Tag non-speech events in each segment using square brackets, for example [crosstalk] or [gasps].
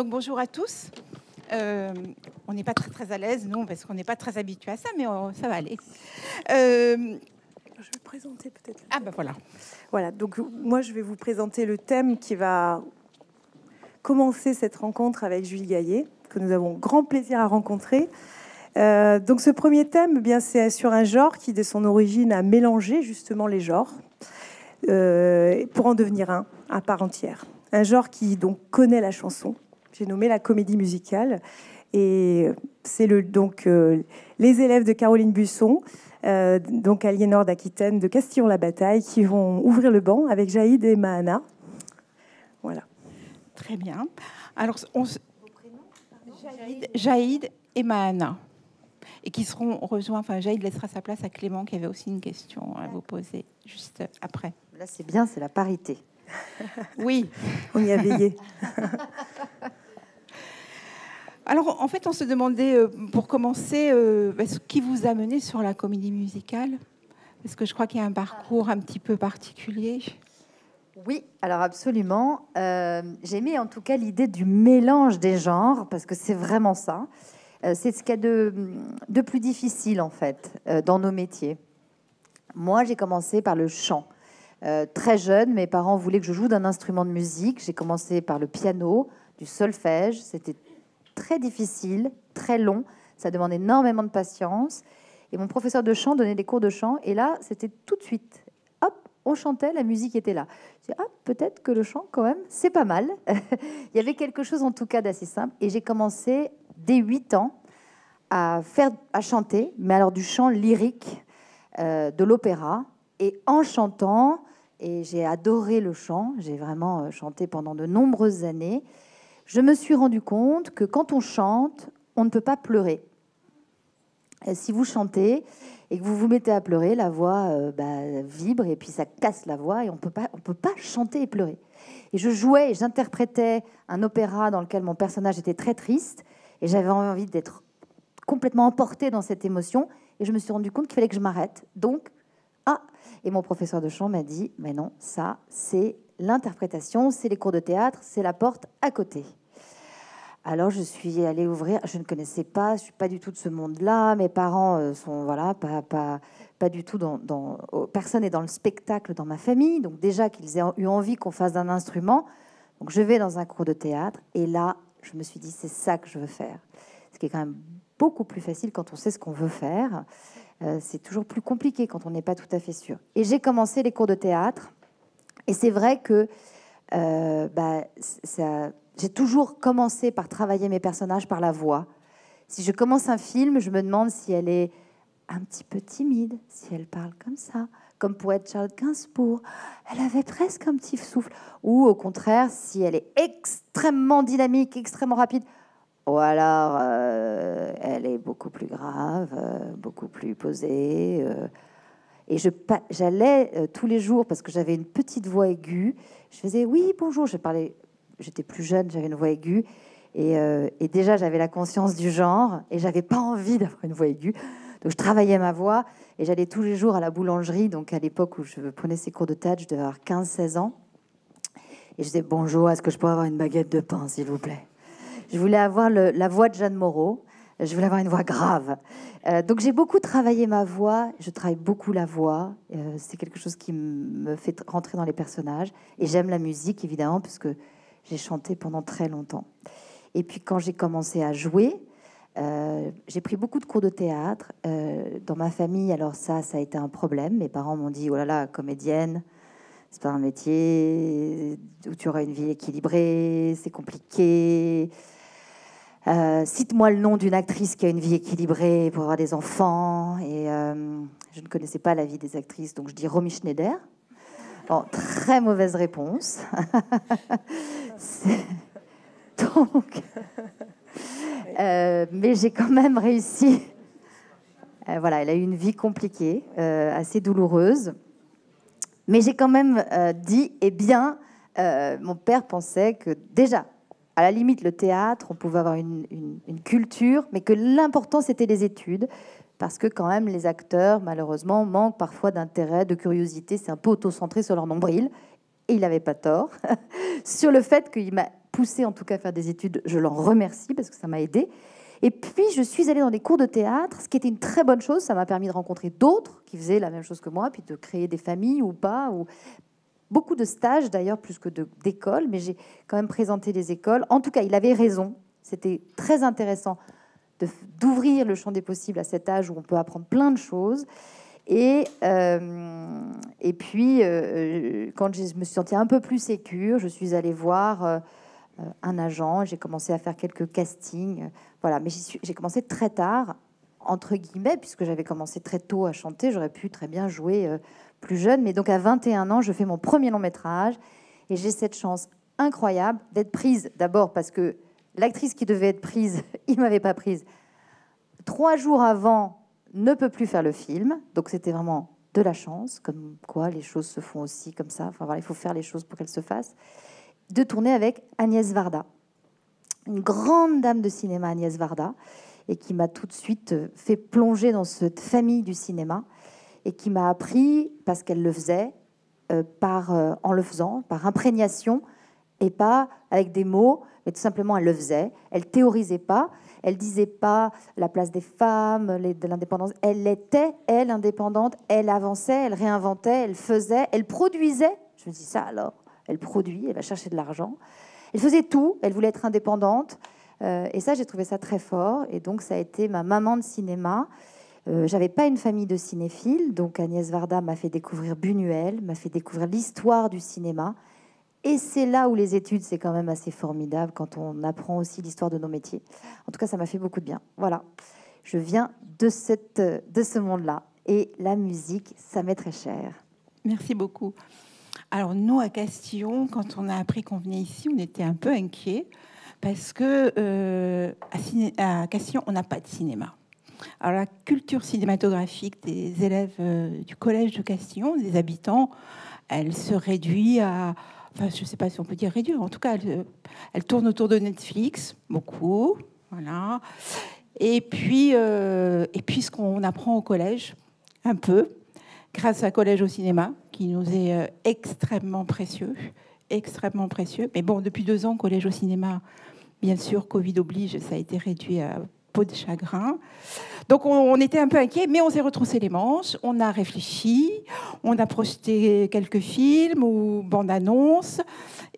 Donc bonjour à tous. Euh, on n'est pas très très à l'aise, non, parce qu'on n'est pas très habitué à ça, mais oh, ça va aller. Euh, je vais présenter peut-être. Ah ben voilà. Voilà, donc moi je vais vous présenter le thème qui va commencer cette rencontre avec Julie Gaillet, que nous avons grand plaisir à rencontrer. Euh, donc ce premier thème, eh bien c'est sur un genre qui, dès son origine, a mélangé justement les genres pour en devenir un à part entière. Un genre qui donc connaît la chanson, j'ai nommé la comédie musicale. Et c'est le, donc euh, les élèves de Caroline Busson, euh, donc Aliénor d'Aquitaine, de Castillon-la-Bataille, qui vont ouvrir le banc avec Jaïd et Mahana. Voilà. Très bien. Alors, on Jaïd, et Mahana. Et qui seront rejoints. Enfin, Jaïd laissera sa place à Clément, qui avait aussi une question à vous poser juste après. Là, c'est bien, c'est la parité. oui, on y a veillé. [laughs] Alors, en fait, on se demandait, euh, pour commencer, euh, qui vous a mené sur la comédie musicale? Parce que je crois qu'il y a un parcours un petit peu particulier. Oui, alors absolument. Euh, j'ai en tout cas l'idée du mélange des genres, parce que c'est vraiment ça. c'est ce qu'il y a de, de, plus difficile, en fait, dans nos métiers. Moi, j'ai commencé par le chant. très jeune, mes parents voulaient que je joue d'un instrument de musique. J'ai commencé par le piano, du solfège. C'était très difficile, très long. Ça demande énormément de patience. Et mon professeur de chant donnait des cours de chant. Et là, c'était tout de suite. Hop, on chantait, la musique était là. Je ah, peut-être que le chant, quand même, c'est pas mal. [laughs] Il y avait quelque chose, en tout cas, d'assez simple. Et j'ai commencé, dès 8 ans, à, faire, à chanter, mais alors du chant lyrique, euh, de l'opéra. Et en chantant, et j'ai adoré le chant, j'ai vraiment euh, chanté pendant de nombreuses années je me suis rendu compte que quand on chante, on ne peut pas pleurer. si vous chantez et que vous vous mettez à pleurer, la voix euh, bah, vibre et puis ça casse la voix et on on peut pas chanter et pleurer. Et je jouais et j'interprétais un opéra dans lequel mon personnage était très triste et j'avais envie d'être complètement emportée dans cette émotion et je me suis rendu compte qu'il fallait que je m'arrête. Donc, ah, et mon professeur de chant m'a dit, mais non, ça, c'est l'interprétation, c'est les cours de théâtre, c'est la porte à côté. Alors je suis allée ouvrir, je ne connaissais pas, je suis pas du tout de ce monde-là. Mes parents euh, sont voilà pas pas pas du tout dans, personne n'est dans le spectacle dans ma famille, donc déjà qu'ils aient eu envie qu'on fasse un instrument. Donc je vais dans un cours de théâtre et là je me suis dit c'est ça que je veux faire. Ce qui est quand même beaucoup plus facile quand on sait ce qu'on veut faire. Euh, c'est toujours plus compliqué quand on n'est pas tout à fait sûr. Et j'ai commencé les cours de théâtre et c'est vrai que euh, bah, ça j'ai toujours commencé par travailler mes personnages par la voix. Si je commence un film, je me demande si elle est un petit peu timide, si elle parle comme ça, comme pour Charlotte Gainsbourg. Elle avait presque un petit souffle. Ou au contraire, si elle est extrêmement dynamique, extrêmement rapide. Ou alors, euh, elle est beaucoup plus grave, euh, beaucoup plus posée. Euh. et j'allais tous les jours, parce que j'avais une petite voix aiguë, je faisais oui, bonjour, je parlais j'étais plus jeune, j'avais une voix aiguë. Euh, et, déjà, j'avais la conscience du genre et j'avais pas envie d'avoir une voix aiguë. Donc, je travaillais ma voix et j'allais tous les jours à la boulangerie. Donc, à l'époque où je prenais ces cours de théâtre, je devais avoir 15-16 ans. Et je disais Bonjour, est-ce que je pourrais avoir une baguette de pain, s'il vous plaît? Je voulais avoir la voix de Jeanne Moreau. Je voulais avoir une voix grave. Euh, donc, j'ai beaucoup travaillé ma voix. Je travaille beaucoup la voix. Euh, c'est quelque chose qui me fait rentrer dans les personnages. Et j'aime la musique, évidemment, parce que j'ai chanté pendant très longtemps. Et puis quand j'ai commencé à jouer, euh, j'ai pris beaucoup de cours de théâtre. Euh, dans ma famille, alors ça, ça a été un problème. Mes parents m'ont dit, oh là là, comédienne, c'est pas un métier où tu auras une vie équilibrée, c'est compliqué. Euh, cite-moi le nom d'une actrice qui a une vie équilibrée pour avoir des enfants. Et je ne connaissais pas la vie des actrices, donc je dis Romy Schneider. Très mauvaise réponse. [laughs] Donc, euh, mais j'ai quand même réussi. Euh, voilà, elle a eu une vie compliquée, euh, assez douloureuse. Mais j'ai quand même dit, eh bien, mon père pensait que déjà, à la limite, le théâtre, on pouvait avoir une culture, mais que l'important, c'était les études parce que quand même les acteurs, malheureusement, manquent parfois d'intérêt, de curiosité, c'est un peu auto-centré sur leur nombril, et il n'avait pas tort, [laughs] sur le fait qu'il m'a poussé en tout cas à faire des études. Je l'en remercie parce que ça m'a aidé. Et puis, je suis allée dans des cours de théâtre, ce qui était une très bonne chose. Ça m'a permis de rencontrer d'autres qui faisaient la même chose que moi, puis de créer des familles ou pas. Ou... Beaucoup de stages d'ailleurs, plus que d'écoles, mais j'ai quand même présenté des écoles. En tout cas, il avait raison. C'était très intéressant d'ouvrir le champ des possibles à cet âge où on peut apprendre plein de choses. Et, euh, et puis, euh, quand je me suis sentie un peu plus sécure, je suis allée voir euh, un agent. J'ai commencé à faire quelques castings. Voilà, mais j'ai commencé très tard, entre guillemets, puisque j'avais commencé très tôt à chanter. J'aurais pu très bien jouer plus jeune. Mais donc, à 21 ans, je fais mon premier long métrage. Et j'ai cette chance incroyable d'être prise d'abord parce que l'actrice qui devait être prise, [laughs] il m'avait pas prise. Trois jours avant, ne peut plus faire le film. Donc c'était vraiment de la chance, comme quoi les choses se font aussi comme ça. Enfin voilà, il faut faire les choses pour qu'elles se fassent. De tourner avec Agnès Varda, une grande dame de cinéma, Agnès Varda, et qui m'a tout de suite euh, fait plonger dans cette famille du cinéma et qui m'a appris, parce qu'elle le faisait, euh, par, euh, en le faisant, par imprégnation, et pas avec des mots, mais tout simplement elle le faisait. Elle théorisait pas, elle disait pas la place des femmes, de l'indépendance. Elle était, elle, indépendante. Elle avançait, elle réinventait, elle faisait, elle produisait. Je me dis ça alors. Elle produit, elle va chercher de l'argent. Elle faisait tout. Elle voulait être indépendante. Euh, et ça, j'ai trouvé ça très fort. Et donc, ça a été ma maman de cinéma. Euh, j'avais pas une famille de cinéphiles, donc Agnès Varda m'a fait découvrir Buñuel, m'a fait découvrir l'histoire du cinéma. Et c'est là où les études, c'est quand même assez formidable quand on apprend aussi l'histoire de nos métiers. En tout cas, ça m'a fait beaucoup de bien. Voilà, je viens de, cette, de ce monde-là. Et la musique, ça m'est très cher. Merci beaucoup. Alors, nous, à Castillon, quand on a appris qu'on venait ici, on était un peu inquiets parce que euh, à, Castillon, on n'a pas de cinéma. Alors, la culture cinématographique des élèves euh, du collège de Castillon, des habitants, elle se réduit à je ne sais pas si on peut dire réduire, en tout cas, elle, tourne autour de Netflix, beaucoup, voilà. Et puis, euh, et puis ce qu'on apprend au collège, un peu, grâce à Collège au cinéma, qui nous est euh, extrêmement précieux, extrêmement précieux. Mais bon, depuis deux ans, Collège au cinéma, bien sûr, Covid oblige, ça a été réduit à peau de chagrin. Donc on, était un peu inquiet, mais on s'est retroussé les manches, on a réfléchi, on a projeté quelques films ou bandes annonces,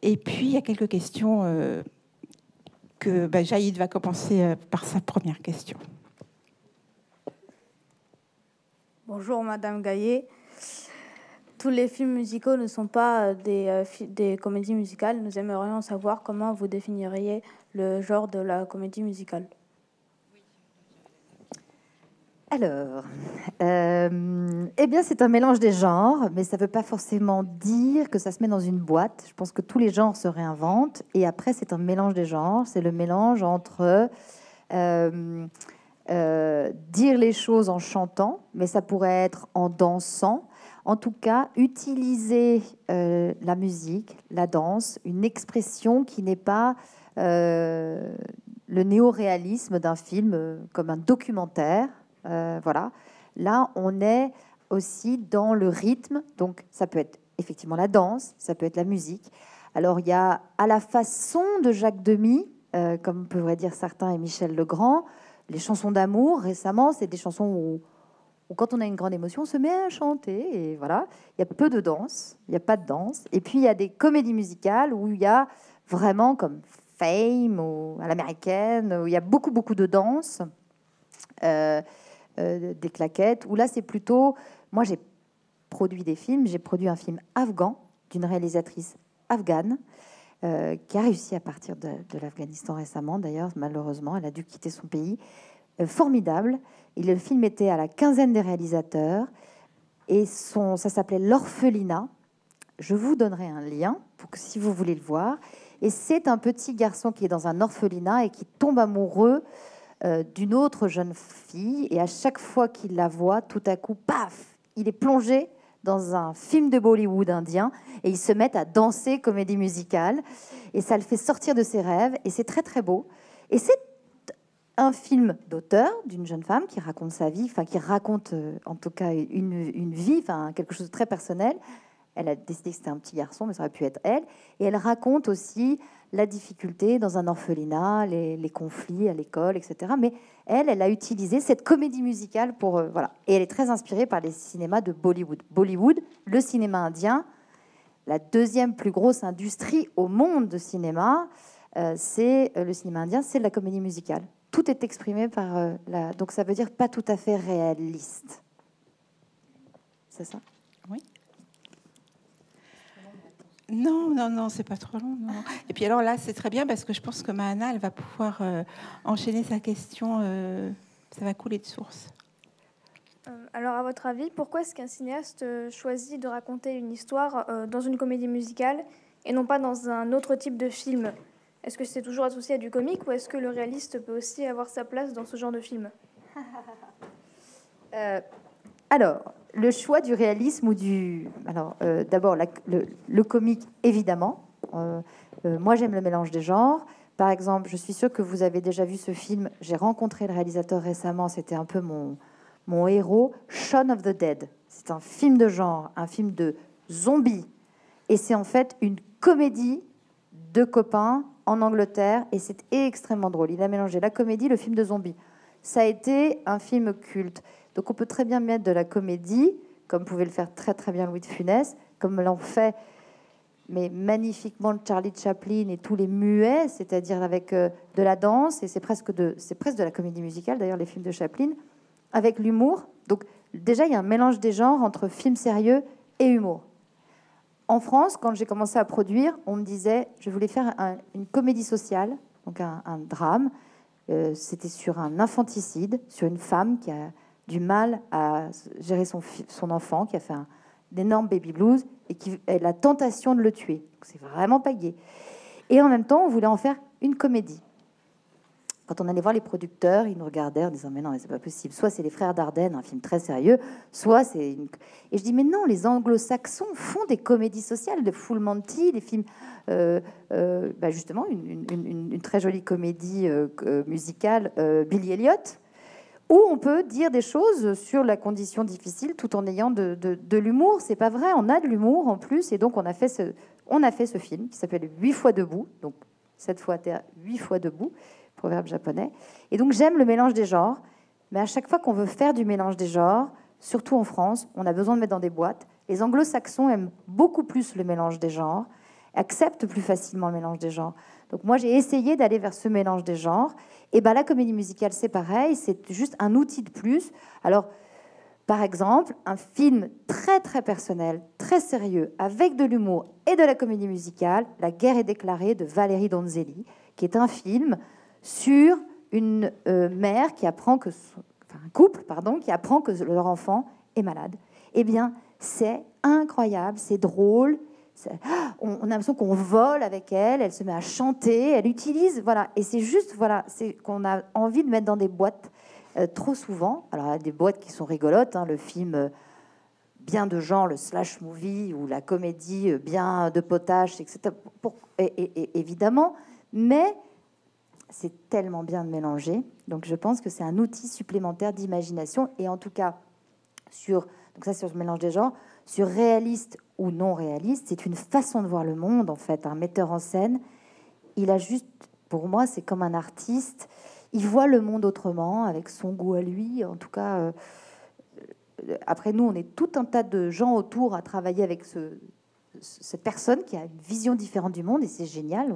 et puis il y a quelques questions euh, que ben, Jaïd va commencer euh, par sa première question. Bonjour Madame Gaillet. Tous les films musicaux ne sont pas euh, des comédies musicales. Nous aimerions savoir comment vous définiriez le genre de la comédie musicale. Alors, euh, eh bien, c'est un mélange des genres, mais ça ne veut pas forcément dire que ça se met dans une boîte. Je pense que tous les genres se réinventent, et après, c'est un mélange des genres. C'est le mélange entre euh, euh, dire les choses en chantant, mais ça pourrait être en dansant. En tout cas, utiliser la musique, la danse, une expression qui n'est pas le néoréalisme d'un film comme un documentaire voilà. Là, on est aussi dans le rythme. Donc, ça peut être effectivement la danse, ça peut être la musique. Alors, il y a à la façon de Jacques Demy, euh, comme pourraient dire certains, et Michel Legrand, les chansons d'amour. Récemment, c'est des chansons où, quand on a une grande émotion, on se met à chanter. Et voilà, il y a peu de danse, il n'y a pas de danse. Et puis, il y a des comédies musicales où il y a vraiment comme Fame ou à l'américaine, où il y a beaucoup, beaucoup de danse. Euh, euh, des claquettes, où là c'est plutôt, moi j'ai produit des films, j'ai produit un film afghan d'une réalisatrice afghane euh, qui a réussi à partir de, l'Afghanistan récemment, d'ailleurs malheureusement, elle a dû quitter son pays, euh, formidable. Et le film était à la quinzaine des réalisateurs et son, ça s'appelait L'orphelinat. Je vous donnerai un lien pour que si vous voulez le voir. Et c'est un petit garçon qui est dans un orphelinat et qui tombe amoureux euh, d'une autre jeune fille. Et à chaque fois qu'il la voit, tout à coup, paf, il est plongé dans un film de Bollywood indien et ils se mettent à danser comédie musicale. Et ça le fait sortir de ses rêves et c'est très très beau. Et c'est un film d'auteur d'une jeune femme qui raconte sa vie, enfin qui raconte euh, en tout cas une, une vie, enfin quelque chose de très personnel, Elle a décidé que c'était un petit garçon, mais ça aurait pu être elle. Et elle raconte aussi la difficulté dans un orphelinat, les, conflits à l'école, etc. Mais elle, elle a utilisé cette comédie musicale pour... Euh, voilà. Et elle est très inspirée par les cinémas de Bollywood. Bollywood, le cinéma indien, la deuxième plus grosse industrie au monde de cinéma, euh, c'est euh, le cinéma indien, c'est la comédie musicale. Tout est exprimé par la... Donc ça veut dire pas tout à fait réaliste. C'est ça Oui. Non, non, non, c'est pas trop long. Et puis alors là, c'est très bien parce que je pense que Mahana, elle va pouvoir euh, enchaîner sa question. Euh, ça va couler de source. Euh, alors, à votre avis, pourquoi est-ce qu'un cinéaste choisit de raconter une histoire dans une comédie musicale et non pas dans un autre type de film? Est-ce que c'est toujours associé à du comique ou est-ce que le réaliste peut aussi avoir sa place dans ce genre de film? [laughs] Alors, le choix du réalisme ou du... Alors, euh, d'abord, le, comique, évidemment. Euh, euh, moi, j'aime le mélange des genres. Par exemple, je suis sûre que vous avez déjà vu ce film. J'ai rencontré le réalisateur récemment. C'était un peu mon, mon héros. Shaun of the Dead. C'est un film de genre, un film de zombies. Et c'est en fait une comédie de copains en Angleterre. Et c'est extrêmement drôle. Il a mélangé la comédie, le film de zombies. Ça a été un film culte. Donc on peut très bien mettre de la comédie, comme pouvait le faire très très bien Louis de Funès, comme l'ont fait mais magnifiquement Charlie Chaplin et tous les muets, c'est-à-dire avec euh, de la danse, et c'est presque, de, la comédie musicale, d'ailleurs les films de Chaplin, avec l'humour. Donc déjà, il y a un mélange des genres entre film sérieux et humour. En France, quand j'ai commencé à produire, on me disait, je voulais faire une comédie sociale, donc un, drame. Euh, c'était sur un infanticide, sur une femme qui a du mal à gérer son, son enfant, qui a fait un, énorme baby blues et qui a la tentation de le tuer. C'est vraiment pas gay. Et en même temps, on voulait en faire une comédie. Quand on allait voir les producteurs, ils nous regardaient en disant Mais non, c'est pas possible. Soit c'est les Frères Dardenne, un film très sérieux, soit c'est une. Et je dis Mais non, les anglo-saxons font des comédies sociales, de Full Monty, des films. Euh, euh, bah, justement, une, une, très jolie comédie euh, musicale, Billy Elliot, où on peut dire des choses sur la condition difficile tout en ayant de, l'humour. C'est pas vrai, on a de l'humour en plus, et donc on a fait ce, on a fait ce film qui s'appelle Huit fois debout, donc cette fois huit fois debout, proverbe japonais. Et donc j'aime le mélange des genres, mais à chaque fois qu'on veut faire du mélange des genres, surtout en France, on a besoin de mettre dans des boîtes. Les anglo-saxons aiment beaucoup plus le mélange des genres, acceptent plus facilement le mélange des genres. Donc moi j'ai essayé d'aller vers ce mélange des genres, et ben la comédie musicale, c'est pareil, c'est juste un outil de plus. Alors, par exemple, un film très très personnel, très sérieux, avec de l'humour et de la comédie musicale, La guerre est déclarée de Valérie Donzelli, qui est un film sur une euh, mère qui apprend que, enfin, un couple, pardon, qui apprend que leur enfant est malade. Eh bien, c'est incroyable, c'est drôle, [gasps] on, a l'impression qu'on vole avec elle, elle se met à chanter, elle utilise, voilà. Et c'est juste, voilà, c'est qu'on a envie de mettre dans des boîtes euh, trop souvent. Alors, il y a des boîtes qui sont rigolotes, hein, le film euh, bien de genre, le slash movie ou la comédie euh, bien de potage, etc. et, évidemment, mais c'est tellement bien de mélanger. Donc, je pense que c'est un outil supplémentaire d'imagination et en tout cas sur donc ça sur le mélange des genres sur réaliste ou non réaliste, c'est une façon de voir le monde, en fait. Un metteur en scène, il a juste, pour moi, c'est comme un artiste. Il voit le monde autrement, avec son goût à lui. En tout cas, euh, après nous, on est tout un tas de gens autour à travailler avec ce, cette personne qui a une vision différente du monde et c'est génial.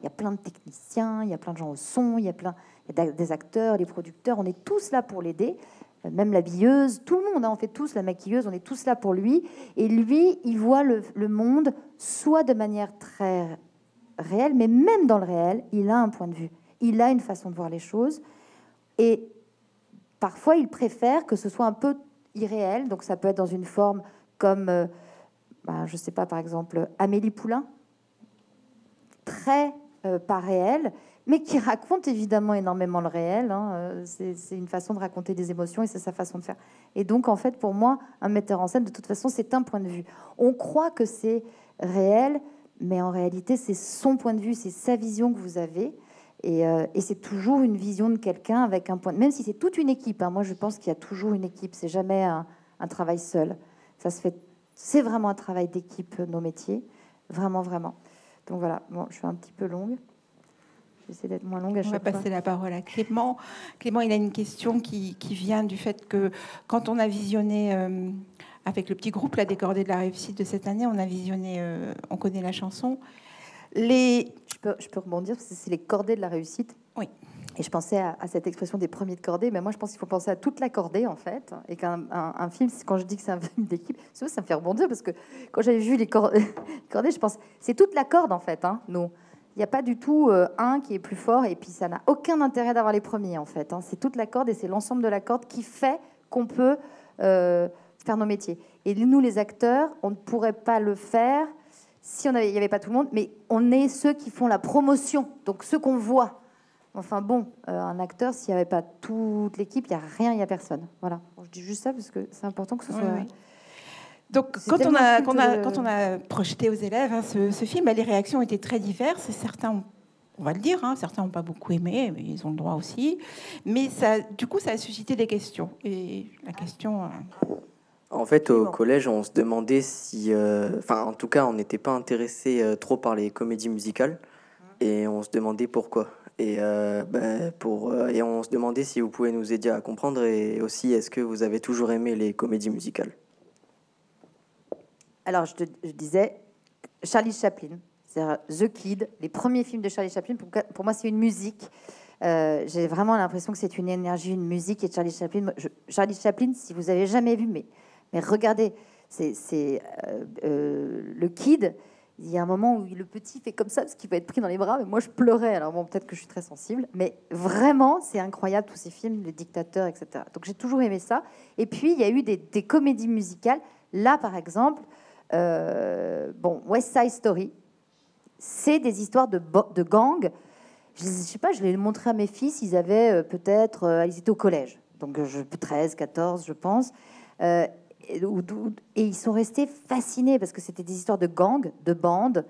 Il y a plein de techniciens, il y a plein de gens au son, il y a plein il y a des acteurs, les producteurs. On est tous là pour l'aider même la billeuse, tout le monde, hein, on fait tous la maquilleuse, on est tous là pour lui. Et lui, il voit le, monde soit de manière très réelle, mais même dans le réel, il a un point de vue, il a une façon de voir les choses. Et parfois, il préfère que ce soit un peu irréel, donc ça peut être dans une forme comme, euh, bah, je ne sais pas, par exemple, Amélie Poulain, très euh, pas réel, mais qui raconte évidemment énormément le réel. Hein. Euh, c'est une façon de raconter des émotions et c'est sa façon de faire. Et donc, en fait, pour moi, un metteur en scène, de toute façon, c'est un point de vue. On croit que c'est réel, mais en réalité, c'est son point de vue, c'est sa vision que vous avez. Et, euh, c'est toujours une vision de quelqu'un avec un point. De... Même si c'est toute une équipe. Hein. moi, je pense qu'il y a toujours une équipe. C'est jamais un, travail seul. Ça se fait C'est vraiment un travail d'équipe, nos métiers. Vraiment, vraiment. Donc voilà, bon, je suis un petit peu longue. J'essaie d'être moins longue à On va chaque fois. passer la parole à Clément. Clément, il a une question qui, qui vient du fait que quand on a visionné euh, avec le petit groupe La Décordée de la réussite de cette année, on a visionné, euh, on connaît la chanson. Les... Je peux, je peux rebondir parce que c'est les cordées de la réussite. Oui. Et je pensais à, à cette expression des premiers de cordée, mais moi je pense qu'il faut penser à toute la cordée en fait. Et qu'un un, un film, quand je dis que c'est un [laughs] film d'équipe, ça me fait rebondir parce que quand j'avais vu les cor- [laughs] les cordées, je pense c'est toute la corde en fait. Hein, nous. Il n'y a pas du tout euh, un qui est plus fort et puis ça n'a aucun intérêt d'avoir les premiers en fait. hein. C'est toute la corde et c'est l'ensemble de la corde qui fait qu'on peut euh, faire nos métiers. Et nous les acteurs, on ne pourrait pas le faire si on avait, il n'y avait pas tout le monde, mais on est ceux qui font la promotion, donc ceux qu'on voit. Enfin bon, euh, un acteur, s'il n'y avait pas toute l'équipe, il n'y a rien, il n'y a personne. Voilà. Bon, je dis juste ça parce que c'est important que ce Oui, soit. oui. Donc, quand on, a, culte quand, on a, de- quand on a projeté aux élèves hein, ce, ce film, bah, les réactions étaient très diverses. Certains, ont- on va le dire, hein, certains n'ont pas beaucoup aimé, mais ils ont le droit aussi. Mais ça, du coup, ça a suscité des questions. Et la question. euh, En fait, au collège, on se demandait si. euh, Enfin, en tout cas, on n'était pas intéressé euh, trop par les comédies musicales. Et on se demandait pourquoi. Et, euh, ben, pour, euh, et on se demandait si vous pouvez nous aider à comprendre. Et aussi, est-ce que vous avez toujours aimé les comédies musicales? Alors, je, disais Charlie Chaplin, c'est The Kid, les premiers films de Charlie Chaplin. Pour, moi, c'est une musique. Euh, J'ai vraiment l'impression que c'est une énergie, une musique. Et Charlie Chaplin, Charlie Chaplin, si vous avez jamais vu, mais, mais regardez, c'est euh, euh, le Kid. Il y a un moment où le petit fait comme ça parce qu'il va être pris dans les bras, mais moi je pleurais. Alors bon, peut-être que je suis très sensible, mais vraiment, c'est incroyable tous ces films, les dictateurs, etc. Donc j'ai toujours aimé ça. Et puis il y a eu des comédies musicales. Là, par exemple, euh, bon, West Side Story, c'est des histoires de, de gangs. Je, je sais pas, je l'ai montré à mes fils, ils avaient euh, peut-être, euh, ils étaient au collège, donc je, 13, 14, je pense. Et, ils sont restés fascinés parce que c'était des histoires de gangs, de bandes,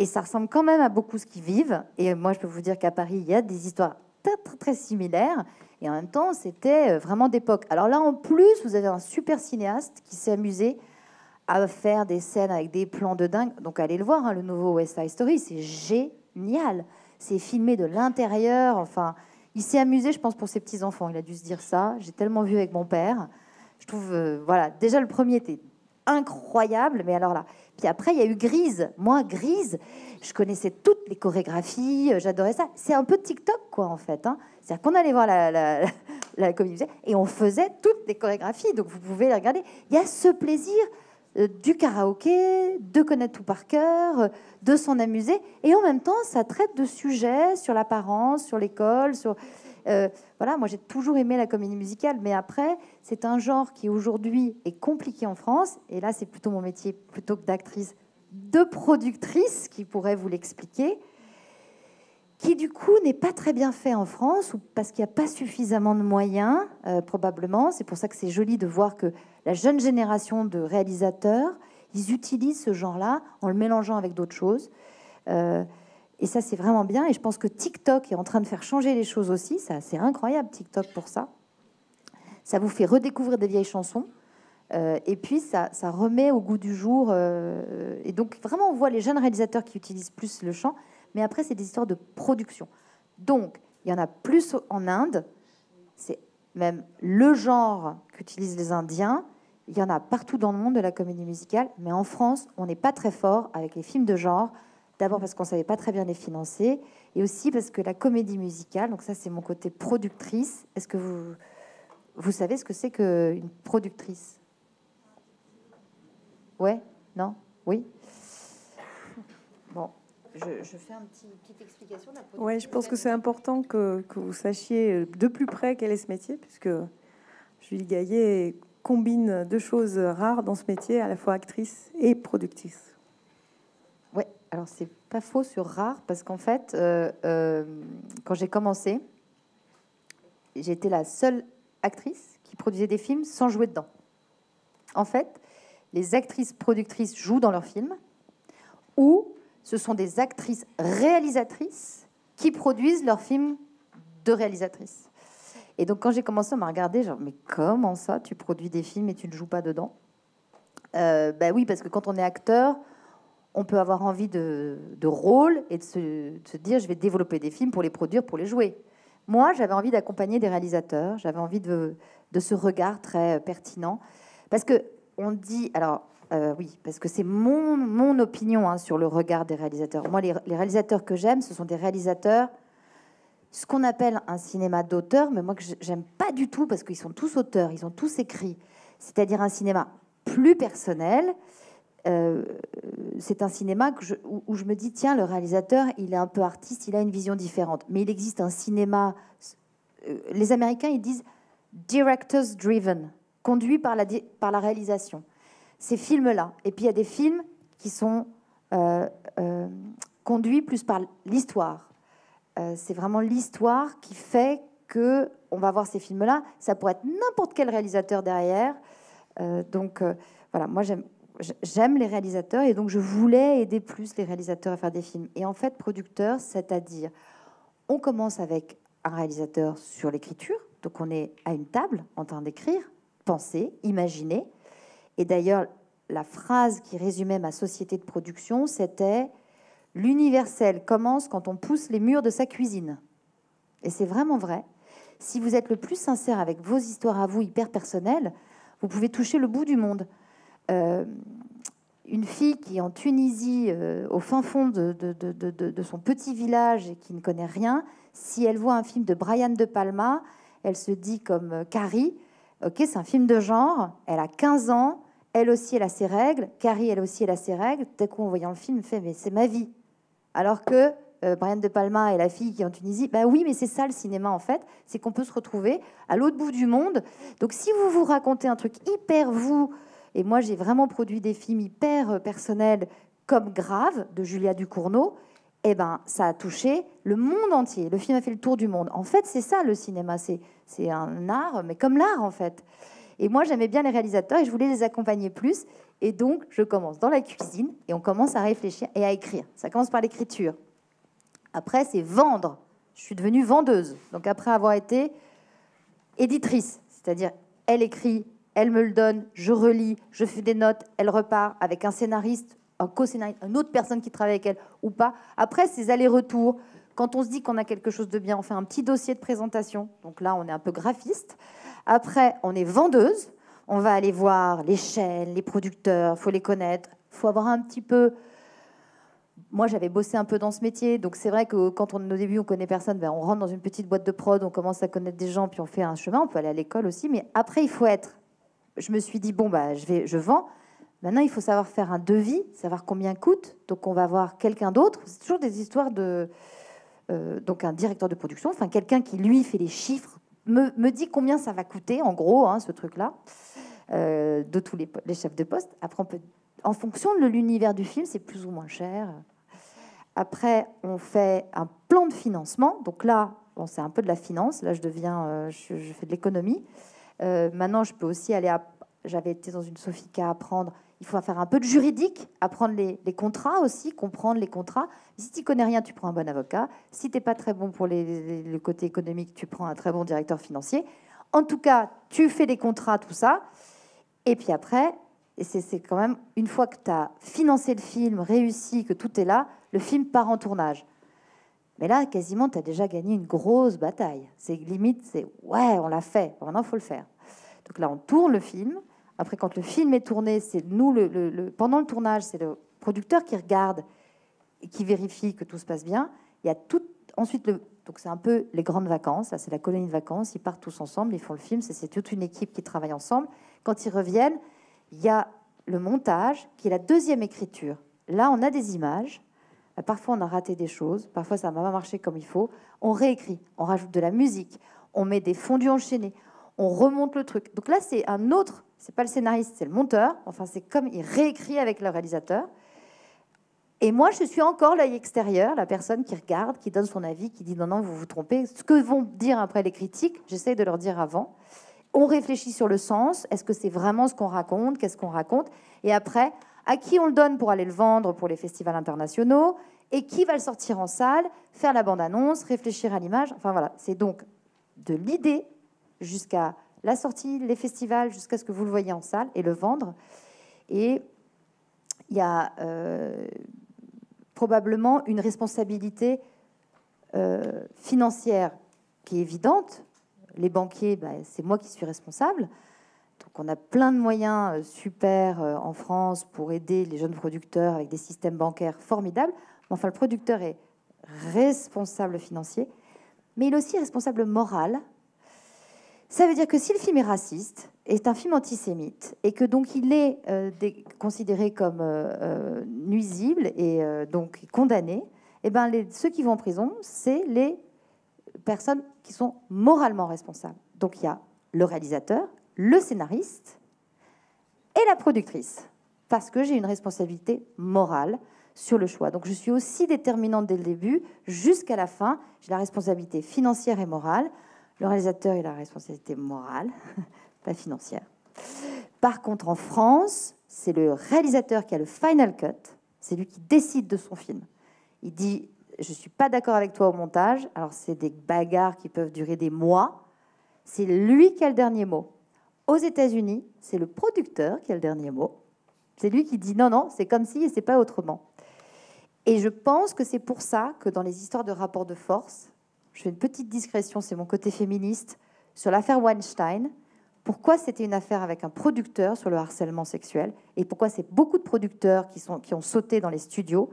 et ça ressemble quand même à beaucoup ce qu'ils vivent. Et moi, je peux vous dire qu'à Paris, il y a des histoires très, très, similaires. Et en même temps, c'était vraiment d'époque. Alors là, en plus, vous avez un super cinéaste qui s'est amusé à faire des scènes avec des plans de dingue. Donc allez le voir, hein, le nouveau West Side Story, c'est génial. C'est filmé de l'intérieur. Enfin, il s'est amusé, je pense, pour ses petits enfants. Il a dû se dire ça. J'ai tellement vu avec mon père. Je trouve, euh, voilà, déjà le premier était incroyable, mais alors là. Puis après, il y a eu Grise. Moi, Grise, je connaissais toutes les chorégraphies, euh, j'adorais ça. C'est un peu TikTok, quoi, en fait. hein. C'est-à-dire qu'on allait voir la, la, la, comédie et on faisait toutes les chorégraphies. Donc vous pouvez les regarder. Il y a ce plaisir du karaoké, de connaître tout par cœur, euh, de s'en amuser. Et en même temps, ça traite de sujets sur l'apparence, sur l'école, sur... euh, voilà, moi j'ai toujours aimé la comédie musicale, mais après, c'est un genre qui aujourd'hui est compliqué en France. Et là, c'est plutôt mon métier, plutôt que d'actrice, de productrice qui pourrait vous l'expliquer qui du coup n'est pas très bien fait en France, ou parce qu'il n'y a pas suffisamment de moyens, euh, probablement. C'est pour ça que c'est joli de voir que la jeune génération de réalisateurs, ils utilisent ce genre-là en le mélangeant avec d'autres choses. Euh, et ça, c'est vraiment bien. Et je pense que TikTok est en train de faire changer les choses aussi. C'est incroyable, TikTok, pour ça. Ça vous fait redécouvrir des vieilles chansons. Euh, et puis, ça, remet au goût du jour. et donc, vraiment, on voit les jeunes réalisateurs qui utilisent plus le chant. Mais après, c'est des histoires de production. Donc, il y en a plus en Inde. C'est même le genre qu'utilisent les Indiens. Il y en a partout dans le monde de la comédie musicale. Mais en France, on n'est pas très fort avec les films de genre. D'abord parce qu'on ne savait pas très bien les financer. Et aussi parce que la comédie musicale, donc ça c'est mon côté productrice. Est-ce que vous, vous savez ce que c'est qu'une productrice? Ouais? Non? Oui? Bon, je, je fais un petit, petite explication. de la Ouais, je pense que c'est important que, que vous sachiez de plus près quel est ce métier, puisque Julie Gaillet combine deux choses rares dans ce métier, à la fois actrice et productrice. Ouais, alors c'est pas faux sur rare parce qu'en fait, euh, euh, quand j'ai commencé, j'étais la seule actrice qui produisait des films sans jouer dedans. En fait, les actrices productrices jouent dans leurs films ou ce sont des actrices réalisatrices qui produisent leurs films de réalisatrices. Et donc quand j'ai commencé, on m'a regardé genre mais comment ça tu produis des films et tu ne joues pas dedans? Bah oui, parce que quand on est acteur, on peut avoir envie de, de rôle et de se, de se dire je vais développer des films pour les produire, pour les jouer. Moi, j'avais envie d'accompagner des réalisateurs, j'avais envie de, de ce regard très pertinent. Parce que on dit, alors euh, oui, parce que c'est mon, mon opinion hein, sur le regard des réalisateurs. Moi, les, réalisateurs que j'aime, ce sont des réalisateurs, ce qu'on appelle un cinéma d'auteur, mais moi que j'aime pas du tout parce qu'ils sont tous auteurs, ils ont tous écrit. C'est-à-dire un cinéma plus personnel. Euh, c'est un cinéma où, je me dis, tiens, le réalisateur, il est un peu artiste, il a une vision différente. Mais il existe un cinéma. euh, les Américains, ils disent directors driven, conduit par la, par la réalisation. Ces films-là. Et puis il y a des films qui sont euh, euh, conduits plus par l'histoire. Euh, c'est vraiment l'histoire qui fait que on va voir ces films-là. Ça pourrait être n'importe quel réalisateur derrière. Donc voilà, moi j'aime j'aime les réalisateurs et donc je voulais aider plus les réalisateurs à faire des films. Et en fait, producteur, c'est-à-dire, on commence avec un réalisateur sur l'écriture, donc on est à une table en train d'écrire, penser, imaginer. Et d'ailleurs, la phrase qui résumait ma société de production, c'était L'universel commence quand on pousse les murs de sa cuisine. Et c'est vraiment vrai. Si vous êtes le plus sincère avec vos histoires à vous, hyper personnelles, vous pouvez toucher le bout du monde. Euh, une fille qui est en Tunisie, euh, au fin fond de, de- son petit village et qui ne connaît rien, si elle voit un film de Brian De Palma, elle se dit comme euh, Carrie, ok, c'est un film de genre, elle a 15 ans, elle aussi elle a ses règles, Carrie elle aussi elle a ses règles, tout à en voyant le film, fait mais c'est ma vie. Alors que euh, Brian De Palma et la fille qui est en Tunisie, bah oui, mais c'est ça le cinéma en fait, c'est qu'on peut se retrouver à l'autre bout du monde. Donc si vous vous racontez un truc hyper vous, et moi j'ai vraiment produit des films hyper euh, personnels comme Grave de Julia Ducournau, eh ben ça a touché le monde entier. Le film a fait le tour du monde. En fait, c'est ça le cinéma, c'est un art, mais comme l'art en fait. Et moi j'aimais bien les réalisateurs et je voulais les accompagner plus. Et donc je commence dans la cuisine et on commence à réfléchir et à écrire. Ça commence par l'écriture. Après, c'est vendre. Je suis devenue vendeuse. Donc après avoir été éditrice, c'est-à-dire elle écrit, elle me le donne, je relis, je fais des notes, elle repart avec un scénariste, un co-scénariste, une autre personne qui travaille avec elle ou pas. Après, ces allers-retours. Quand on se dit qu'on a quelque chose de bien, on fait un petit dossier de présentation. Donc là, on est un peu graphiste. Après, on est vendeuse. On va aller voir les chaînes, les producteurs, faut les connaître, faut avoir un petit peu moi, j'avais bossé un peu dans ce métier, donc c'est vrai que quand on, au début on connaît personne, ben, on rentre dans une petite boîte de prod, on commence à connaître des gens, puis on fait un chemin. On peut aller à l'école aussi, mais après il faut être. Je me suis dit bon bah je vais, je vends. Maintenant, il faut savoir faire un devis, savoir combien coûte. Donc, on va voir quelqu'un d'autre. C'est toujours des histoires de euh, donc un directeur de production, enfin quelqu'un qui lui fait les chiffres, me, me dit combien ça va coûter, en gros, hein, ce truc-là, euh, de tous les, chefs de poste. Après, on peut, en fonction de l'univers du film, c'est plus ou moins cher. Après, on fait un plan de financement. Donc là, bon, c'est un peu de la finance. Là, je deviens, euh, je, fais de l'économie. Maintenant, je peux aussi aller à. J'avais été dans une Sofica apprendre. Il faut faire un peu de juridique, apprendre les, contrats aussi, comprendre les contrats. Si tu connais rien, tu prends un bon avocat. Si t'es pas très bon pour le côté économique, tu prends un très bon directeur financier. En tout cas, tu fais des contrats, tout ça. Et puis après, c'est quand même, une fois que tu as financé le film, réussi, que tout est là, le film part en tournage. Mais là, quasiment, tu as déjà gagné une grosse bataille. C'est limite, c'est ouais, on l'a fait. Maintenant, il faut le faire. Donc là, on tourne le film. Après, quand le film est tourné, c'est nous, pendant le tournage, c'est le producteur qui regarde et qui vérifie que tout se passe bien. Il y a ensuite, donc c'est un peu les grandes vacances. Là, c'est la colonie de vacances. Ils partent tous ensemble, ils font le film. C'est- toute une équipe qui travaille ensemble. Quand ils reviennent, il y a le montage qui est la deuxième écriture. Là, on a des images. Euh, Parfois, on a raté des choses. Parfois, ça n'a pas marché comme il faut. On réécrit, on rajoute de la musique, on met des fondus enchaînés, on remonte le truc. Donc là, c'est un autre. C'est pas le scénariste, c'est le monteur. Enfin, c'est comme il réécrit avec le réalisateur. Et moi, je suis encore l'œil extérieur, la personne qui regarde, qui donne son avis, qui dit non, non, vous vous trompez. Ce que vont dire après les critiques, j'essaye de leur dire avant. On réfléchit sur le sens. Est-ce que c'est vraiment ce qu'on raconte? Qu'est-ce qu'on raconte? Et après, à qui on le donne pour aller le vendre pour les festivals internationaux? Et qui va le sortir en salle? Faire la bande-annonce, réfléchir à l'image? Enfin voilà, c'est donc de l'idée jusqu'à la sortie, les festivals, jusqu'à ce que vous le voyez en salle et le vendre. et il y a euh, probablement une responsabilité euh, financière qui est évidente. Les banquiers, bah, c'est moi qui suis responsable. Donc on a plein de moyens super en France pour aider les jeunes producteurs avec des systèmes bancaires formidables. Mais enfin, le producteur est responsable financier, mais il est aussi responsable moral. Ça veut dire que si le film est raciste, est un film antisémite, et que donc il est euh, considéré comme euh, euh, nuisible et donc condamné, et eh ben ceux qui vont en prison, c'est les personnes qui sont moralement responsables. Donc il y a le réalisateur, le scénariste et la productrice, parce que j'ai une responsabilité morale sur le choix. Donc je suis aussi déterminante dès le début jusqu'à la fin. J'ai la responsabilité financière et morale. Le réalisateur a la responsabilité morale, [laughs] pas financière. Par contre, en France, c'est le réalisateur qui a le final cut. C'est lui qui décide de son film. Il dit Je ne suis pas d'accord avec toi au montage. Alors, c'est des bagarres qui peuvent durer des mois. C'est lui qui a le dernier mot. Aux États-Unis, c'est le producteur qui a le dernier mot. C'est lui qui dit non, non, c'est comme si et c'est pas autrement. Et je pense que c'est pour ça que dans les histoires de rapports de force, je fais une petite discrétion, c'est mon côté féministe, sur l'affaire Weinstein, pourquoi c'était une affaire avec un producteur sur le harcèlement sexuel et pourquoi c'est beaucoup de producteurs qui, sont, qui ont sauté dans les studios,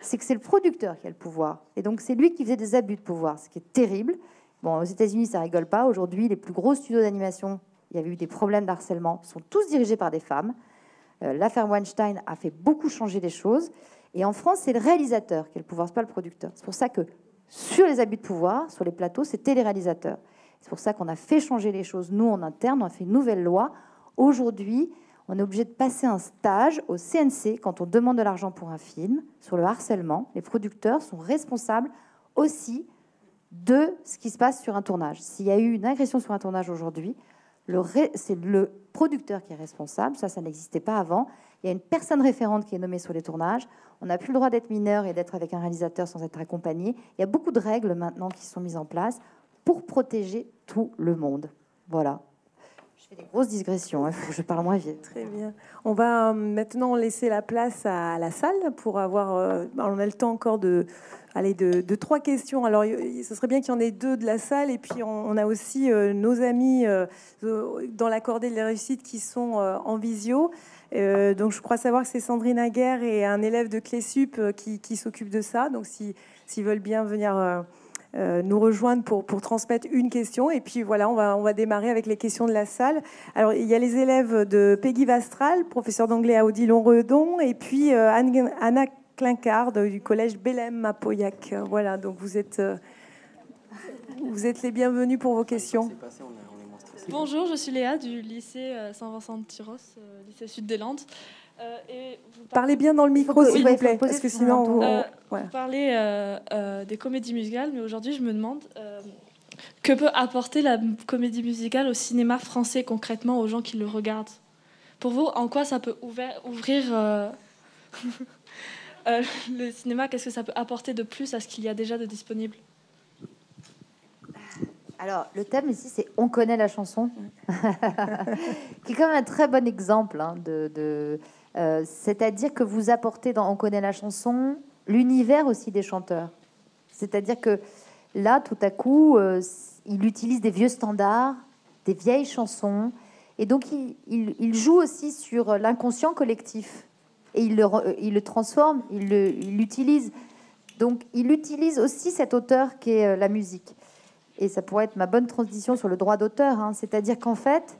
c'est que c'est le producteur qui a le pouvoir. Et donc c'est lui qui faisait des abus de pouvoir, ce qui est terrible. Bon, aux États-Unis, ça rigole pas. Aujourd'hui, les plus gros studios d'animation, il y avait eu des problèmes d'harcèlement, sont tous dirigés par des femmes. Euh, l'affaire Weinstein a fait beaucoup changer les choses. Et en France, c'est le réalisateur qui a le pouvoir, ce pas le producteur. C'est pour ça que sur les abus de pouvoir, sur les plateaux, c'était les réalisateurs. C'est pour ça qu'on a fait changer les choses, nous, en interne, on a fait une nouvelle loi. Aujourd'hui, on est obligé de passer un stage au CNC quand on demande de l'argent pour un film sur le harcèlement. Les producteurs sont responsables aussi de ce qui se passe sur un tournage. S'il y a eu une agression sur un tournage aujourd'hui, c'est le producteur qui est responsable. Ça, ça n'existait pas avant. Il y a une personne référente qui est nommée sur les tournages. On n'a plus le droit d'être mineur et d'être avec un réalisateur sans être accompagné. Il y a beaucoup de règles maintenant qui sont mises en place pour protéger tout le monde. Voilà. Je fais des grosses digressions, hein. je parle moins vite. Très bien. On va euh, maintenant laisser la place à la salle pour avoir. Euh, on a le temps encore de, aller de, trois questions. Alors, ce serait bien qu'il y en ait deux de la salle. Et puis, on, a aussi euh, nos amis dans la cordée de la réussite qui sont en visio. Euh, donc je crois savoir que c'est Sandrine Aguerre et un élève de Clésup euh, qui, qui s'occupe de ça. Donc s'ils veulent bien venir euh, nous rejoindre pour, transmettre une question. Et puis voilà, on va, on va démarrer avec les questions de la salle. Alors il y a les élèves de Peggy Vastral, professeur d'anglais à Odilon-Redon, et puis Anna Clincard du collège Bélem à Pauillac. Voilà, donc vous êtes, vous êtes les bienvenus pour vos questions. Bonjour, je suis Léa du lycée euh, Saint-Vincent de Tyros, euh, lycée Sud des Landes. Euh, et vous Parlez bien dans le micro, s'il vous plaît, parce que sinon... Vous parlez des comédies musicales, mais aujourd'hui, je me demande que peut apporter la comédie musicale au cinéma français concrètement aux gens qui le regardent? Pour vous, en quoi ça peut ouvrir, ouvrir [laughs] le cinéma? Qu'est-ce que ça peut apporter de plus à ce qu'il y a déjà de disponible? Alors, le thème ici, c'est On connaît la chanson, [laughs] qui est quand même un très bon exemple. Hein, de, euh, C'est-à-dire que vous apportez dans On connaît la chanson l'univers aussi des chanteurs. C'est-à-dire que là, tout à coup, euh, il utilise des vieux standards, des vieilles chansons, et donc il, joue aussi sur l'inconscient collectif. Et il le, il le transforme, il l'utilise. Donc il utilise aussi cet auteur qui est euh, la musique et ça pourrait être ma bonne transition sur le droit d'auteur, hein. c'est-à-dire qu'en fait,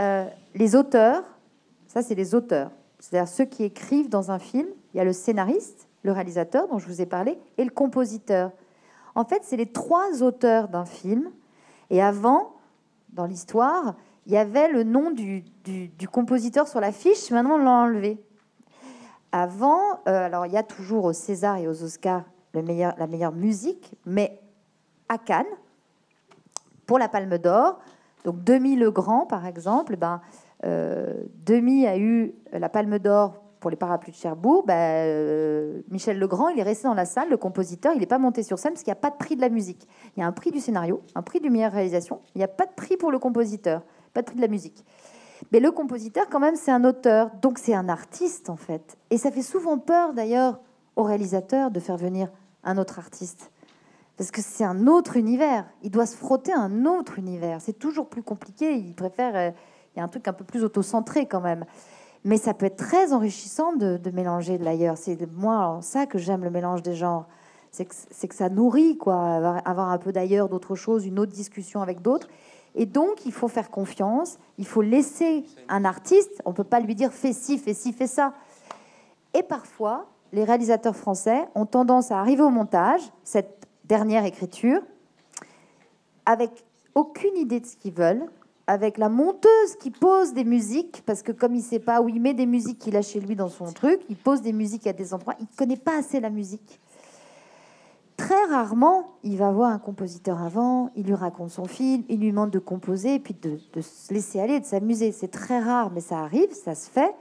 euh, les auteurs, ça c'est les auteurs, c'est-à-dire ceux qui écrivent dans un film, il y a le scénariste, le réalisateur dont je vous ai parlé, et le compositeur. En fait, c'est les trois auteurs d'un film, et avant, dans l'histoire, il y avait le nom du, compositeur sur l'affiche, maintenant on l'a enlevé. Avant, euh, alors il y a toujours au César et aux Oscars la meilleure musique, mais à Cannes, pour la Palme d'Or. Donc Demi Legrand, par exemple, ben, euh, Demi a eu la Palme d'Or pour les parapluies de Cherbourg. Ben, euh, Michel Legrand, il est resté dans la salle, le compositeur, il n'est pas monté sur scène parce qu'il n'y a pas de prix de la musique. Il y a un prix du scénario, un prix du meilleure réalisation. Il n'y a pas de prix pour le compositeur, pas de prix de la musique. Mais le compositeur, quand même, c'est un auteur, donc c'est un artiste en fait. Et ça fait souvent peur d'ailleurs au réalisateur de faire venir un autre artiste. Parce que c'est un autre univers. Il doit se frotter à un autre univers. C'est toujours plus compliqué. Il préfère. euh, il y a un truc un peu plus auto-centré quand même. Mais ça peut être très enrichissant de, mélanger de l'ailleurs. C'est moi ça que j'aime le mélange des genres. C'est que, que ça nourrit, quoi. Avoir, un peu d'ailleurs, d'autre chose, une autre discussion avec d'autres. Et donc, il faut faire confiance. Il faut laisser un artiste. On peut pas lui dire fais ci, fais ci, fais ça. Et parfois, les réalisateurs français ont tendance à arriver au montage, cette dernière écriture, avec aucune idée de ce qu'ils veulent, avec la monteuse qui pose des musiques, parce que comme il sait pas où il met des musiques qu'il a chez lui dans son truc, il pose des musiques à des endroits, il connaît pas assez la musique. Très rarement, il va voir un compositeur avant, il lui raconte son film, il lui demande de composer, puis de, de se laisser aller, de s'amuser. C'est très rare, mais ça arrive, ça se fait.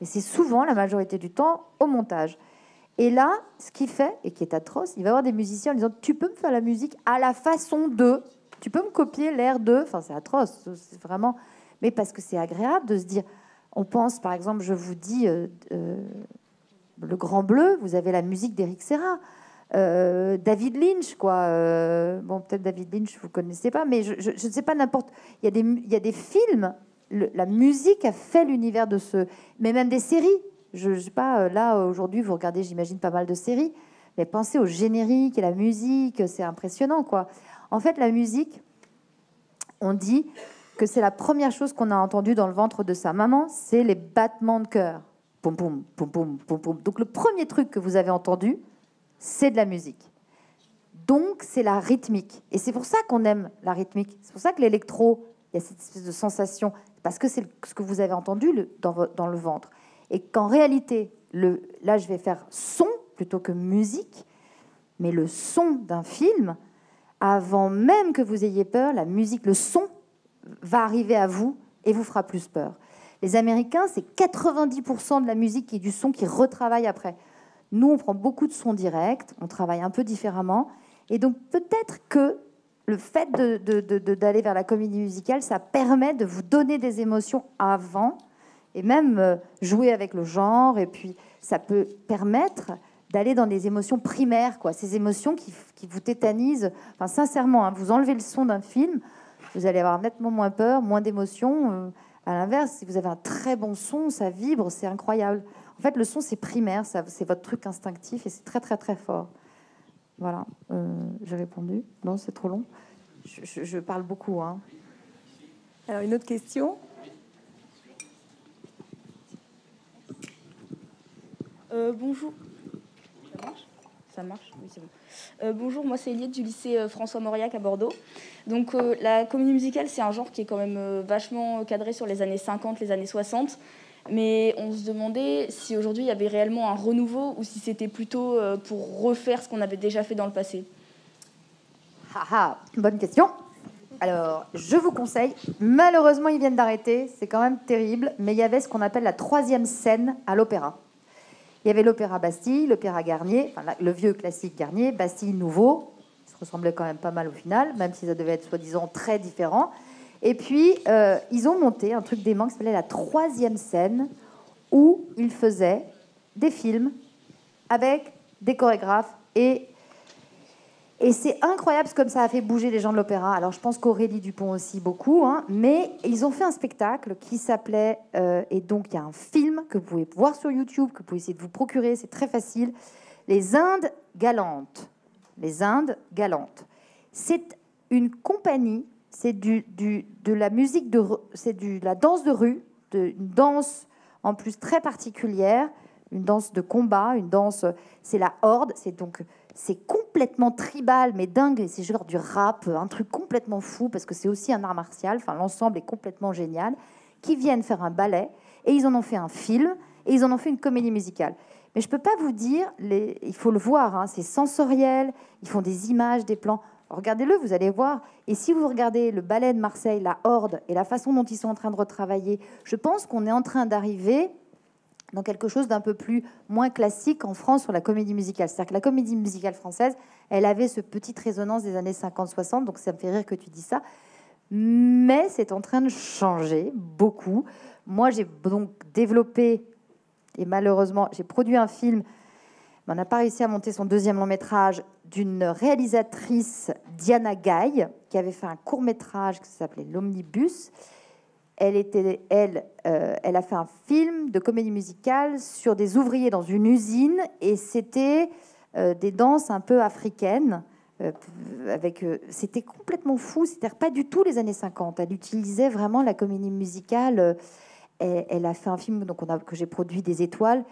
Mais c'est souvent, la majorité du temps, au montage. Et là, ce qu'il fait, et qui est atroce, il va voir des musiciens en disant Tu peux me faire la musique à la façon de. Tu peux me copier l'air de. Enfin, c'est atroce, c'est vraiment. Mais parce que c'est agréable de se dire On pense, par exemple, je vous dis, euh, euh, Le Grand Bleu, vous avez la musique d'Éric Serra. Euh, David Lynch, quoi. Bon, peut-être David Lynch, vous connaissez pas, mais je ne sais pas n'importe. Il y a des, films. la musique a fait l'univers de ce, mais même des séries. Je, je sais pas. euh, Là aujourd'hui, vous regardez, j'imagine pas mal de séries, mais pensez au générique et la musique, c'est impressionnant, quoi. En fait, la musique, on dit que c'est la première chose qu'on a entendue dans le ventre de sa maman, c'est les battements de cœur. Poum, poum, poum, poum, poum, poum. Donc le premier truc que vous avez entendu, c'est de la musique. Donc, c'est la rythmique. Et c'est pour ça qu'on aime la rythmique. C'est pour ça que l'électro, il y a cette espèce de sensation, parce que c'est ce que vous avez entendu dans le ventre. Et qu'en réalité, là, je vais faire son plutôt que musique, mais le son d'un film, avant même que vous ayez peur, la musique, le son va arriver à vous et vous fera plus peur. Les Américains, c'est 90% de la musique et du son qui retravaillent après. Nous, on prend beaucoup de sons directs, on travaille un peu différemment. Et donc, peut-être que le fait d'aller vers la comédie musicale, ça permet de vous donner des émotions avant et même euh, jouer avec le genre. Et puis, ça peut permettre d'aller dans des émotions primaires, quoi, ces émotions qui, vous tétanisent. Enfin, sincèrement, hein, vous enlevez le son d'un film, vous allez avoir nettement moins peur, moins d'émotions. Euh, à l'inverse, si vous avez un très bon son, ça vibre, c'est incroyable. En fait, le son, c'est primaire, ça- c'est votre truc instinctif et c'est très, très, très fort. Voilà, euh, j'ai répondu. Non, c'est trop long. Je parle beaucoup. Hein. Alors, une autre question? Euh, bonjour. Ça marche? Ça marche? Oui, c'est bon. Euh, bonjour, moi c'est Eliette du lycée euh, François Mauriac à Bordeaux. Donc la comédie musicale, c'est un genre qui est quand même vachement cadré sur les années 50, les années 60. Mais on se demandait si aujourd'hui il y avait réellement un renouveau ou si c'était plutôt pour refaire ce qu'on avait déjà fait dans le passé. Ah ah, bonne question. Alors, je vous conseille, malheureusement, ils viennent d'arrêter, c'est quand même terrible, mais il y avait ce qu'on appelle la troisième scène à l'opéra. Il y avait l'opéra Bastille, l'opéra Garnier, le vieux classique Garnier, Bastille nouveau, ça ressemblait quand même pas mal au final, même si ça devait être soi-disant très différent. Et puis, euh, ils ont monté un truc dément qui s'appelait la troisième scène, où ils faisaient des films avec des chorégraphes et et c'est incroyable comme ça a fait bouger les gens de l'opéra. Alors je pense qu'Aurélie Dupont aussi beaucoup, hein, mais ils ont fait un spectacle qui s'appelait, euh, et donc il y a un film que vous pouvez voir sur YouTube, que vous pouvez essayer de vous procurer, c'est très facile, Les Indes galantes. Les Indes galantes. C'est une compagnie, c'est du, de la musique, de, c'est de la danse de rue, de, une danse en plus très particulière, une danse de combat, une danse, c'est la horde, c'est donc c'est complètement tribal, mais dingue, c'est genre du rap, un truc complètement fou, parce que c'est aussi un art martial, enfin l'ensemble est complètement génial, qui viennent faire un ballet, et ils en ont fait un film, et ils en ont fait une comédie musicale. Mais je peux pas vous dire, il faut le voir, hein, c'est sensoriel, ils font des images, des plans. Regardez-le, vous allez voir. Et si vous regardez le ballet de Marseille, la Horde, et la façon dont ils sont en train de retravailler, je pense qu'on est en train d'arriver dans quelque chose d'un peu plus moins classique en France sur la comédie musicale. C'est-à-dire que la comédie musicale française, elle avait ce petite résonance des années 50-60, donc ça me fait rire que tu dis ça. Mais c'est en train de changer beaucoup. Moi, j'ai donc développé, et malheureusement, j'ai produit un film, mais on n'a pas réussi à monter son deuxième long métrage, d'une réalisatrice, Diana Gaille, qui avait fait un court métrage qui s'appelait L'Omnibus. Euh, elle a fait un film de comédie musicale sur des ouvriers dans une usine, et c'était euh, des danses un peu africaines. Euh, c'était complètement fou, c'était pas du tout les années 50. Elle utilisait vraiment la comédie musicale. Elle, a fait un film on a, que j'ai produit, Des Étoiles,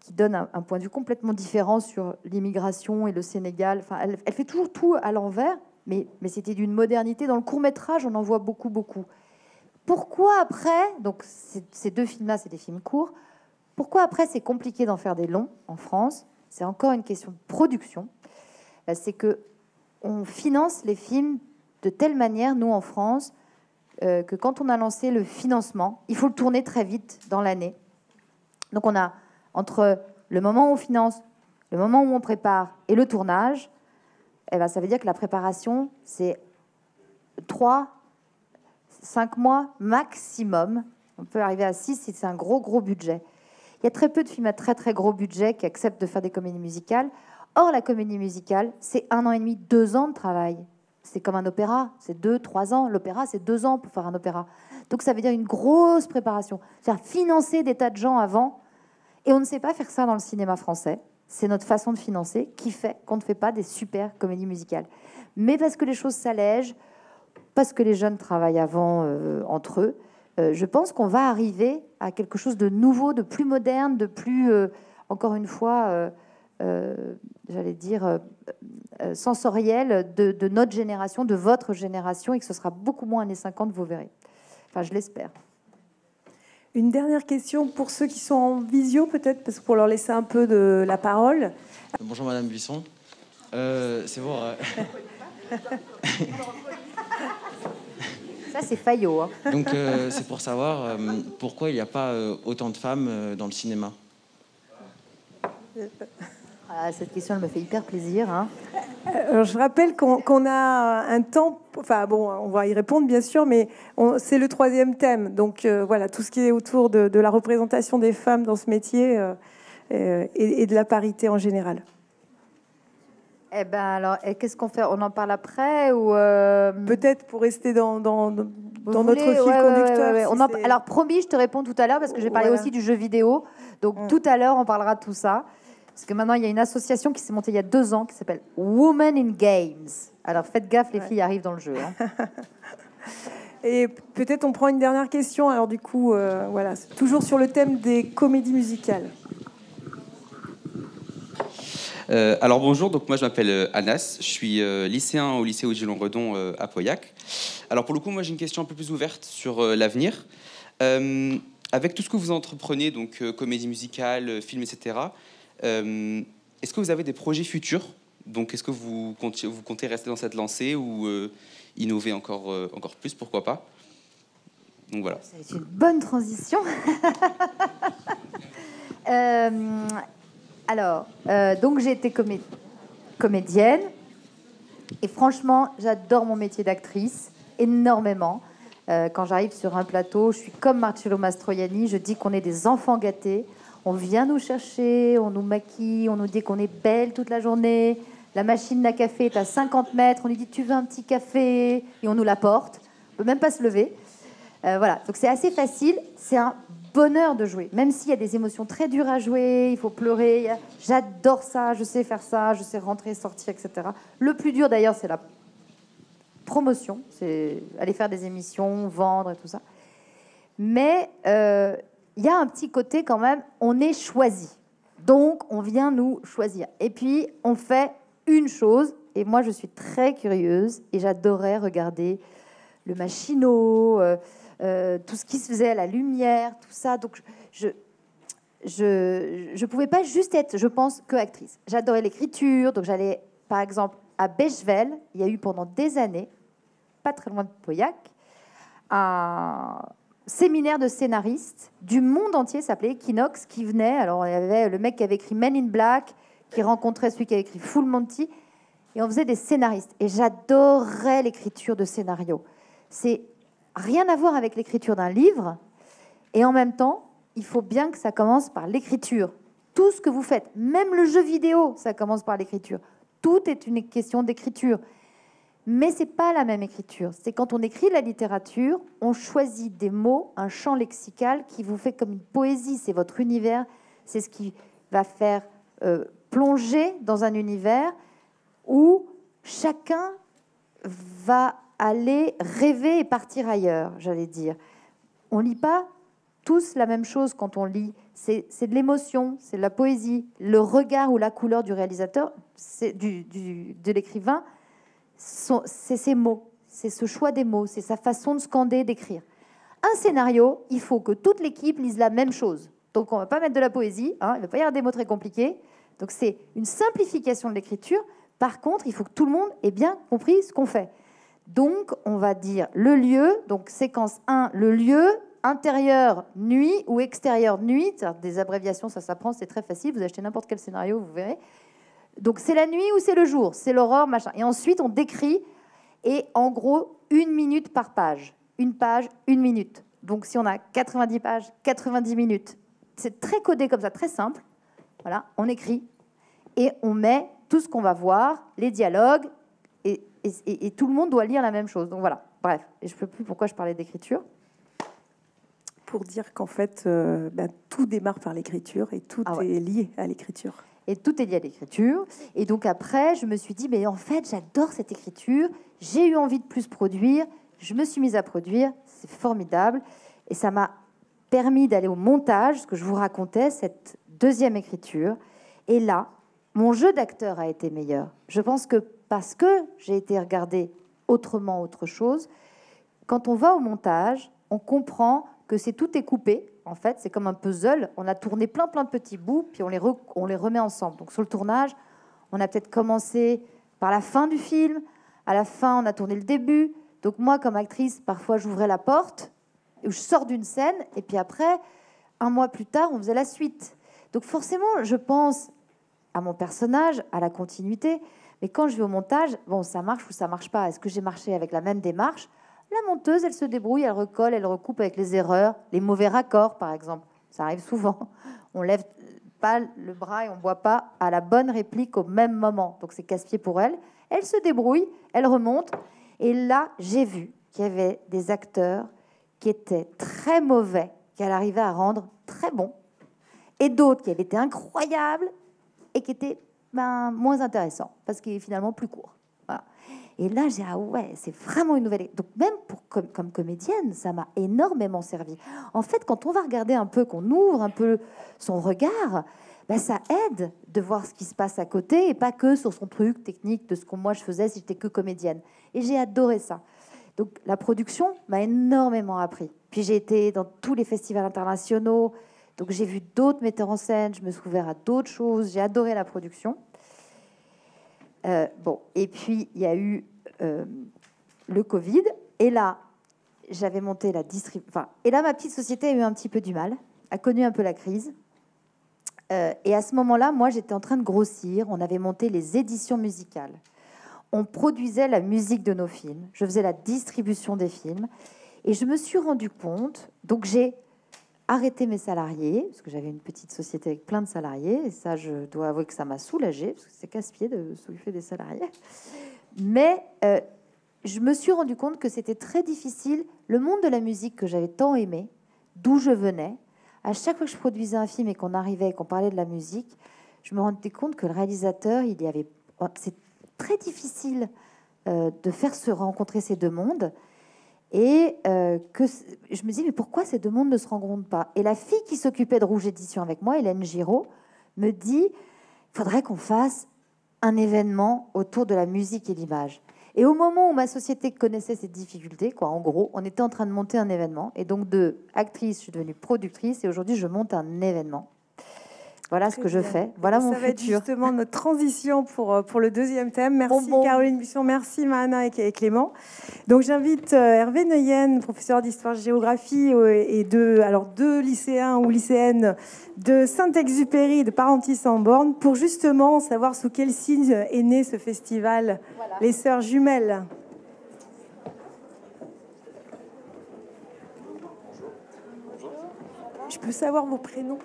qui donne un, point de vue complètement différent sur l'immigration et le Sénégal. Enfin, elle, fait toujours tout à l'envers, mais c'était d'une modernité. Dans le court métrage, on en voit beaucoup, beaucoup. Pourquoi après, donc ces deux films-là, c'est des films courts, pourquoi après c'est compliqué d'en faire des longs en France? C'est encore une question de production. C'est que on finance les films de telle manière, nous en France, euh, que quand on a lancé le financement, il faut le tourner très vite dans l'année. Donc on a entre le moment où on finance, le moment où on prépare et le tournage, eh ben, ça veut dire que la préparation, c'est trois, cinq mois maximum. On peut arriver à six si c'est un gros, gros budget. Il y a très peu de films à très, très gros budget qui acceptent de faire des comédies musicales. Or, la comédie musicale, c'est un an et demi, deux ans de travail. C'est comme un opéra, c'est deux, trois ans. L'opéra, c'est deux ans pour faire un opéra. Donc, ça veut dire une grosse préparation. C'est-à-dire financer des tas de gens avant et on ne sait pas faire ça dans le cinéma français. C'est notre façon de financer qui fait qu'on ne fait pas des super comédies musicales. Mais parce que les choses s'allègent, parce que les jeunes travaillent avant euh, entre eux, euh, je pense qu'on va arriver à quelque chose de nouveau, de plus moderne, de plus, euh, encore une fois, j'allais dire, sensoriel de, de, notre génération, de votre génération, et que ce sera beaucoup moins années 50, vous verrez. Enfin, je l'espère. Une dernière question pour ceux qui sont en visio, peut-être, parce que pour leur laisser un peu de la parole. Bonjour Madame Buisson. Euh, c'est bon. [laughs] Ça, c'est Fayot. Hein. Donc, euh, c'est pour savoir euh, pourquoi il n'y a pas autant de femmes dans le cinéma. Ah, cette question, elle me fait hyper plaisir. Hein. Euh, je rappelle qu'on a un temps, enfin bon, on va y répondre bien sûr, mais c'est le troisième thème. Donc euh, voilà, tout ce qui est autour de, la représentation des femmes dans ce métier euh, et, de la parité en général. Eh ben alors, qu'est-ce qu'on fait? On en parle après ou peut-être pour rester dans, dans, dans notre fil conducteur. alors promis, je te réponds tout à l'heure parce que j'ai parlé aussi du jeu vidéo. Donc hum. tout à l'heure, on parlera de tout ça. Parce que maintenant, il y a une association qui s'est montée il y a deux ans qui s'appelle Women in Games. Alors faites gaffe, les filles arrivent dans le jeu. Hein. [laughs] Et peut-être on prend une dernière question. Alors du coup, euh, voilà, toujours sur le thème des comédies musicales. Euh, alors bonjour, donc moi je m'appelle euh, Anas, je suis lycéen au lycée Odilon Redon à Pauillac. Alors pour le coup, moi j'ai une question un peu plus ouverte sur l'avenir. avec tout ce que vous entreprenez, donc comédie musicale, film, etc., euh, est-ce que vous avez des projets futurs? Donc, est-ce que vous comptez, rester dans cette lancée ou euh, innover encore, euh, encore plus? Pourquoi pas? Donc voilà. C'est une bonne transition. [laughs] alors, donc j'ai été comédienne et franchement, j'adore mon métier d'actrice énormément. quand j'arrive sur un plateau, je suis comme Marcello Mastroianni, je dis qu'on est des enfants gâtés on vient nous chercher, on nous maquille, on nous dit qu'on est belle toute la journée. La machine à café est à 50 mètres, on lui dit tu veux un petit café? Et on nous l'apporte. On peut même pas se lever. Euh, voilà, donc c'est assez facile. C'est un bonheur de jouer, même s'il y a des émotions très dures à jouer, il faut pleurer. J'adore ça, je sais faire ça, je sais rentrer, sortir, etc. Le plus dur d'ailleurs, c'est la promotion, c'est aller faire des émissions, vendre et tout ça. Mais euh, il y a un petit côté quand même, on est choisi. Donc, on vient nous choisir. Et puis, on fait une chose, et moi, je suis très curieuse, et j'adorais regarder le machinot, euh, euh, tout ce qui se faisait la lumière, tout ça. Donc, je je ne pouvais pas juste être, je pense, que actrice. J'adorais l'écriture, donc j'allais, par exemple, à Bechevel, il y a eu pendant des années, pas très loin de Pauillac, un, séminaire de scénaristes du monde entier, s'appelait Equinox, qui venait. Alors, il y avait le mec qui avait écrit Men in Black, qui rencontrait celui qui avait écrit Full Monty, et on faisait des scénaristes. Et j'adorais l'écriture de scénarios. C'est rien à voir avec l'écriture d'un livre, Et en même temps, il faut bien que ça commence par l'écriture. Tout ce que vous faites, même le jeu vidéo, ça commence par l'écriture. Tout est une question d'écriture. Mais c'est pas la même écriture. C'est quand on écrit la littérature, on choisit des mots, un champ lexical qui vous fait comme une poésie. C'est votre univers. C'est ce qui va faire euh, plonger dans un univers où chacun va aller rêver et partir ailleurs, j'allais dire. On lit pas tous la même chose quand on lit. C'est de l'émotion, c'est de la poésie. Le regard ou la couleur du réalisateur, du, du, de l'écrivain, c'est ses mots, c'est ce choix des mots, c'est sa façon de scander, d'écrire. Un scénario, il faut que toute l'équipe lise la même chose. Donc on va pas mettre de la poésie, hein, il ne va pas y avoir des mots très compliqués. Donc c'est une simplification de l'écriture. Par contre, il faut que tout le monde ait bien compris ce qu'on fait. Donc on va dire le lieu, donc séquence 1, le lieu, intérieur nuit ou extérieur nuit. Des abréviations, ça s'apprend, c'est très facile. Vous achetez n'importe quel scénario, vous verrez. Donc c'est la nuit ou c'est le jour, c'est l'aurore, machin. Et ensuite on décrit et en gros une minute par page, une page, une minute. Donc si on a 90 pages, 90 minutes, c'est très codé comme ça, très simple. Voilà, on écrit et on met tout ce qu'on va voir, les dialogues, et, tout le monde doit lire la même chose. Donc voilà, bref, et je ne peux plus pourquoi je parlais d'écriture pour dire qu'en fait, euh, ben, tout démarre par l'écriture et tout ah est lié à l'écriture. Et tout est lié à l'écriture. Et donc après, je me suis dit, mais en fait, j'adore cette écriture. J'ai eu envie de plus produire. Je me suis mise à produire. C'est formidable. Et ça m'a permis d'aller au montage, ce que je vous racontais, cette deuxième écriture. Et là, mon jeu d'acteur a été meilleur. Je pense que parce que j'ai été regarder autrement autre chose, quand on va au montage, on comprend que c'est tout est coupé. En fait, c'est comme un puzzle. On a tourné plein plein de petits bouts, puis on les, remet ensemble. Donc sur le tournage, on a peut-être commencé par la fin du film. À la fin, on a tourné le début. Donc moi, comme actrice, parfois j'ouvrais la porte, je sors d'une scène, et puis après, un mois plus tard, on faisait la suite. Donc forcément, je pense à mon personnage, à la continuité. Mais quand je vais au montage, bon, ça marche ou ça marche pas? Est-ce que j'ai marché avec la même démarche? La monteuse, elle se débrouille, elle recolle, elle recoupe avec les erreurs, les mauvais raccords, par exemple. Ça arrive souvent. [laughs] On lève pas le bras et on ne voit pas à la bonne réplique au même moment. Donc c'est casse-pied pour elle. Elle se débrouille, elle remonte. Et là, j'ai vu qu'il y avait des acteurs qui étaient très mauvais, qu'elle arrivait à rendre très bons, et d'autres qui avaient été incroyables et qui étaient ben, moins intéressants, parce qu'il est finalement plus court. Et là, j'ai ah ouais, c'est vraiment une nouvelle. Donc même pour comme, comme comédienne, ça m'a énormément servi. En fait, quand on va regarder un peu, qu'on ouvre un peu son regard, ben, ça aide de voir ce qui se passe à côté et pas que sur son truc technique de ce que moi je faisais si j'étais que comédienne. Et j'ai adoré ça. Donc la production m'a énormément appris. Puis j'ai été dans tous les festivals internationaux. Donc j'ai vu d'autres metteurs en scène, je me suis ouvert à d'autres choses. J'ai adoré la production. Euh, bon, et puis il y a eu euh, le Covid. Et là, j'avais monté la distribution. et là, ma petite société a eu un petit peu du mal, a connu un peu la crise. Euh, et à ce moment-là, moi, j'étais en train de grossir. On avait monté les éditions musicales. On produisait la musique de nos films. Je faisais la distribution des films. Et je me suis rendu compte, donc j'ai arrêté mes salariés, parce que j'avais une petite société avec plein de salariés, et ça, je dois avouer que ça m'a soulagé, parce que c'est casse-pied de s'occuper des salariés. Mais euh, je me suis rendu compte que c'était très difficile. Le monde de la musique que j'avais tant aimé, d'où je venais, à chaque fois que je produisais un film et qu'on arrivait et qu'on parlait de la musique, je me rendais compte que le réalisateur, il y avait, c'est très difficile euh, de faire se rencontrer ces deux mondes. Et euh, que je me dis, mais pourquoi ces deux mondes ne se rencontrent pas? Et la fille qui s'occupait de Rouge Édition avec moi, Hélène Giraud, me dit, il faudrait qu'on fasse un événement autour de la musique et l'image. Et au moment où ma société connaissait ces difficultés, quoi, en gros, on était en train de monter un événement. Et donc de actrice, je suis devenue productrice et aujourd'hui, je monte un événement. Voilà ce que je fais. Voilà mon Ça va être justement notre transition pour, euh, pour le deuxième thème. Merci Caroline Busson, merci Mahana et Clément. Donc j'invite euh, Hervé Neuyen, professeur d'histoire-géographie et de, alors deux lycéens ou lycéennes de Saint-Exupéry, de Parentis en Borne, pour justement savoir sous quel signe est né ce festival, les Sœurs Jumelles. Je peux savoir vos prénoms?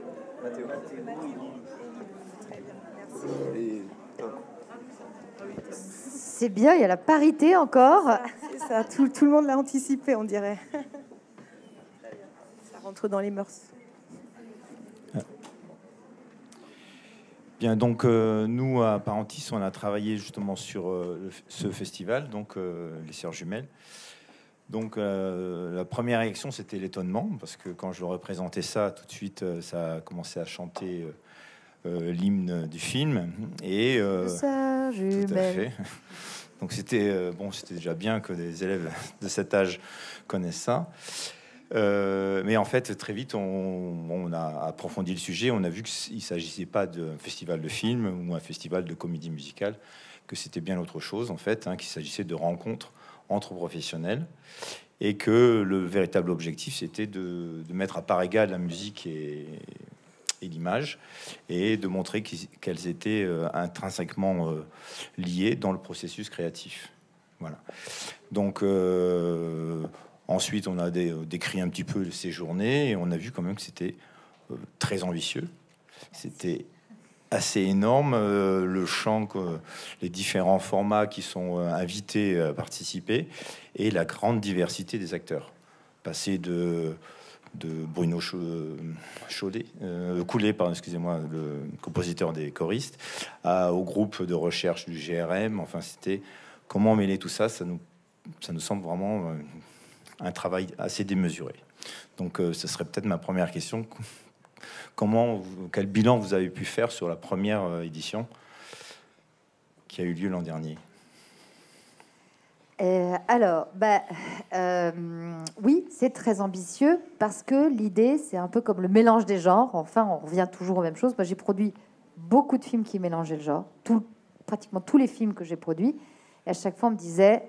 C'est bien, il y a la parité encore. Ça, tout, tout le monde l'a anticipé, on dirait. Ça rentre dans les mœurs. Bien, donc euh, nous à Parentis, on a travaillé justement sur euh, ce festival, donc euh, les Sœurs Jumelles. Donc euh, la première réaction, c'était l'étonnement, parce que quand je leur ai présenté ça, tout de suite, euh, ça a commencé à chanter euh, l'hymne du film. Et euh, Sœurs tout à fait. [laughs] Donc c'était bon, c'était déjà bien que des élèves [laughs] de cet âge connaissent ça. Euh, mais en fait, très vite, on, on a approfondi le sujet. On a vu qu'il ne s'agissait pas d'un festival de film ou un festival de comédie musicale, que c'était bien autre chose, en fait, hein, qu'il s'agissait de rencontres entre professionnels et que le véritable objectif, c'était de, mettre à part égale la musique et, l'image et de montrer qu'elles étaient euh, intrinsèquement euh, liées dans le processus créatif. Voilà. Donc, euh, ensuite, on a dé- décrit un petit peu ces journées et on a vu quand même que c'était très ambitieux. C'était assez énorme. euh, le champ, les différents formats qui sont euh, invités à participer et la grande diversité des acteurs. Passer de, de Bruno Chollet, euh, Coulet, pardon, excusez-moi, le compositeur des choristes, à- au groupe de recherche du GRM. Enfin, c'était comment mêler tout ça. Ça nous, ça nous semble vraiment euh, un travail assez démesuré. Donc, euh, ce serait peut-être ma première question. Comment, quel bilan vous avez pu faire sur la première euh, édition qui a eu lieu l'an dernier? Euh, alors, bah, euh, oui, c'est très ambitieux parce que l'idée, c'est un peu comme le mélange des genres. Enfin, on revient toujours aux mêmes choses. Moi, j'ai produit beaucoup de films qui mélangeaient le genre, tout, pratiquement tous les films que j'ai produits. Et à chaque fois, on me disait,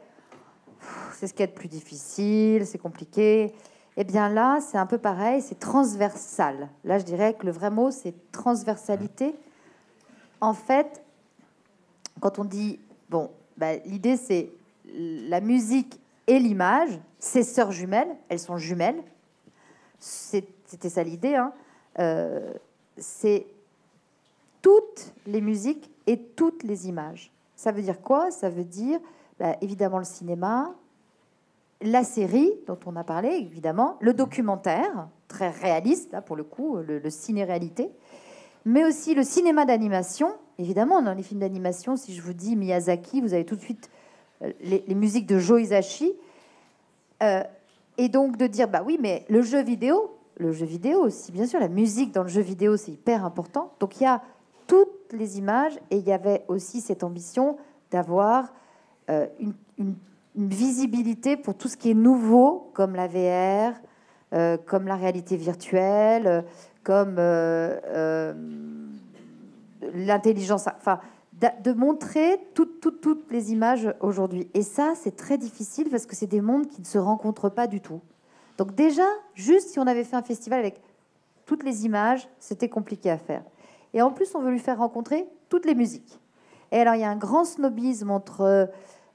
c'est ce qui est le plus difficile, c'est compliqué. Eh bien là, c'est un peu pareil, c'est transversal. Là, je dirais que le vrai mot, c'est transversalité. En fait, quand on dit, bon, bah, l'idée c'est la musique et l'image, ces sœurs jumelles, elles sont jumelles. C'était ça l'idée. hein. Euh, c'est toutes les musiques et toutes les images. Ça veut dire quoi? Ça veut dire bah, évidemment le cinéma, la série dont on a parlé, évidemment, le documentaire, très réaliste, là pour le coup, le, le ciné-réalité, mais aussi le cinéma d'animation. Évidemment, dans les films d'animation, si je vous dis Miyazaki, vous avez tout de suite euh, les, les musiques de Joe Hisaishi. Euh, et donc de dire, bah oui, mais le jeu vidéo, le jeu vidéo aussi, bien sûr, la musique dans le jeu vidéo, c'est hyper important. Donc il y a toutes les images et il y avait aussi cette ambition d'avoir euh, une, une- visibilité pour tout ce qui est nouveau, comme la VR, euh, comme la réalité virtuelle, comme euh, euh, l'intelligence, enfin, de montrer toutes, toutes, toutes les images aujourd'hui. Et ça, c'est très difficile parce que c'est des mondes qui ne se rencontrent pas du tout. Donc déjà, juste si on avait fait un festival avec toutes les images, c'était compliqué à faire. Et en plus, on veut lui faire rencontrer toutes les musiques. Et alors, il y a un grand snobisme entre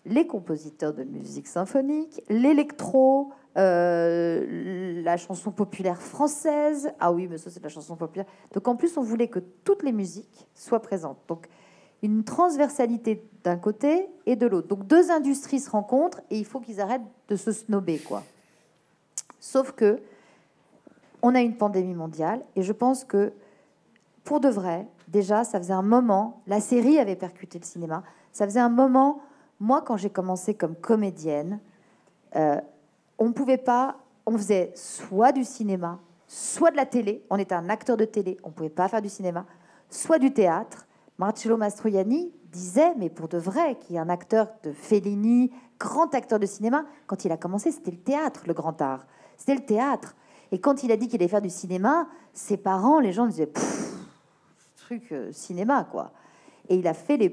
les compositeurs de musique symphonique, l'électro, euh, la chanson populaire française. Ah oui, mais ça, c'est la chanson populaire. Donc, en plus, on voulait que toutes les musiques soient présentes. Donc, une transversalité d'un côté et de l'autre. Donc, deux industries se rencontrent et il faut qu'ils arrêtent de se snober, quoi. Sauf que on a une pandémie mondiale et je pense que pour de vrai, déjà, ça faisait un moment, la série avait percuté le cinéma, ça faisait un moment, moi, quand j'ai commencé comme comédienne, euh, on pouvait pas, on faisait soit du cinéma, soit de la télé, on était un acteur de télé, on pouvait pas faire du cinéma, soit du théâtre. Marcello Mastroianni disait, mais pour de vrai, qui est un acteur de Fellini, grand acteur de cinéma, quand il a commencé, c'était le théâtre, le grand art. C'était le théâtre. Et quand il a dit qu'il allait faire du cinéma, ses parents, les gens disaient, truc euh, cinéma, quoi. Et il a fait les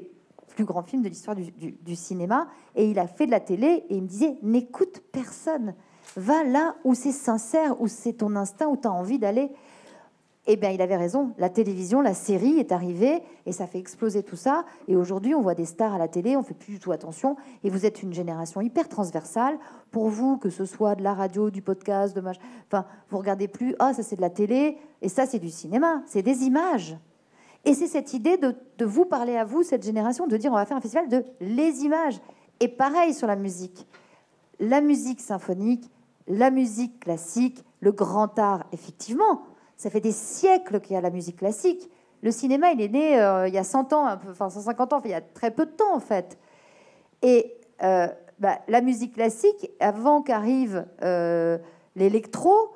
plus grands films de l'histoire du, cinéma, et il a fait de la télé, et il me disait, n'écoute personne. Va là où c'est sincère, où c'est ton instinct, où tu as envie d'aller. eh bien, il avait raison. La télévision, la série est arrivée et ça fait exploser tout ça. Et aujourd'hui, on voit des stars à la télé, on fait plus du tout attention. Et vous êtes une génération hyper transversale. Pour vous, que ce soit de la radio, du podcast, de enfin, vous regardez plus. Ah, ça c'est de la télé et ça c'est du cinéma. C'est des images. Et c'est cette idée de, vous parler à vous, cette génération, de dire on va faire un festival de les images. Et pareil sur la musique. La musique symphonique, la musique classique, le grand art, effectivement ça fait des siècles qu'il y a la musique classique. Le cinéma, il est né euh, il y a 100 ans, un peu, enfin 150 ans, il y a très peu de temps en fait. Et euh, bah, la musique classique, avant qu'arrive euh, l'électro,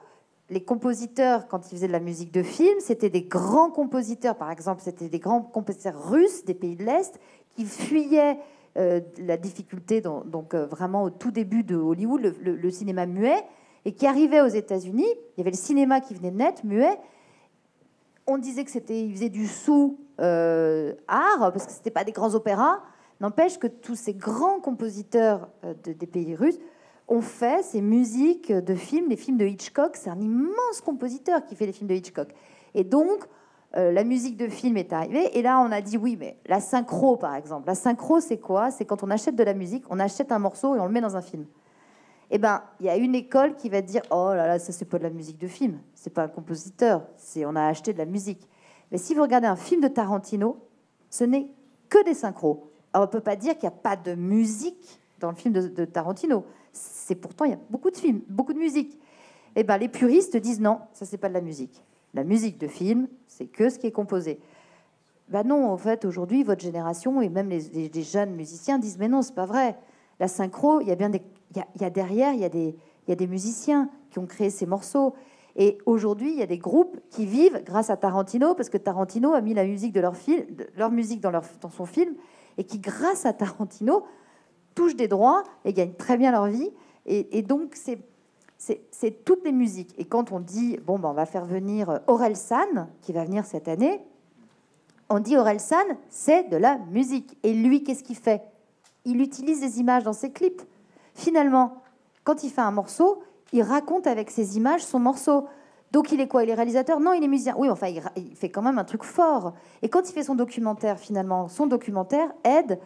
les compositeurs, quand ils faisaient de la musique de film, c'était des grands compositeurs. Par exemple, c'était des grands compositeurs russes des pays de l'Est qui fuyaient la difficulté, donc, vraiment au tout début de Hollywood, le cinéma muet et qui arrivait aux États-Unis. Il y avait le cinéma qui venait net, muet. On disait que c'était, ils faisaient du sous euh, art parce que c'était pas des grands opéras. N'empêche que tous ces grands compositeurs euh, des pays russes ont fait ces musiques de films, les films de Hitchcock. C'est un immense compositeur qui fait les films de Hitchcock. Et donc, euh, la musique de film est arrivée. Et là, on a dit oui, mais la synchro, par exemple. La synchro, c'est quoi? C'est quand on achète de la musique, on achète un morceau et on le met dans un film eh ben, il y a une école qui va dire oh là là, ça c'est pas de la musique de film, c'est pas un compositeur, c'est on a acheté de la musique. Mais si vous regardez un film de Tarantino, ce n'est que des synchros. Alors, on peut pas dire qu'il n'y a pas de musique dans le film de, Tarantino. C'est pourtant il y a beaucoup de films, beaucoup de musique. Eh ben, les puristes disent non, ça c'est pas de la musique. La musique de film, c'est que ce qui est composé. Ben non, en fait, aujourd'hui, votre génération et même les, jeunes musiciens disent mais non, c'est pas vrai. La synchro, il y a bien des il y, a derrière, il y a, des, y a des musiciens qui ont créé ces morceaux. Et aujourd'hui, il y a des groupes qui vivent grâce à Tarantino, parce que Tarantino a mis la musique de leur, film, leur musique dans, leur, dans son film, et qui, grâce à Tarantino, touchent des droits et gagnent très bien leur vie. Et, donc, c'est c'est toutes les musiques. Et quand on dit, bon, ben, on va faire venir Aurel San, qui va venir cette année, on dit Aurel San, c'est de la musique. Et lui, qu'est-ce qu'il fait? Il utilise des images dans ses clips. Finalement, quand il fait un morceau, il raconte avec ses images son morceau. Donc il est quoi? Il est réalisateur? Non, il est musicien. Oui, enfin, il, fait quand même un truc fort. Et quand il fait son documentaire, finalement, son documentaire aide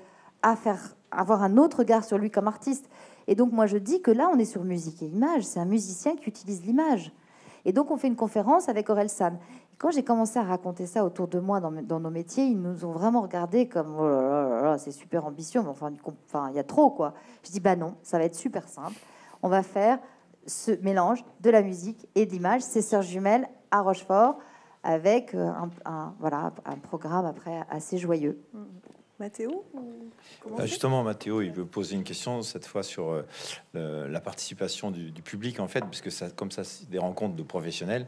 à faire avoir un autre regard sur lui comme artiste. Et donc moi je dis que là, on est sur musique et image. C'est un musicien qui utilise l'image. Et donc on fait une conférence avec Aurel San. Quand j'ai commencé à raconter ça autour de moi dans, nos métiers, ils nous ont vraiment regardé comme oh c'est super ambitieux, mais enfin, il y a trop quoi. Je dis bah non, ça va être super simple. On va faire ce mélange de la musique et de l'image. C'est Sœurs Jumelles à Rochefort avec euh, un, voilà, un programme après assez joyeux. Mathéo euh, Justement, Mathéo, il veut poser une question cette fois sur euh, la participation du, du, public en fait, parce que ça, comme ça, c'est des rencontres de professionnels.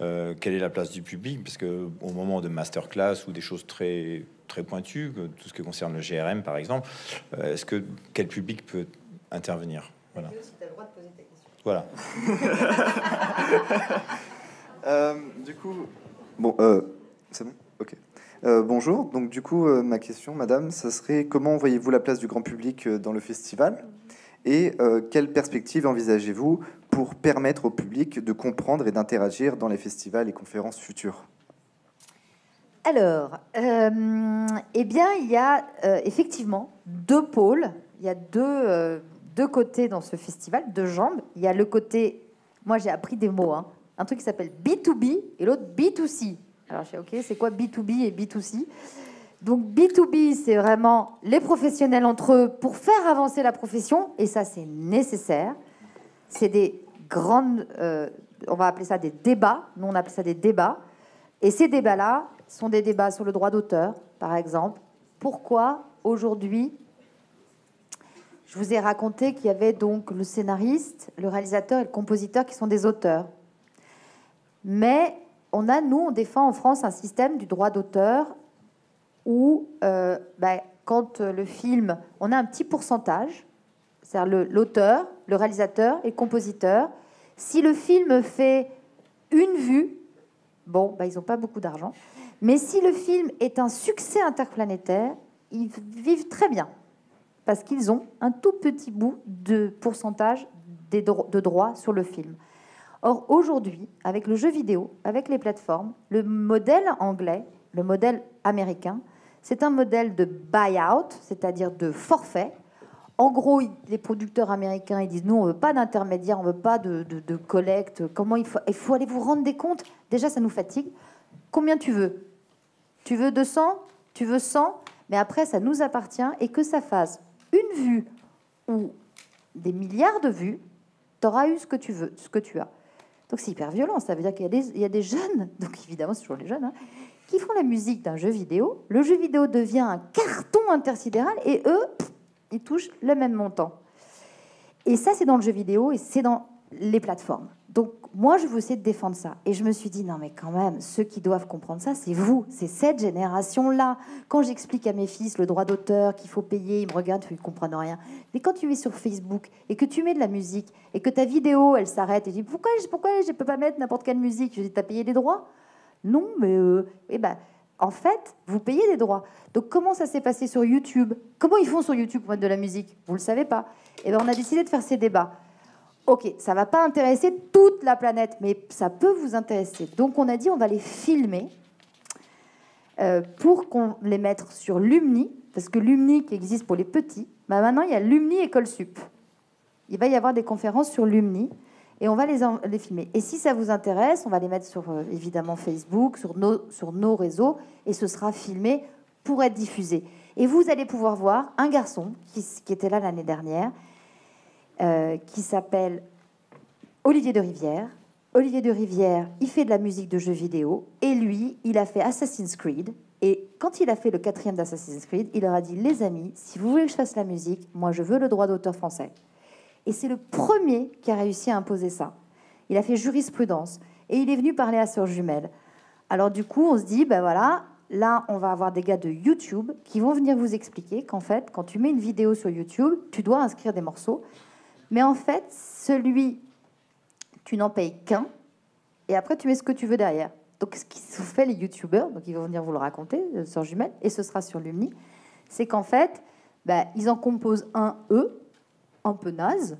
Euh, quelle est la place du public? Parce que au moment de masterclass ou des choses très très pointues, tout ce qui concerne le GRM par exemple, euh, est-ce que quel public peut intervenir? Voilà. Voilà. [laughs] Euh, du coup, bon, c'est bon, ok. bonjour. Donc du coup, ma question, Madame, ça serait comment voyez-vous la place du grand public dans le festival et quelle perspective envisagez-vous pour permettre au public de comprendre et d'interagir dans les festivals et conférences futures? Alors, euh, eh bien, il y a euh, effectivement deux pôles. Il y a deux, euh, deux côtés dans ce festival, deux jambes. Il y a le côté, moi j'ai appris des mots, hein. un truc qui s'appelle B2B et l'autre B2C. Alors, je sais, ok, c'est quoi B2B et B2C donc B2B, c'est vraiment les professionnels entre eux pour faire avancer la profession, et ça c'est nécessaire. C'est des grandes, euh, on va appeler ça des débats, nous on appelle ça des débats, et ces débats-là sont des débats sur le droit d'auteur, par exemple. Pourquoi aujourd'hui, je vous ai raconté qu'il y avait donc le scénariste, le réalisateur et le compositeur qui sont des auteurs. Mais on a, nous, on défend en France un système du droit d'auteur où, euh, ben, quand le film, on a un petit pourcentage, c'est-à-dire l'auteur, le, réalisateur et le compositeur. Si le film fait une vue, bon, bah, ils n'ont pas beaucoup d'argent. Mais si le film est un succès interplanétaire, ils vivent très bien. Parce qu'ils ont un tout petit bout de pourcentage de droits sur le film. Or, aujourd'hui, avec le jeu vidéo, avec les plateformes, le modèle anglais, le modèle américain, c'est un modèle de buy-out, c'est-à-dire de forfait. En gros, les producteurs américains ils disent nous, on veut pas d'intermédiaire, on veut pas de, de, collecte. Comment il faut, il faut aller vous rendre des comptes? Déjà, ça nous fatigue. Combien tu veux? Tu veux 200 Tu veux 100 Mais après, ça nous appartient et que ça fasse une vue ou des milliards de vues, tu auras eu ce que tu veux, ce que tu as. Donc c'est hyper violent. Ça veut dire qu'il y, a des jeunes, [laughs] donc évidemment c'est toujours les jeunes, hein, qui font la musique d'un jeu vidéo. Le jeu vidéo devient un carton intersidéral et eux, ils touchent le même montant. Et ça, c'est dans le jeu vidéo et c'est dans les plateformes. Donc moi, je essayer de défendre ça. Et je me suis dit, non mais quand même, ceux qui doivent comprendre ça, c'est vous, c'est cette génération-là. Quand j'explique à mes fils le droit d'auteur qu'il faut payer, ils me regardent, ils ne comprennent rien. Mais quand tu es sur Facebook et que tu mets de la musique et que ta vidéo, elle s'arrête et tu dis, pourquoi, pourquoi je ne peux pas mettre n'importe quelle musique? Je dis, as payé des droits? Non, mais... Euh, eh ben, en fait, vous payez des droits. Donc comment ça s'est passé sur YouTube? Comment ils font sur YouTube pour mettre de la musique? Vous ne le savez pas. Eh ben, on a décidé de faire ces débats. Ok, ça va pas intéresser toute la planète, mais ça peut vous intéresser. Donc on a dit on va les filmer euh, pour qu'on les mette sur Lumni, parce que Lumni qui existe pour les petits, bah maintenant il y a Lumni École Sup. Il va y avoir des conférences sur Lumni et on va les, les filmer. Et si ça vous intéresse, on va les mettre sur euh, évidemment Facebook, sur nos, sur nos réseaux, et ce sera filmé pour être diffusé. Et vous allez pouvoir voir un garçon qui, qui était là l'année dernière, euh, qui s'appelle Olivier de Rivière. Olivier de Rivière, il fait de la musique de jeux vidéo et lui, il a fait Assassin's Creed. Et quand il a fait le quatrième d'Assassin's Creed, il leur a dit Les amis, si vous voulez que je fasse la musique, moi je veux le droit d'auteur français. Et c'est le premier qui a réussi à imposer ça. Il a fait jurisprudence et il est venu parler à Sœur Jumelle. Alors du coup, on se dit Ben voilà, là, on va avoir des gars de YouTube qui vont venir vous expliquer qu'en fait, quand tu mets une vidéo sur YouTube, tu dois inscrire des morceaux mais en fait, celui, tu n'en payes qu'un, et après, tu mets ce que tu veux derrière. Donc, ce qu'ils ont fait les youtubeurs, donc ils vont venir vous le raconter, euh, sur Jumelle, et ce sera sur Lumni, c'est qu'en fait, bah, ils en composent un E, un peu naze,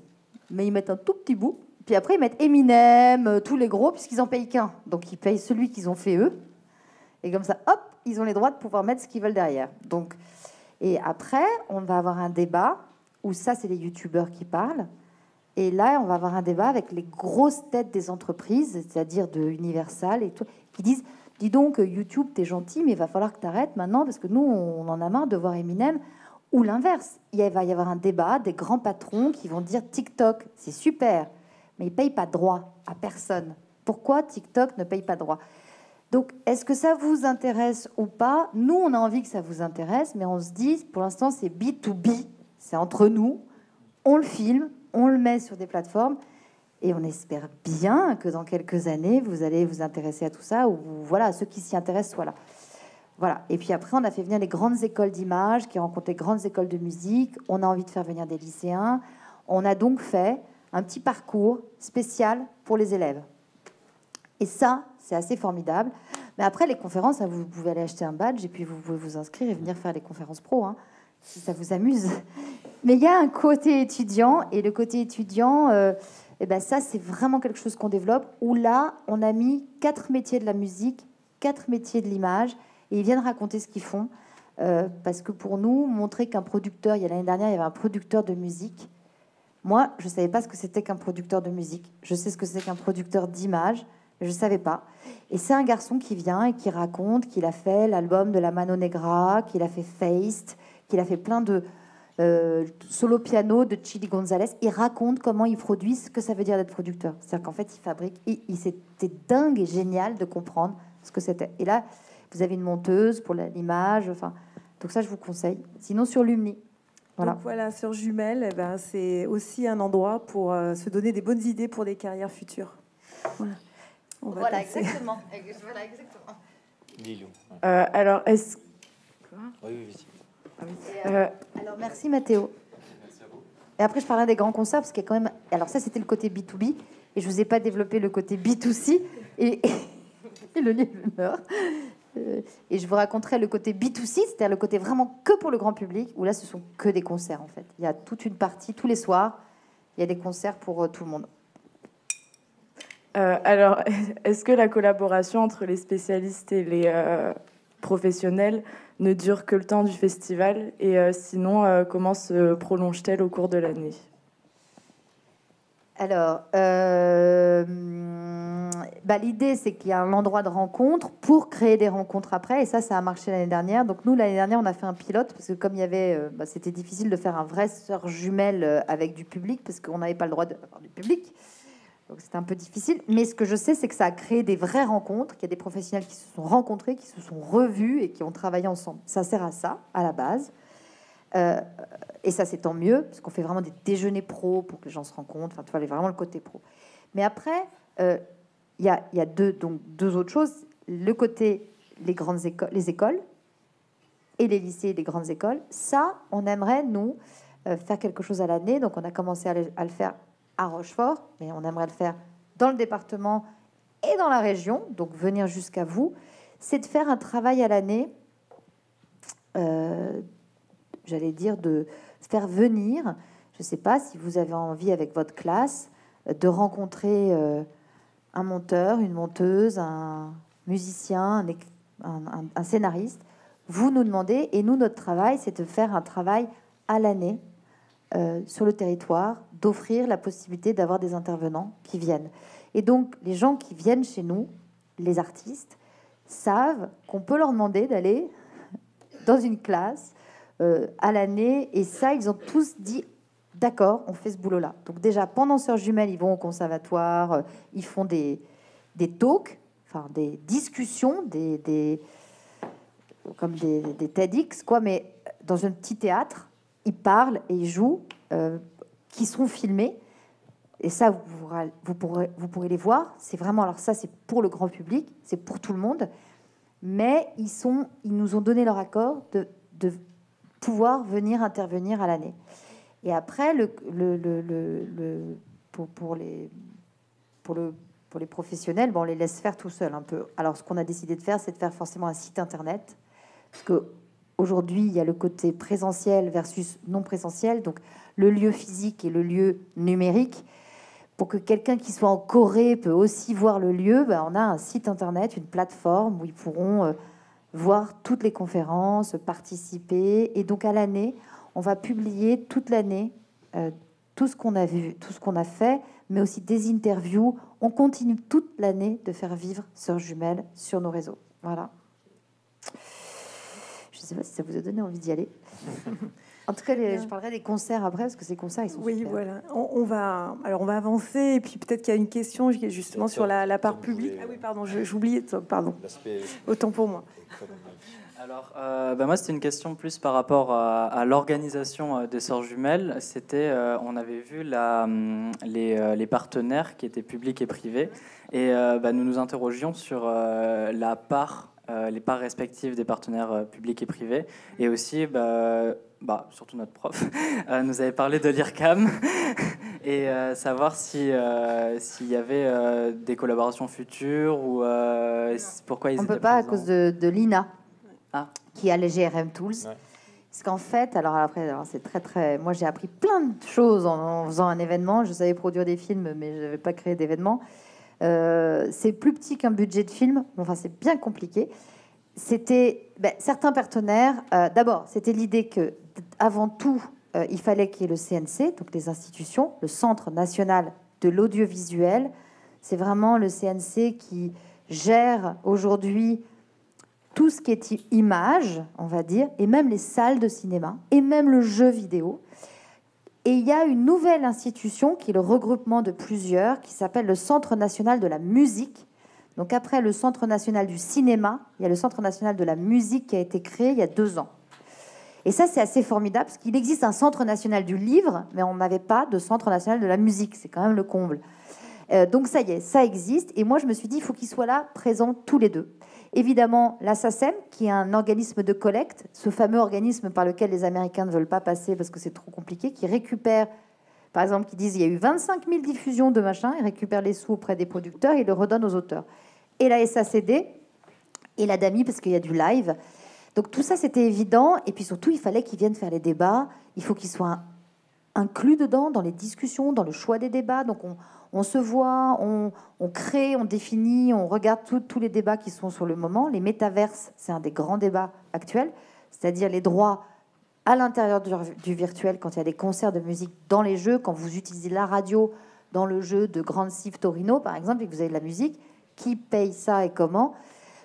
mais ils mettent un tout petit bout. Puis après, ils mettent Eminem, euh, tous les gros, puisqu'ils en payent qu'un. Donc, ils payent celui qu'ils ont fait eux. Et comme ça, hop, ils ont les droits de pouvoir mettre ce qu'ils veulent derrière. Donc, et après, on va avoir un débat où ça, c'est les youtubeurs qui parlent. Et là, on va avoir un débat avec les grosses têtes des entreprises, c'est-à-dire de Universal et tout, qui disent Dis donc, YouTube, t'es gentil, mais il va falloir que tu arrêtes maintenant parce que nous, on en a marre de voir Eminem. Ou l'inverse, il va y avoir un débat des grands patrons qui vont dire TikTok, c'est super, mais ils payent pas droit à personne. Pourquoi TikTok ne paye pas droit donc, est-ce que ça vous intéresse ou pas? Nous, on a envie que ça vous intéresse, mais on se dit, pour l'instant, c'est B2B, c'est entre nous. On le filme, on le met sur des plateformes et on espère bien que dans quelques années, vous allez vous intéresser à tout ça, ou voilà, ceux qui s'y intéressent soient là. Voilà. Et puis après, on a fait venir les grandes écoles d'image, qui rencontrent les grandes écoles de musique. On a envie de faire venir des lycéens. On a donc fait un petit parcours spécial pour les élèves. Et ça, c'est assez formidable. Mais après, les conférences, vous pouvez aller acheter un badge et puis vous pouvez vous inscrire et venir faire les conférences pro, hein, si ça vous amuse. Mais il y a un côté étudiant, et le côté étudiant, euh, eh ben ça, c'est vraiment quelque chose qu'on développe, où là, on a mis quatre métiers de la musique, quatre métiers de l'image, et ils viennent raconter ce qu'ils font. Euh, parce que pour nous, montrer qu'un producteur, il y a l'année dernière, il y avait un producteur de musique. Moi, je ne savais pas ce que c'était qu'un producteur de musique. Je sais ce que c'est qu'un producteur d'image, je ne savais pas. Et c'est un garçon qui vient et qui raconte qu'il a fait l'album de la Mano Negra, qu'il a fait Faced, qu'il a fait plein de, euh, solo piano de Chili Gonzalez. Il raconte comment il produit, ce que ça veut dire d'être producteur. C'est-à-dire qu'en fait, il fabrique. Et, c'était dingue et génial de comprendre ce que c'était. Et là, vous avez une monteuse pour l'image. Enfin, donc ça, je vous conseille. Sinon, sur Lumni. Voilà. Donc voilà, sur Jumelle, eh ben, c'est aussi un endroit pour euh, se donner des bonnes idées pour des carrières futures. Voilà, voilà exactement. voilà, exactement. Euh, alors, est-ce... Oui, oui, euh, alors merci Mathéo. Et après je parlerai des grands concerts parce qu'il y a quand même. Alors ça c'était le côté B2B et je vous ai pas développé le côté B2C [laughs] et, le livre meurt. Euh, et je vous raconterai le côté B2C, c'est-à-dire le côté vraiment que pour le grand public, où là ce sont que des concerts en fait. Il y a toute une partie tous les soirs, il y a des concerts pour euh, tout le monde. Euh, alors, [laughs] est-ce que la collaboration entre les spécialistes et les euh, professionnels ne dure que le temps du festival Et euh, sinon, euh, comment se prolonge-t-elle au cours de l'année? Alors, euh, bah, l'idée, c'est qu'il y a un endroit de rencontre pour créer des rencontres après. Et ça, ça a marché l'année dernière. Donc, nous, l'année dernière, on a fait un pilote parce que, comme il y avait, bah, c'était difficile de faire un vrai sœur jumelle avec du public parce qu'on n'avait pas le droit d'avoir du public. Donc, c'était un peu difficile. Mais ce que je sais, c'est que ça a créé des vraies rencontres, qu'il y a des professionnels qui se sont rencontrés, qui se sont revus et qui ont travaillé ensemble. Ça sert à ça, à la base. Euh, et ça, c'est tant mieux, parce qu'on fait vraiment des déjeuners pro pour que les gens se rencontrent. Enfin, tu vois, vraiment le côté pro. Mais après, euh, il il y a deux, autres choses. Le côté, les grandes écoles, les écoles et les lycées les grandes écoles. Ça, on aimerait, nous, euh, faire quelque chose à l'année. Donc, on a commencé à le faire Rochefort, mais on aimerait le faire dans le département et dans la région, donc venir jusqu'à vous. C'est de faire un travail à l'année euh, j'allais dire, de faire venir, je ne sais pas si vous avez envie avec votre classe, de rencontrer euh, un monteur, une monteuse, un musicien, un scénariste. Vous nous demandez, et nous, notre travail, c'est de faire un travail à l'année euh, sur le territoire, d'offrir la possibilité d'avoir des intervenants qui viennent. Et donc, les gens qui viennent chez nous, les artistes, savent qu'on peut leur demander d'aller dans une classe euh, à l'année. Et ça, ils ont tous dit d'accord, on fait ce boulot-là. Donc déjà, pendant Sœurs Jumelles, ils vont au conservatoire, euh, ils font des, des talks, enfin des discussions, des, des- comme des, des TEDx, quoi, mais dans un petit théâtre, ils parlent et ils jouent, euh, qui seront filmés. Et ça, vous pourrez, vous pourrez, vous pourrez les voir. C'est vraiment, alors ça, c'est pour le grand public, c'est pour tout le monde. Mais ils, sont, ils nous ont donné leur accord de, de pouvoir venir intervenir à l'année. Et après, le, le, le- le- pour, les, pour, le, pour les professionnels, bon, on les laisse faire tout seul un peu. Alors, ce qu'on a décidé de faire, c'est de faire forcément un site internet. Parce que aujourd'hui, il y a le côté présentiel versus non présentiel, donc le lieu physique et le lieu numérique. Pour que quelqu'un qui soit en Corée peut aussi voir le lieu, ben, on a un site internet, une plateforme où ils pourront euh, voir toutes les conférences, participer. Et donc à l'année, on va publier toute l'année euh, tout ce qu'on a vu, tout ce qu'on a fait, mais aussi des interviews. On continue toute l'année de faire vivre Sœurs Jumelles sur nos réseaux. Voilà. Je ne sais pas si ça vous a donné envie d'y aller. [laughs] en tout cas, les- je parlerai des concerts après, parce que ces concerts, ils sont Oui, super. voilà. On, on va, alors on va avancer, et puis peut-être qu'il y a une question justement sur la, la part publique. Ah oui, pardon, je- j'oubliais, toi, pardon. Autant pour moi. Alors, euh, bah, moi, c'était une question plus par rapport à, à l'organisation euh, des Sœurs Jumelles. C'était, euh, on avait vu la, hum, les, euh, les partenaires qui étaient publics et privés, et euh, bah, nous nous interrogions sur euh, la part, euh, les parts respectives des partenaires euh, publics et privés, et aussi, bah, bah, surtout notre prof, [laughs] euh, nous avait parlé de l'IRCAM, [laughs] et euh, savoir si euh, s'il y avait euh, des collaborations futures ou euh, pourquoi ils On étaient peut pas à cause de, de l'INA, Ah. qui a les GRM Tools. Parce qu'en fait, alors après, alors c'est très très. Moi, j'ai appris plein de choses en, en faisant un événement. Je savais produire des films, mais je n'avais pas créé d'événements. Euh, c'est plus petit qu'un budget de film. Enfin, c'est bien compliqué. C'était ben, certains partenaires. euh, D'abord, c'était l'idée que, avant tout, euh, il fallait qu'il y ait le CNC, donc les institutions, le Centre national de l'audiovisuel. C'est vraiment le CNC qui gère aujourd'hui tout ce qui est image, on va dire, et même les salles de cinéma, et même le jeu vidéo. Et il y a une nouvelle institution qui est le regroupement de plusieurs, qui s'appelle le Centre national de la musique. Donc après le Centre national du cinéma, il y a le Centre national de la musique qui a été créé il y a deux ans. Et ça, c'est assez formidable, parce qu'il existe un Centre national du livre, mais on n'avait pas de Centre national de la musique. C'est quand même le comble. Euh, donc ça y est, ça existe. Et moi, je me suis dit, il faut qu'ils soient là, présents tous les deux. Évidemment, la SACEM, qui est un organisme de collecte, ce fameux organisme par lequel les Américains ne veulent pas passer parce que c'est trop compliqué, qui récupère, par exemple, qui disent il y a eu 25 000 diffusions de machin, ils récupèrent les sous auprès des producteurs et le redonnent aux auteurs. Et la SACD, et la DAMI, parce qu'il y a du live. Donc tout ça, c'était évident. Et puis surtout, il fallait qu'ils viennent faire les débats. Il faut qu'ils soient inclus dedans, dans les discussions, dans le choix des débats. Donc on, se voit, on, crée, on définit, on regarde tous les débats qui sont sur le moment. Les métaverses, c'est un des grands débats actuels, c'est-à-dire les droits à l'intérieur du, virtuel quand il y a des concerts de musique dans les jeux, quand vous utilisez la radio dans le jeu de Grand Sif Torino, par exemple, et que vous avez de la musique, qui paye ça et comment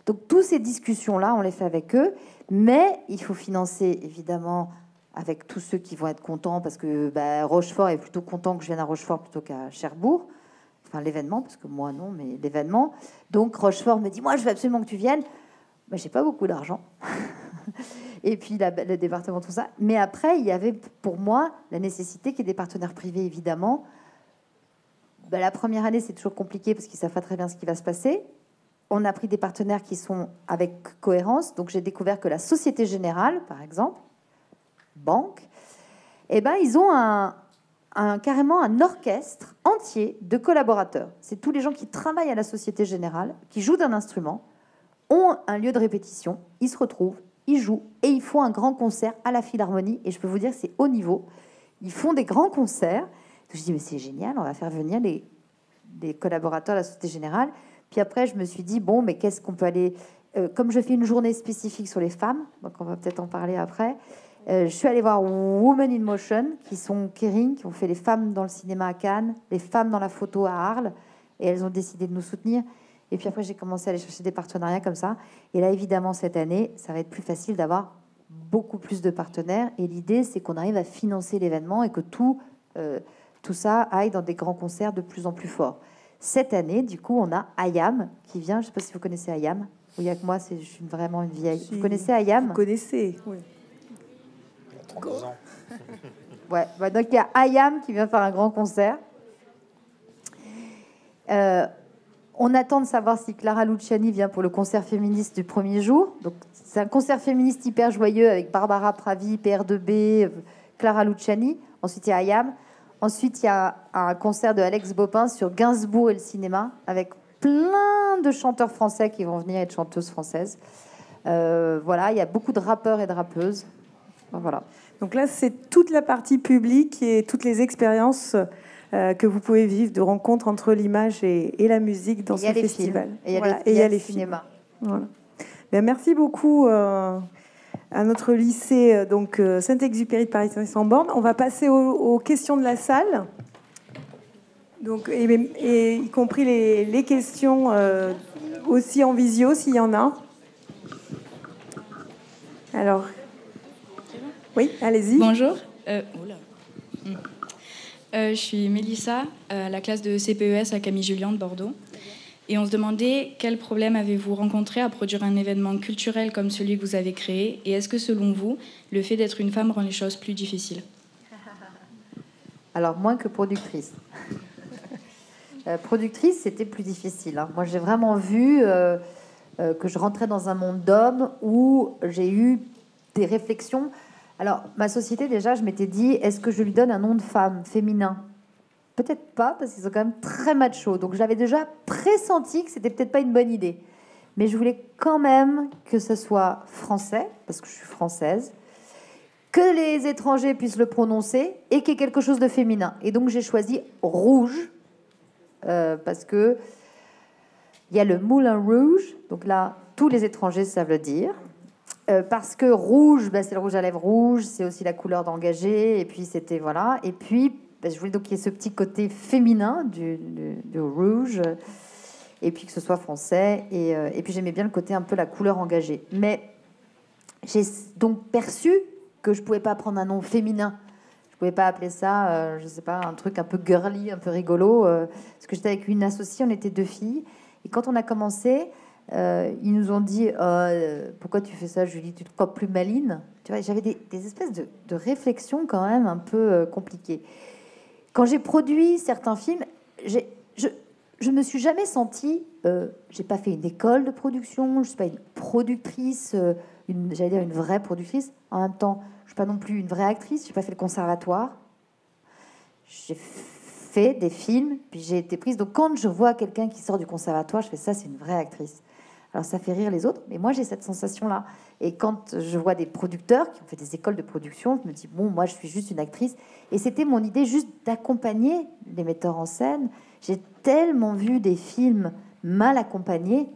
Donc, toutes ces discussions-là, on les fait avec eux, mais il faut financer, évidemment, avec tous ceux qui vont être contents, parce que bah, Rochefort est plutôt content que je vienne à Rochefort plutôt qu'à Cherbourg. Enfin, l'événement, parce que moi, non, mais l'événement. Donc, Rochefort me dit, moi, je veux absolument que tu viennes. Mais j'ai pas beaucoup d'argent. [laughs] et puis le département, tout ça. Mais après, il y avait pour moi la nécessité qu'il y ait des partenaires privés, évidemment. Ben, la première année, c'est toujours compliqué parce qu'ils savent pas très bien ce qui va se passer. On a pris des partenaires qui sont avec cohérence. Donc j'ai découvert que la Société Générale, par exemple, banque, eh ben, ils ont un, carrément un orchestre entier de collaborateurs. C'est tous les gens qui travaillent à la Société Générale, qui jouent d'un instrument, ont un lieu de répétition, ils se retrouvent, ils jouent et ils font un grand concert à la Philharmonie. Et je peux vous dire, c'est haut niveau. Ils font des grands concerts. Je dis, mais c'est génial, on va faire venir les, collaborateurs de la Société Générale. Puis après, je me suis dit, bon, mais qu'est-ce qu'on peut aller. Euh, comme je fais une journée spécifique sur les femmes, donc on va peut-être en parler après, euh, je suis allée voir Women in Motion, qui sont Kering, qui ont fait les femmes dans le cinéma à Cannes, les femmes dans la photo à Arles, et elles ont décidé de nous soutenir. Et puis après, j'ai commencé à aller chercher des partenariats comme ça. Et là, évidemment, cette année, ça va être plus facile d'avoir beaucoup plus de partenaires. Et l'idée, c'est qu'on arrive à financer l'événement et que tout, euh, tout ça aille dans des grands concerts de plus en plus forts. Cette année, du coup, on a Ayam qui vient. Je ne sais pas si vous connaissez Ayam. Oui, il y a que moi, je suis vraiment une vieille. vous connaissez Ayam? Vous connaissez, oui. [laughs] ouais, bah, donc il y a Ayam qui vient faire un grand concert. Euh, on attend de savoir si Clara Luciani vient pour le concert féministe du premier jour. Donc, c'est un concert féministe hyper joyeux avec Barbara Pravi, PR2B, Clara Luciani. Ensuite, il y a Ayam. Ensuite, il y a un concert de Alex Bopin sur Gainsbourg et le cinéma, avec plein de chanteurs français qui vont venir et de chanteuses françaises. Euh, voilà, il y a beaucoup de rappeurs et de rappeuses. Voilà. Donc là, c'est toute la partie publique et toutes les expériences euh, que vous pouvez vivre de rencontres entre l'image et, la musique dans ce festival. Et il y a les, cinémas. Ben, merci beaucoup euh, à notre lycée euh, donc Saint-Exupéry de Paris saint borne On va passer aux, questions de la salle. Donc, et, y compris les, les questions aussi en visio s'il y en a. Alors, oui, allez-y. Bonjour. Euh, je suis Mélissa, à la classe de CPES à Camille Julien de Bordeaux. Et on se demandait quel problème avez-vous rencontré à produire un événement culturel comme celui que vous avez créé Et est-ce que selon vous, le fait d'être une femme rend les choses plus difficiles? Alors, moins que productrice. [laughs] Euh, productrice, c'était plus difficile. Hein. Moi, j'ai vraiment vu euh, que je rentrais dans un monde d'hommes où j'ai eu des réflexions alors, ma société, déjà, je m'étais dit, est-ce que je lui donne un nom de femme féminin? Peut-être pas, parce qu'ils sont quand même très machos. Donc, j'avais déjà pressenti que c'était peut-être pas une bonne idée. Mais je voulais quand même que ce soit français, parce que je suis française, que les étrangers puissent le prononcer et qu'il y ait quelque chose de féminin. Et donc, j'ai choisi rouge, euh, parce que il y a le moulin rouge. Donc là, tous les étrangers savent le dire. Euh, parce que rouge, bah, c'est le rouge à lèvres rouge, c'est aussi la couleur d'engagé, et puis c'était voilà. Et puis, bah, je voulais donc qu'il y ait ce petit côté féminin du, rouge, et puis que ce soit français, et, euh, et puis j'aimais bien le côté un peu la couleur engagée. Mais j'ai donc perçu que je pouvais pas prendre un nom féminin. Je pouvais pas appeler ça, euh, je sais pas, un truc un peu girly, un peu rigolo, parce que j'étais avec une associée, on était deux filles, et quand on a commencé, euh, ils nous ont dit euh, Pourquoi tu fais ça, Julie? Tu te crois plus maline? Tu vois, J'avais des, espèces de, réflexions quand même un peu euh, compliquées. Quand j'ai produit certains films, je, je me suis jamais sentie. j'ai pas fait une école de production, je suis pas une productrice, j'allais dire une vraie productrice. En même temps, je suis pas non plus une vraie actrice, j'ai pas fait le conservatoire. J'ai fait des films, puis j'ai été prise. Donc quand je vois quelqu'un qui sort du conservatoire, je fais ça, c'est une vraie actrice. Alors ça fait rire les autres, mais moi j'ai cette sensation-là. Et quand je vois des producteurs qui ont fait des écoles de production, je me dis, bon, moi je suis juste une actrice. Et c'était mon idée juste d'accompagner les metteurs en scène. J'ai tellement vu des films mal accompagnés,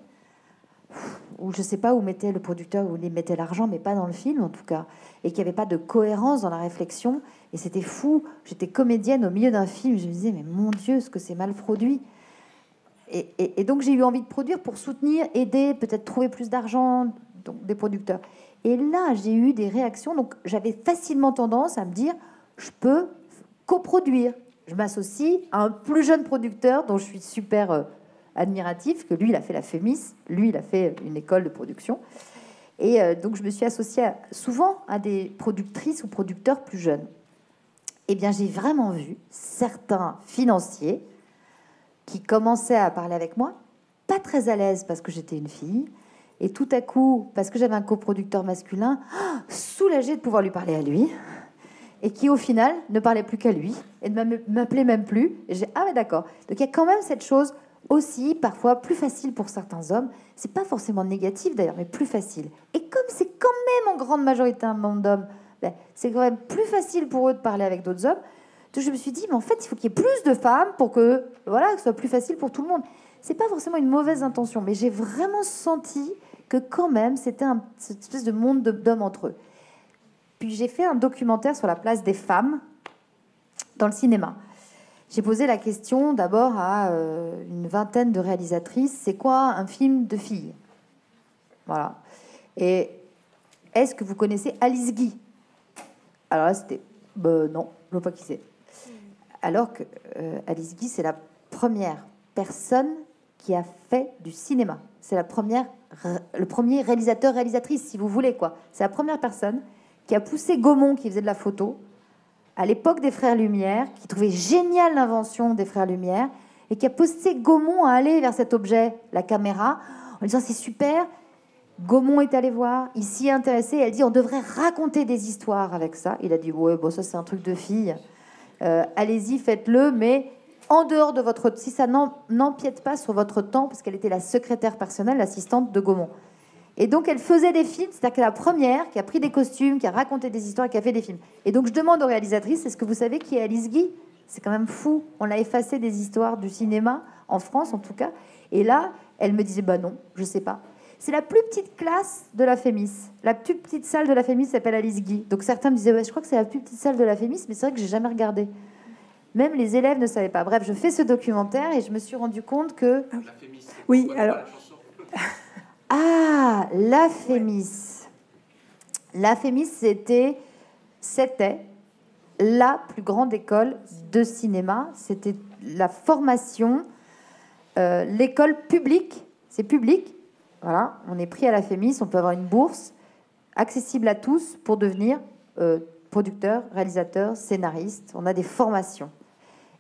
où je sais pas où mettait le producteur, où il mettait l'argent, mais pas dans le film en tout cas, et qu'il n'y avait pas de cohérence dans la réflexion. Et c'était fou. J'étais comédienne au milieu d'un film, je me disais, mais mon Dieu, ce que c'est mal produit. Et, donc j'ai eu envie de produire pour soutenir, aider, peut-être trouver plus d'argent, des producteurs. Et là, j'ai eu des réactions. Donc j'avais facilement tendance à me dire, je peux coproduire. Je m'associe à un plus jeune producteur dont je suis super euh, admiratif, que lui, il a fait la FEMIS, lui, il a fait une école de production. Et euh, donc je me suis associée souvent à des productrices ou producteurs plus jeunes. Eh bien, j'ai vraiment vu certains financiers qui commençait à parler avec moi, pas très à l'aise parce que j'étais une fille, et tout à coup, parce que j'avais un coproducteur masculin, soulagé de pouvoir lui parler à lui, et qui au final ne parlait plus qu'à lui, et ne m'appelait même plus. Et j'ai ah ouais d'accord. Donc il y a quand même cette chose aussi parfois plus facile pour certains hommes. C'est pas forcément négatif d'ailleurs, mais plus facile. Et comme c'est quand même en grande majorité un monde d'hommes, ben, c'est quand même plus facile pour eux de parler avec d'autres hommes. Je me suis dit, mais en fait, il faut qu'il y ait plus de femmes pour que, voilà, que ce soit plus facile pour tout le monde. C'est pas forcément une mauvaise intention, mais j'ai vraiment senti que quand même, c'était un, cette espèce de monde d'hommes entre eux. Puis j'ai fait un documentaire sur la place des femmes dans le cinéma. J'ai posé la question d'abord à euh, une vingtaine de réalisatrices, c'est quoi un film de filles Voilà. Et est-ce que vous connaissez Alice Guy? Alors là, c'était ben, non, je ne vois pas qui c'est alors que euh, Alice Guy, c'est la première personne qui a fait du cinéma. C'est la première, le premier réalisateur, réalisatrice, si vous voulez quoi. C'est la première personne qui a poussé Gaumont, qui faisait de la photo, à l'époque des Frères Lumière, qui trouvait génial l'invention des Frères Lumière, et qui a poussé Gaumont à aller vers cet objet, la caméra, en disant c'est super. Gaumont est allé voir, il s'y est intéressé, elle dit on devrait raconter des histoires avec ça. Il a dit ouais, bon, ça c'est un truc de fille. Euh, allez-y, faites-le, mais en dehors de votre... Si ça n'empiète pas sur votre temps, parce qu'elle était la secrétaire personnelle, l'assistante de Gaumont. Et donc, elle faisait des films, c'est-à-dire que la première qui a pris des costumes, qui a raconté des histoires, qui a fait des films. Et donc, je demande aux réalisatrices, est-ce que vous savez qui est Alice Guy? C'est quand même fou. On a effacé des histoires du cinéma, en France en tout cas. Et là, elle me disait, bah non, je sais pas. C'est la plus petite classe de la Fémis. La plus petite salle de la Fémis s'appelle Alice Guy. Donc certains me disaient, ouais, je crois que c'est la plus petite salle de la Fémis, mais c'est vrai que j'ai jamais regardé. Même les élèves ne savaient pas. Bref, je fais ce documentaire et je me suis rendu compte que. Ah oui, alors. [laughs] ah, la Fémis. La Fémis, c'était, c'était la plus grande école de cinéma. C'était la formation, euh, l'école publique. C'est public, voilà, on est pris à la FEMIS, on peut avoir une bourse accessible à tous pour devenir euh, producteur, réalisateur, scénariste. On a des formations.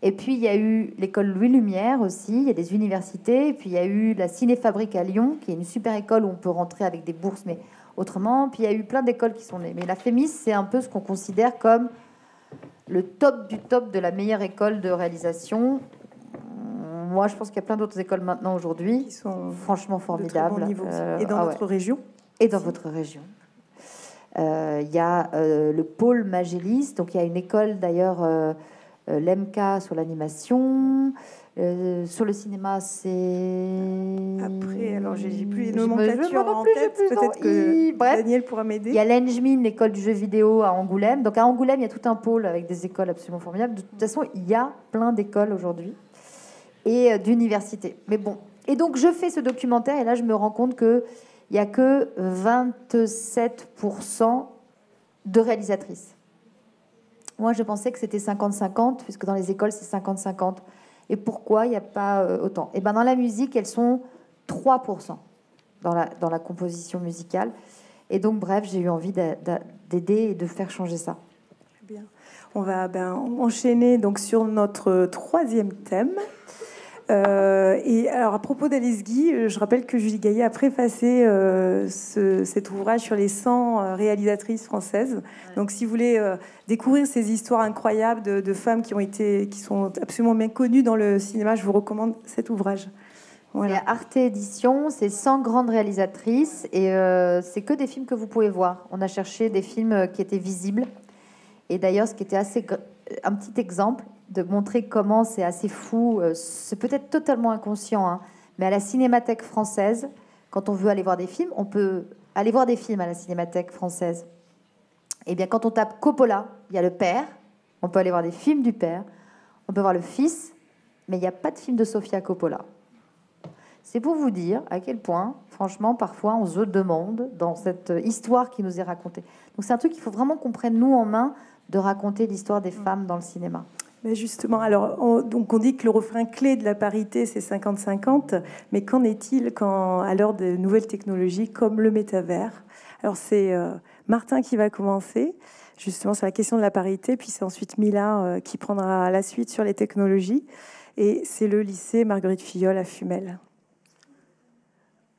Et puis il y a eu l'école Louis Lumière aussi, il y a des universités, et puis il y a eu la Cinéfabrique à Lyon, qui est une super école où on peut rentrer avec des bourses, mais autrement. Puis il y a eu plein d'écoles qui sont nées. Mais la FEMIS, c'est un peu ce qu'on considère comme le top du top de la meilleure école de réalisation moi, je pense qu'il y a plein d'autres écoles maintenant aujourd'hui qui sont franchement formidables. Euh, et dans ah votre région Et dans votre région. Euh, il y a euh, le pôle Magélis, donc il y a une école d'ailleurs, l'EMCA sur l'animation. sur le cinéma, c'est. Après, alors j'ai plus les nomenclatures en tête. Peut-être que Daniel pourra m'aider. Il y a l'ENJMIN, l'école du jeu vidéo à Angoulême. Donc à Angoulême, il y a tout un pôle avec des écoles absolument formidables. De toute façon, il y a plein d'écoles aujourd'hui et euh, d'université. Mais bon, et donc je fais ce documentaire et là je me rends compte que il y a que 27% de réalisatrices. Moi, je pensais que c'était 50-50, puisque dans les écoles, c'est 50-50. Et pourquoi il n'y a pas euh, autant? Et eh ben, Dans la musique, elles sont 3% dans la, dans la composition musicale. Et donc, bref, j'ai eu envie d'aider et de faire changer ça. Bien. On va ben, enchaîner donc sur notre troisième thème. Euh, et alors, à propos d'Alice Guy, euh, je rappelle que Julie Gaillet a préfacé euh, cet ouvrage sur les 100 réalisatrices françaises. Donc, si vous voulez découvrir ces histoires incroyables de, femmes qui, ont été, qui sont absolument bien connues dans le cinéma, je vous recommande cet ouvrage. C'est Arte Édition, c'est 100 grandes réalisatrices et c'est que des films que vous pouvez voir. On a cherché des films qui étaient visibles. Et d'ailleurs, ce qui était assez un petit exemple de montrer comment c'est assez fou, euh, c'est peut-être totalement inconscient, hein, mais à la Cinémathèque française, quand on veut aller voir des films, on peut aller voir des films à la Cinémathèque française. Et eh bien, quand on tape Coppola, il y a le père, on peut aller voir des films du père, on peut voir le fils, mais il n'y a pas de film de Sofia Coppola. C'est pour vous dire à quel point, franchement, parfois on se demande dans cette histoire qui nous est racontée. Donc c'est un truc qu'il faut vraiment qu'on prenne nous en main de raconter l'histoire des femmes dans le cinéma. Mais justement, alors on, donc on dit que le refrain clé de la parité c'est 50-50, mais qu'en est-il quand à l'heure de nouvelles technologies comme le métavers? Alors c'est euh, Martin qui va commencer justement sur la question de la parité, puis c'est ensuite Mila euh, qui prendra la suite sur les technologies, et c'est le lycée Marguerite Filleul à Fumel.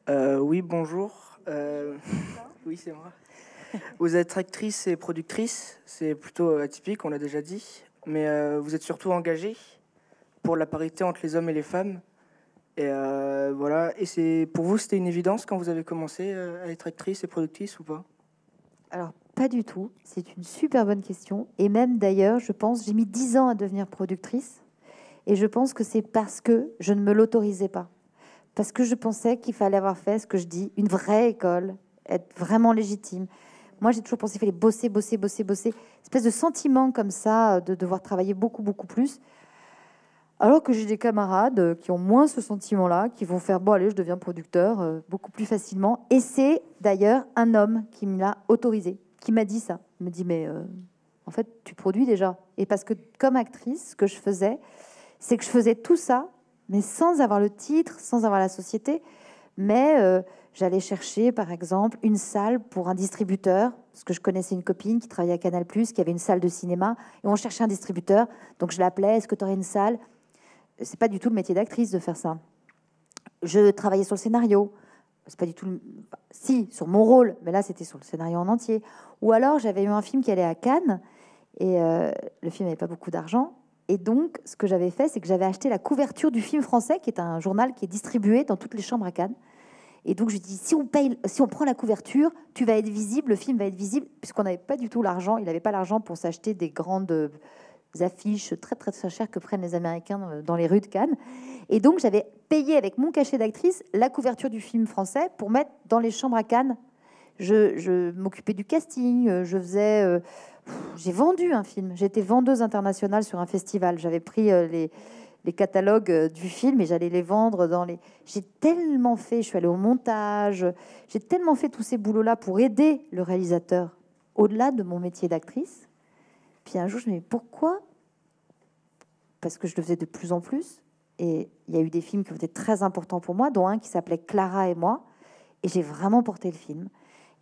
Euh, oui, bonjour. [laughs] oui, c'est moi. Vous êtes actrice et productrice, c'est plutôt atypique, on l'a déjà dit, mais euh, vous êtes surtout engagée pour la parité entre les hommes et les femmes. Et euh, voilà. Et c'est pour vous, c'était une évidence quand vous avez commencé euh, à être actrice et productrice ou pas? Alors pas du tout. C'est une super bonne question. Et même d'ailleurs, je pense, j'ai mis dix ans à devenir productrice. Et je pense que c'est parce que je ne me l'autorisais pas. Parce que je pensais qu'il fallait avoir fait ce que je dis, une vraie école, être vraiment légitime. Moi, j'ai toujours pensé qu'il fallait bosser, bosser, bosser, bosser. espèce de sentiment comme ça, euh, de devoir travailler beaucoup, beaucoup plus. Alors que j'ai des camarades euh, qui ont moins ce sentiment-là, qui vont faire bon, allez, je deviens producteur euh, beaucoup plus facilement. Et c'est d'ailleurs un homme qui me l'a autorisé, qui m'a dit ça. Il me dit, mais en fait, tu produis déjà. Et parce que comme actrice, ce que je faisais, c'est que je faisais tout ça, mais sans avoir le titre, sans avoir la société. Mais J'allais chercher, par exemple, une salle pour un distributeur, parce que je connaissais une copine qui travaillait à Canal+, qui avait une salle de cinéma, et on cherchait un distributeur. Donc je l'appelais, est-ce que tu aurais une salle? C'est pas du tout le métier d'actrice de faire ça. Je travaillais sur le scénario. C'est pas du tout. Si, sur mon rôle, mais là c'était sur le scénario en entier. Ou alors j'avais eu un film qui allait à Cannes et euh, le film n'avait pas beaucoup d'argent. Et donc, ce que j'avais fait, c'est que j'avais acheté la couverture du film français, qui est un journal qui est distribué dans toutes les chambres à Cannes. Et donc je dis, si on paye, si on prend la couverture, tu vas être visible, le film va être visible, puisqu'on n'avait pas du tout l'argent. Il n'avait pas l'argent pour s'acheter des grandes affiches très très très chères que prennent les Américains euh, dans les rues de Cannes. Et donc j'avais payé avec mon cachet d'actrice la couverture du film français pour mettre dans les chambres à Cannes. Je, m'occupais du casting, euh, je faisais, euh, j'ai vendu un film. J'étais vendeuse internationale sur un festival. J'avais pris les les catalogues euh, du film et j'allais les vendre dans les. J'ai tellement fait, je suis allée au montage, j'ai tellement fait tous ces boulots-là pour aider le réalisateur au-delà de mon métier d'actrice. Puis un jour, je me dis pourquoi? Parce que je le faisais de plus en plus. Et il y a eu des films qui ont été très importants pour moi, dont un qui s'appelait Clara et moi. Et j'ai vraiment porté le film.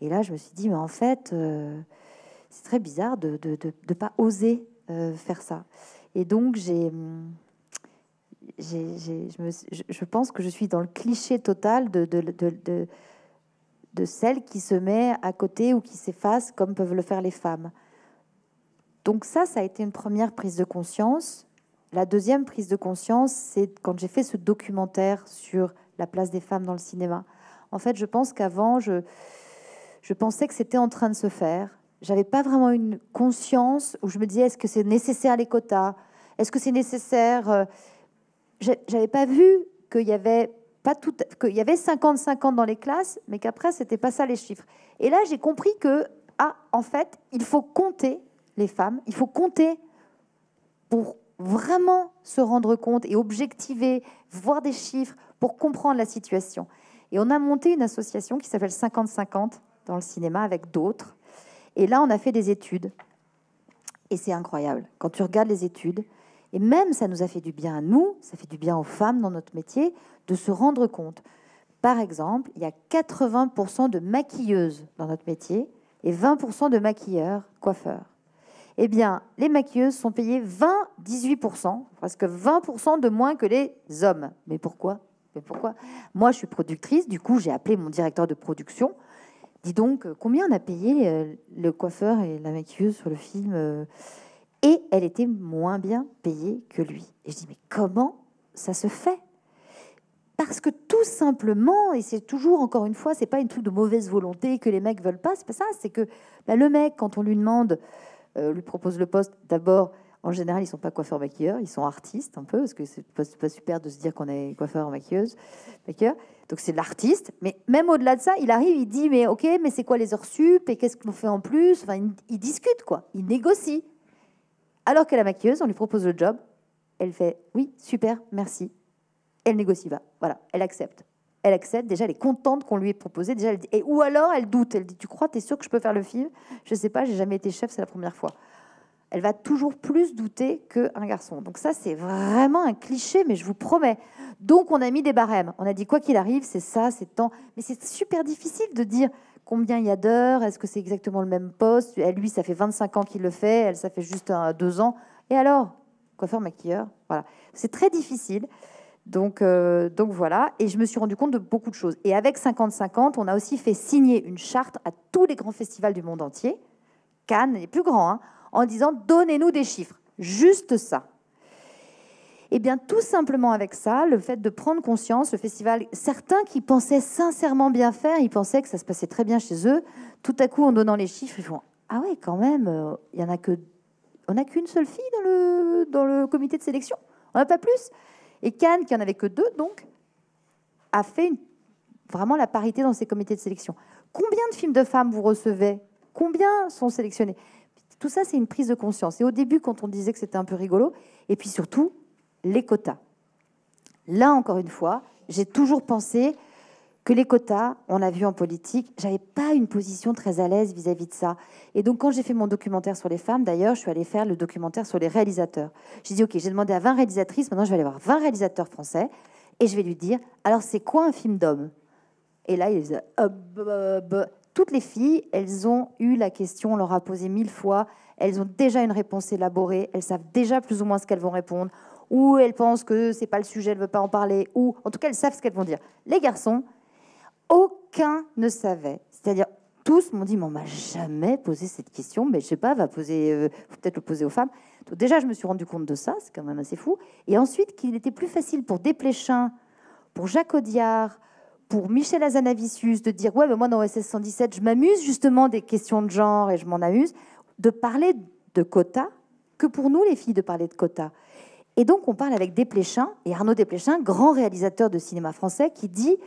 Et là, je me suis dit, mais en fait, euh, c'est très bizarre de ne pas oser euh, faire ça. Et donc, j'ai je, pense que je suis dans le cliché total de, celle qui se met à côté ou qui s'efface comme peuvent le faire les femmes. Donc ça, ça a été une première prise de conscience. La deuxième prise de conscience, c'est quand j'ai fait ce documentaire sur la place des femmes dans le cinéma. En fait, je pense qu'avant, je, je pensais que c'était en train de se faire. J'avais pas vraiment une conscience où je me disais est-ce que c'est nécessaire les quotas? Est-ce que c'est nécessaire euh, j'avais pas vu qu'il y avait pas tout, qu'il y avait 50-50 dans les classes, mais qu'après c'était pas ça les chiffres. Et là j'ai compris que ah en fait il faut compter les femmes, il faut compter pour vraiment se rendre compte et objectiver, voir des chiffres pour comprendre la situation. Et on a monté une association qui s'appelle 50-50 dans le cinéma avec d'autres. Et là on a fait des études. Et c'est incroyable. Quand tu regardes les études, et même, ça nous a fait du bien à nous, ça fait du bien aux femmes dans notre métier, de se rendre compte. Par exemple, il y a 80% de maquilleuses dans notre métier et 20% de maquilleurs, coiffeurs. Eh bien, les maquilleuses sont payées 20-18%, presque 20% de moins que les hommes. Mais pourquoi? Mais pourquoi? Moi, je suis productrice, du coup, j'ai appelé mon directeur de production. Dis donc, combien on a payé euh, le coiffeur et la maquilleuse sur le film euh, et elle était moins bien payée que lui. Et je dis, mais comment ça se fait? Parce que tout simplement, et c'est toujours encore une fois, c'est pas une truc de mauvaise volonté que les mecs veulent pas, c'est pas ça, c'est que bah, le mec, quand on lui demande, euh, lui propose le poste, d'abord, en général, ils sont pas coiffeurs maquilleurs, ils sont artistes un peu, parce que c'est pas, pas super de se dire qu'on est coiffeur maquilleuse, maquilleur. Donc c'est l'artiste, mais même au-delà de ça, il arrive, il dit mais ok, mais c'est quoi les heures sup et qu'est-ce qu'on fait en plus? Enfin, il, il discute quoi, il négocie. Alors que la maquilleuse, on lui propose le job, elle fait oui, super, merci. Elle négocie pas, voilà, elle accepte. Elle accepte, déjà elle est contente qu'on lui ait proposé, déjà elle dit, et, ou alors elle doute, elle dit tu crois, t'es sûr que je peux faire le film? Je sais pas, j'ai jamais été chef, c'est la première fois elle va toujours plus douter qu'un garçon. Donc ça, c'est vraiment un cliché, mais je vous promets. Donc on a mis des barèmes. On a dit quoi qu'il arrive, c'est ça, c'est tant. Mais c'est super difficile de dire combien il y a d'heures, est-ce que c'est exactement le même poste? Lui, ça fait 25 ans qu'il le fait, elle, ça fait juste deux ans. Et alors? Coiffeur, maquilleur, voilà. C'est très difficile. Donc, euh, donc voilà, et je me suis rendu compte de beaucoup de choses. Et avec 50-50, on a aussi fait signer une charte à tous les grands festivals du monde entier. Cannes, les plus grands, hein, en disant donnez-nous des chiffres, juste ça. Eh bien, tout simplement avec ça, le fait de prendre conscience, le festival, certains qui pensaient sincèrement bien faire, ils pensaient que ça se passait très bien chez eux. Tout à coup, en donnant les chiffres, ils font ah ouais, quand même, euh, il y en a que, on n'a qu'une seule fille dans le dans le comité de sélection, on n'a pas plus. Et Cannes, qui en avait que deux, donc, a fait vraiment la parité dans ses comités de sélection. Combien de films de femmes vous recevez? Combien sont sélectionnés? Tout ça, c'est une prise de conscience. Et au début, quand on disait que c'était un peu rigolo, et puis surtout, les quotas. Là, encore une fois, j'ai toujours pensé que les quotas, on l'a vu en politique, j'avais pas une position très à l'aise vis-à-vis de ça. Et donc, quand j'ai fait mon documentaire sur les femmes, d'ailleurs, je suis allée faire le documentaire sur les réalisateurs. J'ai dit, OK, j'ai demandé à 20 réalisatrices, maintenant je vais aller voir 20 réalisateurs français, et je vais lui dire, alors c'est quoi un film d'homme Et là, il disait, euh, toutes les filles, elles ont eu la question, on leur a posé mille fois, elles ont déjà une réponse élaborée, elles savent déjà plus ou moins ce qu'elles vont répondre, ou elles pensent que c'est pas le sujet, elles ne veulent pas en parler, ou en tout cas elles savent ce qu'elles vont dire. Les garçons, aucun ne savait. C'est-à-dire, tous m'ont dit, mais on m'a jamais posé cette question, mais je sais pas, va poser, euh, peut-être le poser aux femmes. Déjà, je me suis rendu compte de ça, c'est quand même assez fou. Et ensuite, qu'il était plus facile pour Desplechin, pour Jacques Audiard, pour Michel Azanavicius de dire ouais mais moi dans OSS 117 je m'amuse justement des questions de genre et je m'en amuse de parler de quotas que pour nous les filles de parler de quotas et donc on parle avec Desplechin et Arnaud Desplechin grand réalisateur de cinéma français qui dit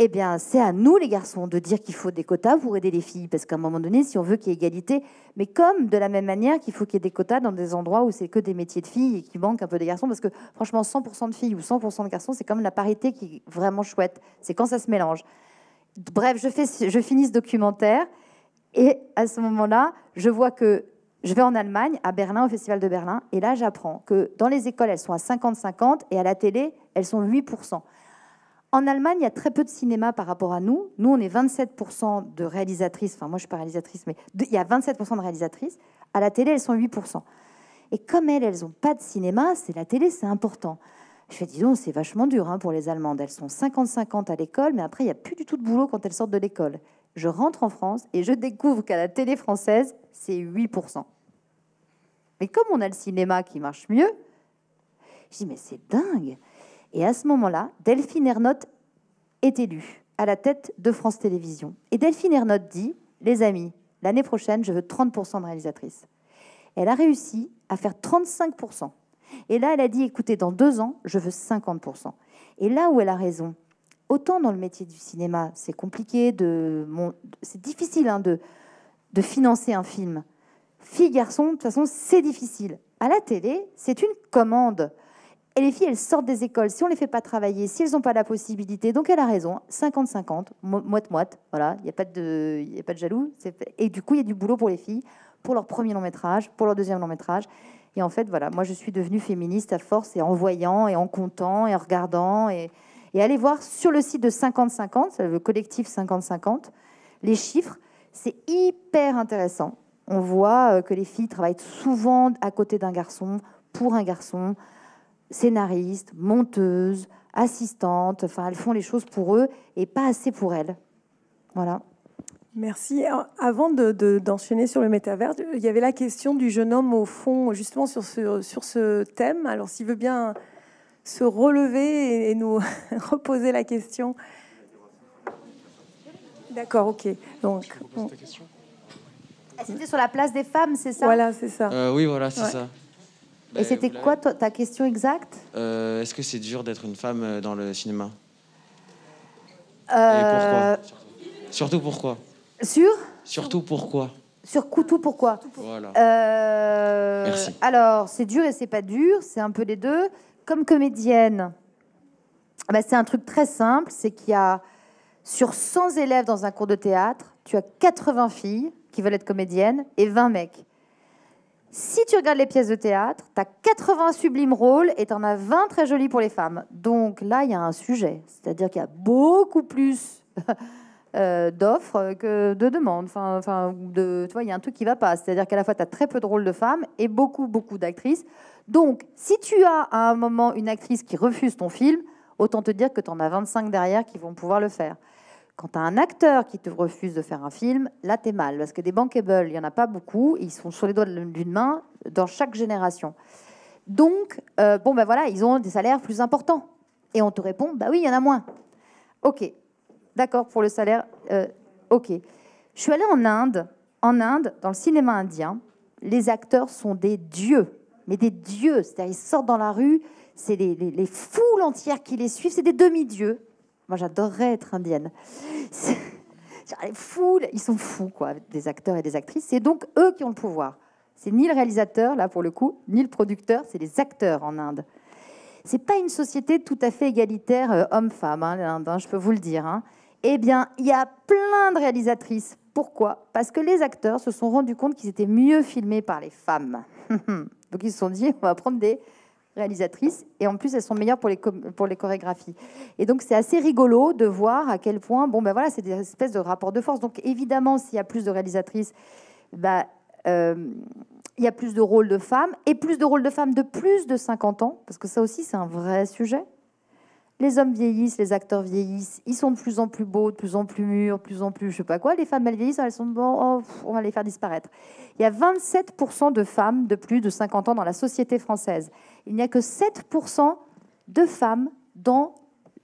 eh bien, c'est à nous, les garçons, de dire qu'il faut des quotas pour aider les filles, parce qu'à un moment donné, si on veut qu'il y ait égalité, mais comme de la même manière qu'il faut qu'il y ait des quotas dans des endroits où c'est que des métiers de filles et qui manque un peu des garçons, parce que franchement, 100% de filles ou 100% de garçons, c'est comme la parité qui est vraiment chouette. C'est quand ça se mélange. Bref, je, fais, je finis ce documentaire, et à ce moment-là, je vois que je vais en Allemagne, à Berlin, au Festival de Berlin, et là, j'apprends que dans les écoles, elles sont à 50-50, et à la télé, elles sont 8%. En Allemagne, il y a très peu de cinéma par rapport à nous. Nous, on est 27% de réalisatrices. Enfin, moi, je suis pas réalisatrice, mais il y a 27% de réalisatrices. À la télé, elles sont 8%. Et comme elles, elles n'ont pas de cinéma, c'est la télé, c'est important. Je fais, dis donc, c'est vachement dur hein, pour les Allemandes. Elles sont 50-50 à l'école, mais après, il n'y a plus du tout de boulot quand elles sortent de l'école. Je rentre en France et je découvre qu'à la télé française, c'est 8%. Mais comme on a le cinéma qui marche mieux, je dis, mais c'est dingue. Et à ce moment-là, Delphine Ernotte est élue à la tête de France Télévisions. Et Delphine Ernotte dit, les amis, l'année prochaine, je veux 30% de réalisatrices. Elle a réussi à faire 35%. Et là, elle a dit, écoutez, dans deux ans, je veux 50%. Et là où elle a raison, autant dans le métier du cinéma, c'est compliqué, de, c'est difficile hein, de, de financer un film. Fille, garçon, de toute façon, c'est difficile. À la télé, c'est une commande. Et les filles, elles sortent des écoles. Si on les fait pas travailler, si elles n'ont pas la possibilité, donc elle a raison, 50-50, moite-moite, voilà, il n'y a, pas de, a pas de jaloux. Et du coup, il y a du boulot pour les filles, pour leur premier long métrage, pour leur deuxième long métrage. Et en fait, voilà, moi, je suis devenue féministe à force et en voyant et en comptant et en regardant. Et, et allez voir sur le site de 50-50, le collectif 50-50, les chiffres, c'est hyper intéressant. On voit euh, que les filles travaillent souvent à côté d'un garçon, pour un garçon scénaristes, monteuses, assistantes, enfin elles font les choses pour eux et pas assez pour elles. Voilà. Merci. Avant d'enchaîner sur le métavers, il y avait la question du jeune homme au fond, justement sur ce, sur ce thème. Alors s'il veut bien se relever et, nous [laughs] reposer la question D'accord, ok. Donc, C'était sur la place des femmes, c'est ça? Voilà, c'est ça. Euh, oui, voilà, c'est Ouais. ça. Et Ben, c'était quoi toi, ta question exacte? Euh, Est-ce que c'est dur d'être une femme euh, dans le cinéma? Euh, Et pourquoi? Surtout pourquoi? Sur? Surtout pourquoi? Sur Coutou, pourquoi? Voilà. Euh, Merci. Alors, c'est dur et c'est pas dur, c'est un peu les deux. Comme comédienne, bah, c'est un truc très simple, c'est qu'il y a sur 100 élèves dans un cours de théâtre, tu as 80 filles qui veulent être comédiennes et 20 mecs. Si tu regardes les pièces de théâtre, tu as 80 sublimes rôles et tu en as 20 très jolis pour les femmes. Donc là, il y a un sujet. C'est-à-dire qu'il y a beaucoup plus [laughs] euh, d'offres que de demandes. Enfin, enfin, tu vois, il y a un truc qui va pas. C'est-à-dire qu'à la fois, tu as très peu de rôles de femmes et beaucoup, beaucoup d'actrices. Donc, si tu as à un moment une actrice qui refuse ton film, autant te dire que tu en as 25 derrière qui vont pouvoir le faire. Quand tu as un acteur qui te refuse de faire un film, là, tu es mal. Parce que des bankable, il n'y en a pas beaucoup. Ils sont sur les doigts d'une main dans chaque génération. Donc, euh, bon, ben voilà, ils ont des salaires plus importants. Et on te répond, bah oui, il y en a moins. Ok, d'accord pour le salaire. euh, ok. Je suis allée en Inde. En Inde, dans le cinéma indien, les acteurs sont des dieux. Mais des dieux. C'est-à-dire, ils sortent dans la rue, c'est les foules entières qui les suivent, c'est des demi-dieux. Moi, j'adorerais être indienne. Les foules, ils sont fous, quoi, des acteurs et des actrices. C'est donc eux qui ont le pouvoir. C'est ni le réalisateur, là, pour le coup, ni le producteur, c'est les acteurs en Inde. C'est pas une société tout à fait égalitaire euh, homme-femme, hein, l'Inde, hein, je peux vous le dire. hein. Eh bien, il y a plein de réalisatrices. Pourquoi? Parce que les acteurs se sont rendus compte qu'ils étaient mieux filmés par les femmes. [laughs] Donc ils se sont dit, on va prendre des réalisatrices et en plus elles sont meilleures pour les, pour les chorégraphies. Et donc c'est assez rigolo de voir à quel point, bon ben voilà, c'est des espèces de rapports de force. Donc évidemment, s'il y a plus de réalisatrices, euh, il y a plus de rôles de femmes et plus de rôles de femmes de plus de 50 ans, parce que ça aussi c'est un vrai sujet. Les hommes vieillissent, les acteurs vieillissent, ils sont de plus en plus beaux, de plus en plus mûrs, de plus en plus, je sais pas quoi. Les femmes, elles vieillissent, elles sont bon, oh, on va les faire disparaître. Il y a 27% de femmes de plus de 50 ans dans la société française. Il n'y a que 7% de femmes dans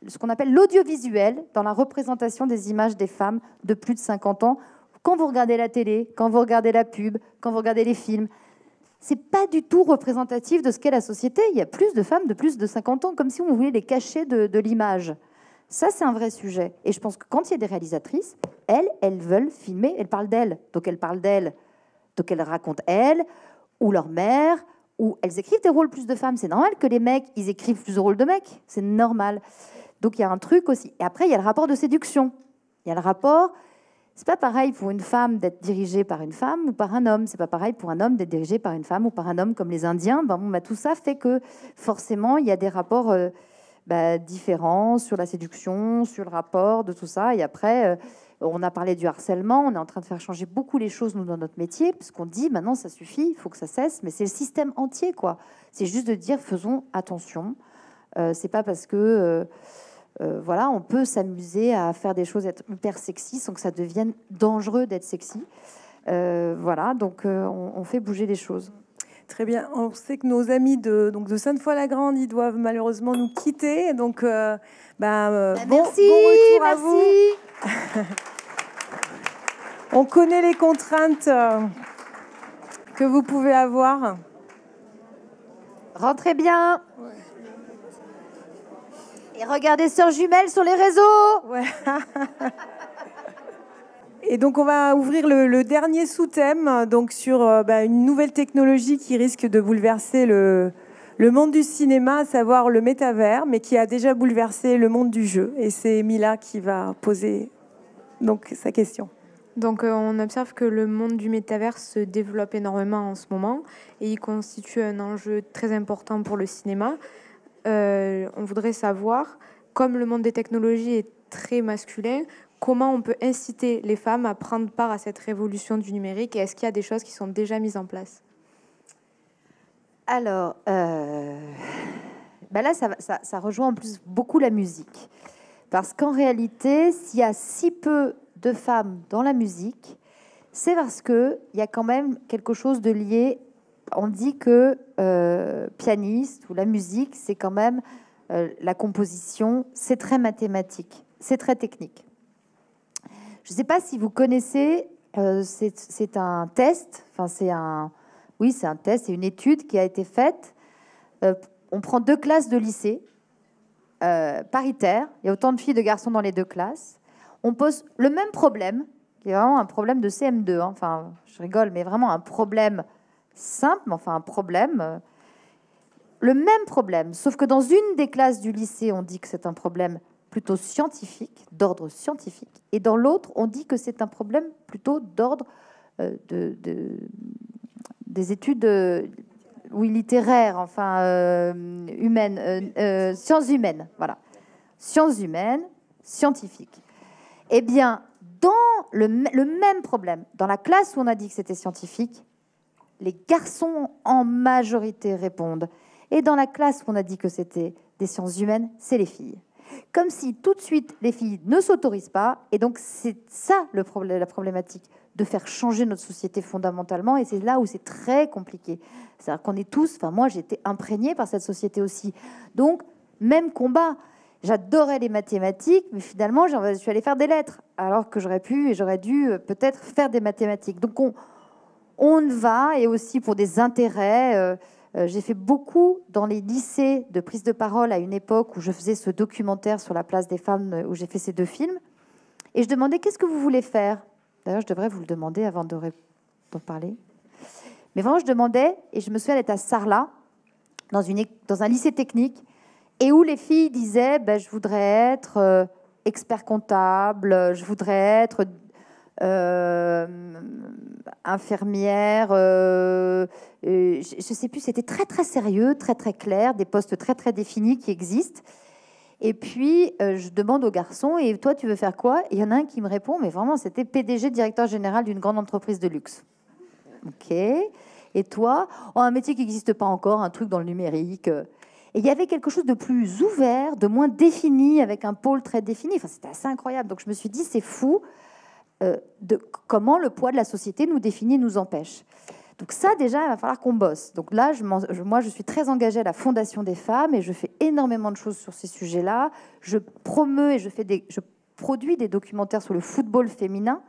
ce qu'on appelle l'audiovisuel, dans la représentation des images des femmes de plus de 50 ans. Quand vous regardez la télé, quand vous regardez la pub, quand vous regardez les films, c'est pas du tout représentatif de ce qu'est la société. Il y a plus de femmes de plus de 50 ans, comme si on voulait les cacher de, de l'image. Ça, c'est un vrai sujet. Et je pense que quand il y a des réalisatrices, elles, elles veulent filmer, elles parlent d'elles. Donc elles parlent d'elles, donc elles racontent elles, ou leur mère, ou elles écrivent des rôles plus de femmes. C'est normal que les mecs, ils écrivent plus de rôles de mecs. C'est normal. Donc il y a un truc aussi. Et après, il y a le rapport de séduction. Il y a le rapport c'est pas pareil pour une femme d'être dirigée par une femme ou par un homme. C'est pas pareil pour un homme d'être dirigé par une femme ou par un homme comme les Indiens. Ben, ben, tout ça fait que forcément il y a des rapports euh, ben, différents sur la séduction, sur le rapport de tout ça. Et après, euh, on a parlé du harcèlement. On est en train de faire changer beaucoup les choses nous dans notre métier, puisqu'on dit maintenant ça suffit, il faut que ça cesse. Mais c'est le système entier, quoi. C'est juste de dire faisons attention. Euh, c'est pas parce que euh, voilà, on peut s'amuser à faire des choses, être hyper sexy sans que ça devienne dangereux d'être sexy. Euh, voilà, donc euh, on, on fait bouger les choses. Très bien. On sait que nos amis de, donc de Sainte-Foy-la-Grande, ils doivent malheureusement nous quitter. Donc, euh, bah, bon, merci, bon retour à vous. [laughs] On connaît les contraintes que vous pouvez avoir. Rentrez bien. Et regardez Sœurs Jumelles sur les réseaux. [laughs] Et donc, on va ouvrir le, le dernier sous-thème donc sur euh, bah, une nouvelle technologie qui risque de bouleverser le, le monde du cinéma, à savoir le métavers, mais qui a déjà bouleversé le monde du jeu. Et c'est Mila qui va poser donc sa question. Donc euh, on observe que le monde du métavers se développe énormément en ce moment et il constitue un enjeu très important pour le cinéma. Euh, on voudrait savoir, comme le monde des technologies est très masculin, comment on peut inciter les femmes à prendre part à cette révolution du numérique et est-ce qu'il y a des choses qui sont déjà mises en place? Alors, euh, ben là, ça, ça rejoint en plus beaucoup la musique. Parce qu'en réalité, s'il y a si peu de femmes dans la musique, c'est parce qu'il y a quand même quelque chose de lié. On dit que euh, pianiste ou la musique, c'est quand même euh, la composition, c'est très mathématique, c'est très technique. Je ne sais pas si vous connaissez, euh, c'est un test, enfin c'est un, oui c'est un test, c'est une étude qui a été faite. On prend deux classes de lycée paritaires, il y a autant de filles et de garçons dans les deux classes. On pose le même problème, qui est vraiment un problème de CM2, hein. enfin je rigole, mais vraiment un problème simple, mais enfin un problème le même problème, sauf que dans une des classes du lycée, on dit que c'est un problème plutôt scientifique, d'ordre scientifique, et dans l'autre, on dit que c'est un problème plutôt d'ordre euh, de, des études euh, oui, littéraires, enfin euh, humaines, sciences humaines, voilà. Sciences humaines, scientifiques. Eh bien, dans le, le même problème, dans la classe où on a dit que c'était scientifique, les garçons en majorité répondent et dans la classe où on a dit que c'était des sciences humaines, c'est les filles. Comme si tout de suite les filles ne s'autorisent pas. Et donc c'est ça le problème, la problématique de faire changer notre société fondamentalement. Et c'est là où c'est très compliqué. C'est-à-dire qu'on est tous, enfin moi été imprégnée par cette société aussi. Donc même combat. J'adorais les mathématiques, mais finalement, je suis allée faire des lettres, alors que j'aurais pu et j'aurais dû euh, peut-être faire des mathématiques. Donc on, on va, et aussi pour des intérêts. Euh, euh, j'ai fait beaucoup dans les lycées de prise de parole à une époque où je faisais ce documentaire sur la place des femmes, euh, où j'ai fait ces deux films. Et je demandais qu'est-ce que vous voulez faire? D'ailleurs, je devrais vous le demander avant de parler. Mais vraiment, je demandais, et je me souviens d'être à Sarlat, dans, un lycée technique, et où les filles disaient ben, Je voudrais être expert comptable, je voudrais être infirmière, euh, euh, je ne sais plus, c'était très très sérieux, très très clair, des postes très très définis qui existent. Et puis, je demande au garçon, et toi, tu veux faire quoi? Il y en a un qui me répond, mais vraiment, c'était PDG, directeur général d'une grande entreprise de luxe. Ok. Et toi? Oh, Un métier qui n'existe pas encore, un truc dans le numérique. Et il y avait quelque chose de plus ouvert, de moins défini, avec un pôle très défini. Enfin, c'était assez incroyable. Donc, je me suis dit, c'est fou. Euh, de comment le poids de la société nous définit, nous empêche. Donc ça, déjà, il va falloir qu'on bosse. Donc là, moi, je suis très engagée à la Fondation des femmes et je fais énormément de choses sur ces sujets-là. Je promeux et je, fais des, je produis des documentaires sur le football féminin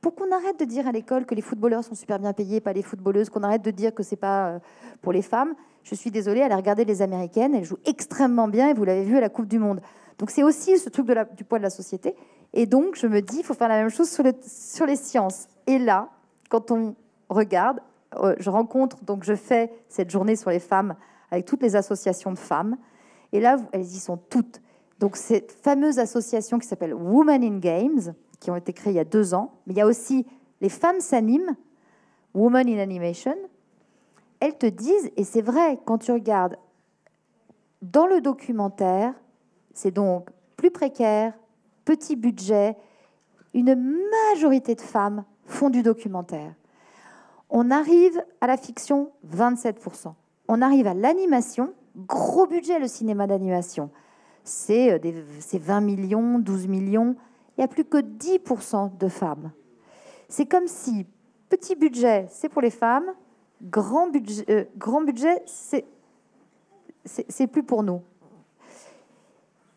pour qu'on arrête de dire à l'école que les footballeurs sont super bien payés, pas les footballeuses, qu'on arrête de dire que c'est pas euh, pour les femmes. Je suis désolée, allez regarder les Américaines, elles jouent extrêmement bien et vous l'avez vu à la Coupe du Monde. Donc c'est aussi ce truc du poids de la société. Et donc, je me dis, il faut faire la même chose sur, les sciences. Et là, quand on regarde, euh, je rencontre, donc je fais cette journée sur les femmes avec toutes les associations de femmes. Et là, elles y sont toutes. Donc, cette fameuse association qui s'appelle Women in Games, qui ont été créées il y a deux ans, mais il y a aussi les femmes s'animent, Women in Animation. Elles te disent, et c'est vrai, quand tu regardes dans le documentaire, c'est donc plus précaire, petit budget, une majorité de femmes font du documentaire. On arrive à la fiction, 27%. On arrive à l'animation, gros budget le cinéma d'animation. C'est 20 euh, millions, 12 millions. Il n'y a plus que 10% de femmes. C'est comme si petit budget, c'est pour les femmes, grand budget, euh, grand budget c'est plus pour nous.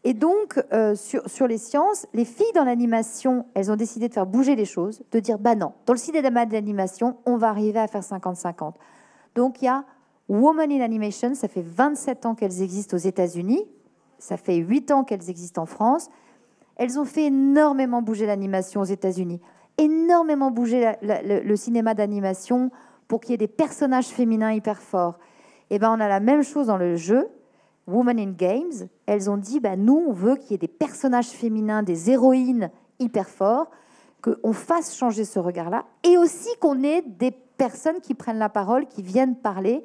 Et donc, euh, sur, les sciences, les filles dans l'animation, elles ont décidé de faire bouger les choses, de dire, bah non, dans le cinéma d'animation, on va arriver à faire 50-50. Donc, il y a Women in Animation, ça fait 27 ans qu'elles existent aux États-Unis, ça fait 8 ans qu'elles existent en France. Elles ont fait énormément bouger l'animation aux États-Unis, énormément bouger le, cinéma d'animation pour qu'il y ait des personnages féminins hyper forts. Et ben, on a la même chose dans le jeu. Women in Games, elles ont dit bah, nous, on veut qu'il y ait des personnages féminins, des héroïnes hyper forts, qu'on fasse changer ce regard-là, et aussi qu'on ait des personnes qui prennent la parole, qui viennent parler.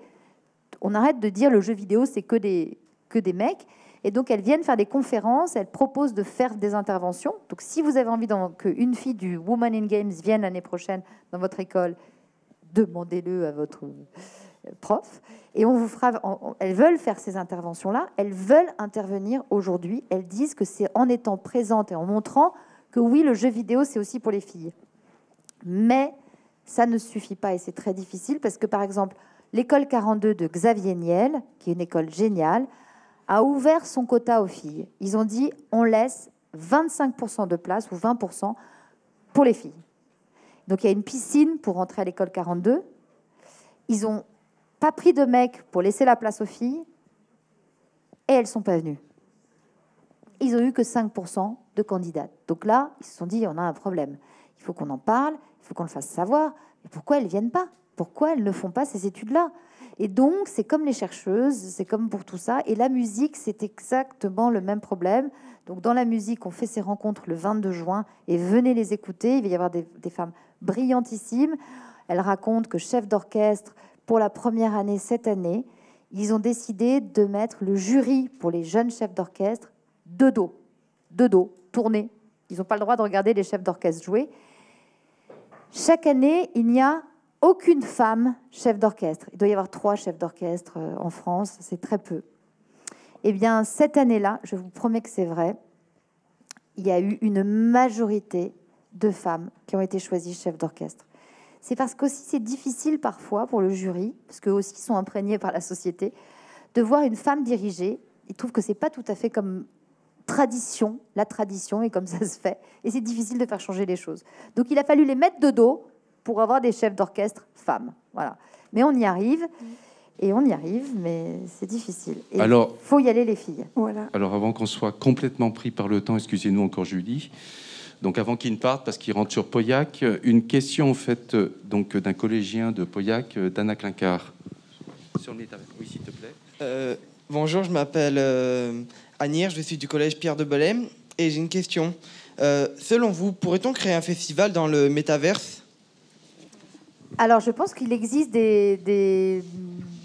On arrête de dire le jeu vidéo, c'est que des, que des mecs. Et donc, elles viennent faire des conférences, elles proposent de faire des interventions. Donc, si vous avez envie qu'une fille du Women in Games vienne l'année prochaine dans votre école, demandez-le à votre prof. Et on vous fera, elles veulent faire ces interventions-là, elles veulent intervenir aujourd'hui. Elles disent que c'est en étant présentes et en montrant que oui, le jeu vidéo, c'est aussi pour les filles. Mais ça ne suffit pas et c'est très difficile parce que, par exemple, l'école 42 de Xavier Niel, qui est une école géniale, a ouvert son quota aux filles. Ils ont dit on laisse 25% de place ou 20% pour les filles. Donc il y a une piscine pour rentrer à l'école 42. Ils n'ont pas pris de mecs pour laisser la place aux filles et elles sont pas venues. Ils ont eu que 5% de candidates. Donc là, ils se sont dit on a un problème. Il faut qu'on en parle, il faut qu'on le fasse savoir. Mais pourquoi elles viennent pas? Pourquoi elles ne font pas ces études-là? Et donc, c'est comme les chercheuses, c'est comme pour tout ça. Et la musique, c'est exactement le même problème. Donc, dans la musique, on fait ces rencontres le 22 juin et venez les écouter. Il va y avoir des, des femmes brillantissimes. Elles racontent que chef d'orchestre, pour la première année cette année, ils ont décidé de mettre le jury pour les jeunes chefs d'orchestre de dos, de dos, tourné. Ils n'ont pas le droit de regarder les chefs d'orchestre jouer. Chaque année, il n'y a aucune femme chef d'orchestre. Il doit y avoir trois chefs d'orchestre euh, en France, c'est très peu. Eh bien, cette année-là, je vous promets que c'est vrai, il y a eu une majorité de femmes qui ont été choisies chefs d'orchestre. C'est parce qu'aussi c'est difficile parfois pour le jury, parce qu'eux aussi sont imprégnés par la société, de voir une femme diriger. Ils trouvent que c'est pas tout à fait comme tradition, la tradition et comme ça se fait. Et c'est difficile de faire changer les choses. Donc il a fallu les mettre de dos pour avoir des chefs d'orchestre femmes. Voilà. Mais on y arrive. Et on y arrive, mais c'est difficile. Et Alors- il faut y aller, les filles. Voilà. Alors avant qu'on soit complètement pris par le temps, excusez-nous encore Julie. Donc avant qu'il ne parte, parce qu'il rentre sur Pauillac, une question en fait euh, donc d'un collégien de Pauillac, euh, d'Anna Clincard. Sur le métavers. Oui, s'il te plaît. Euh, bonjour, je m'appelle euh, Anir, je suis du collège Pierre de Belém et j'ai une question. Euh, selon vous, pourrait-on créer un festival dans le métaverse? Alors, je pense qu'il existe des, des-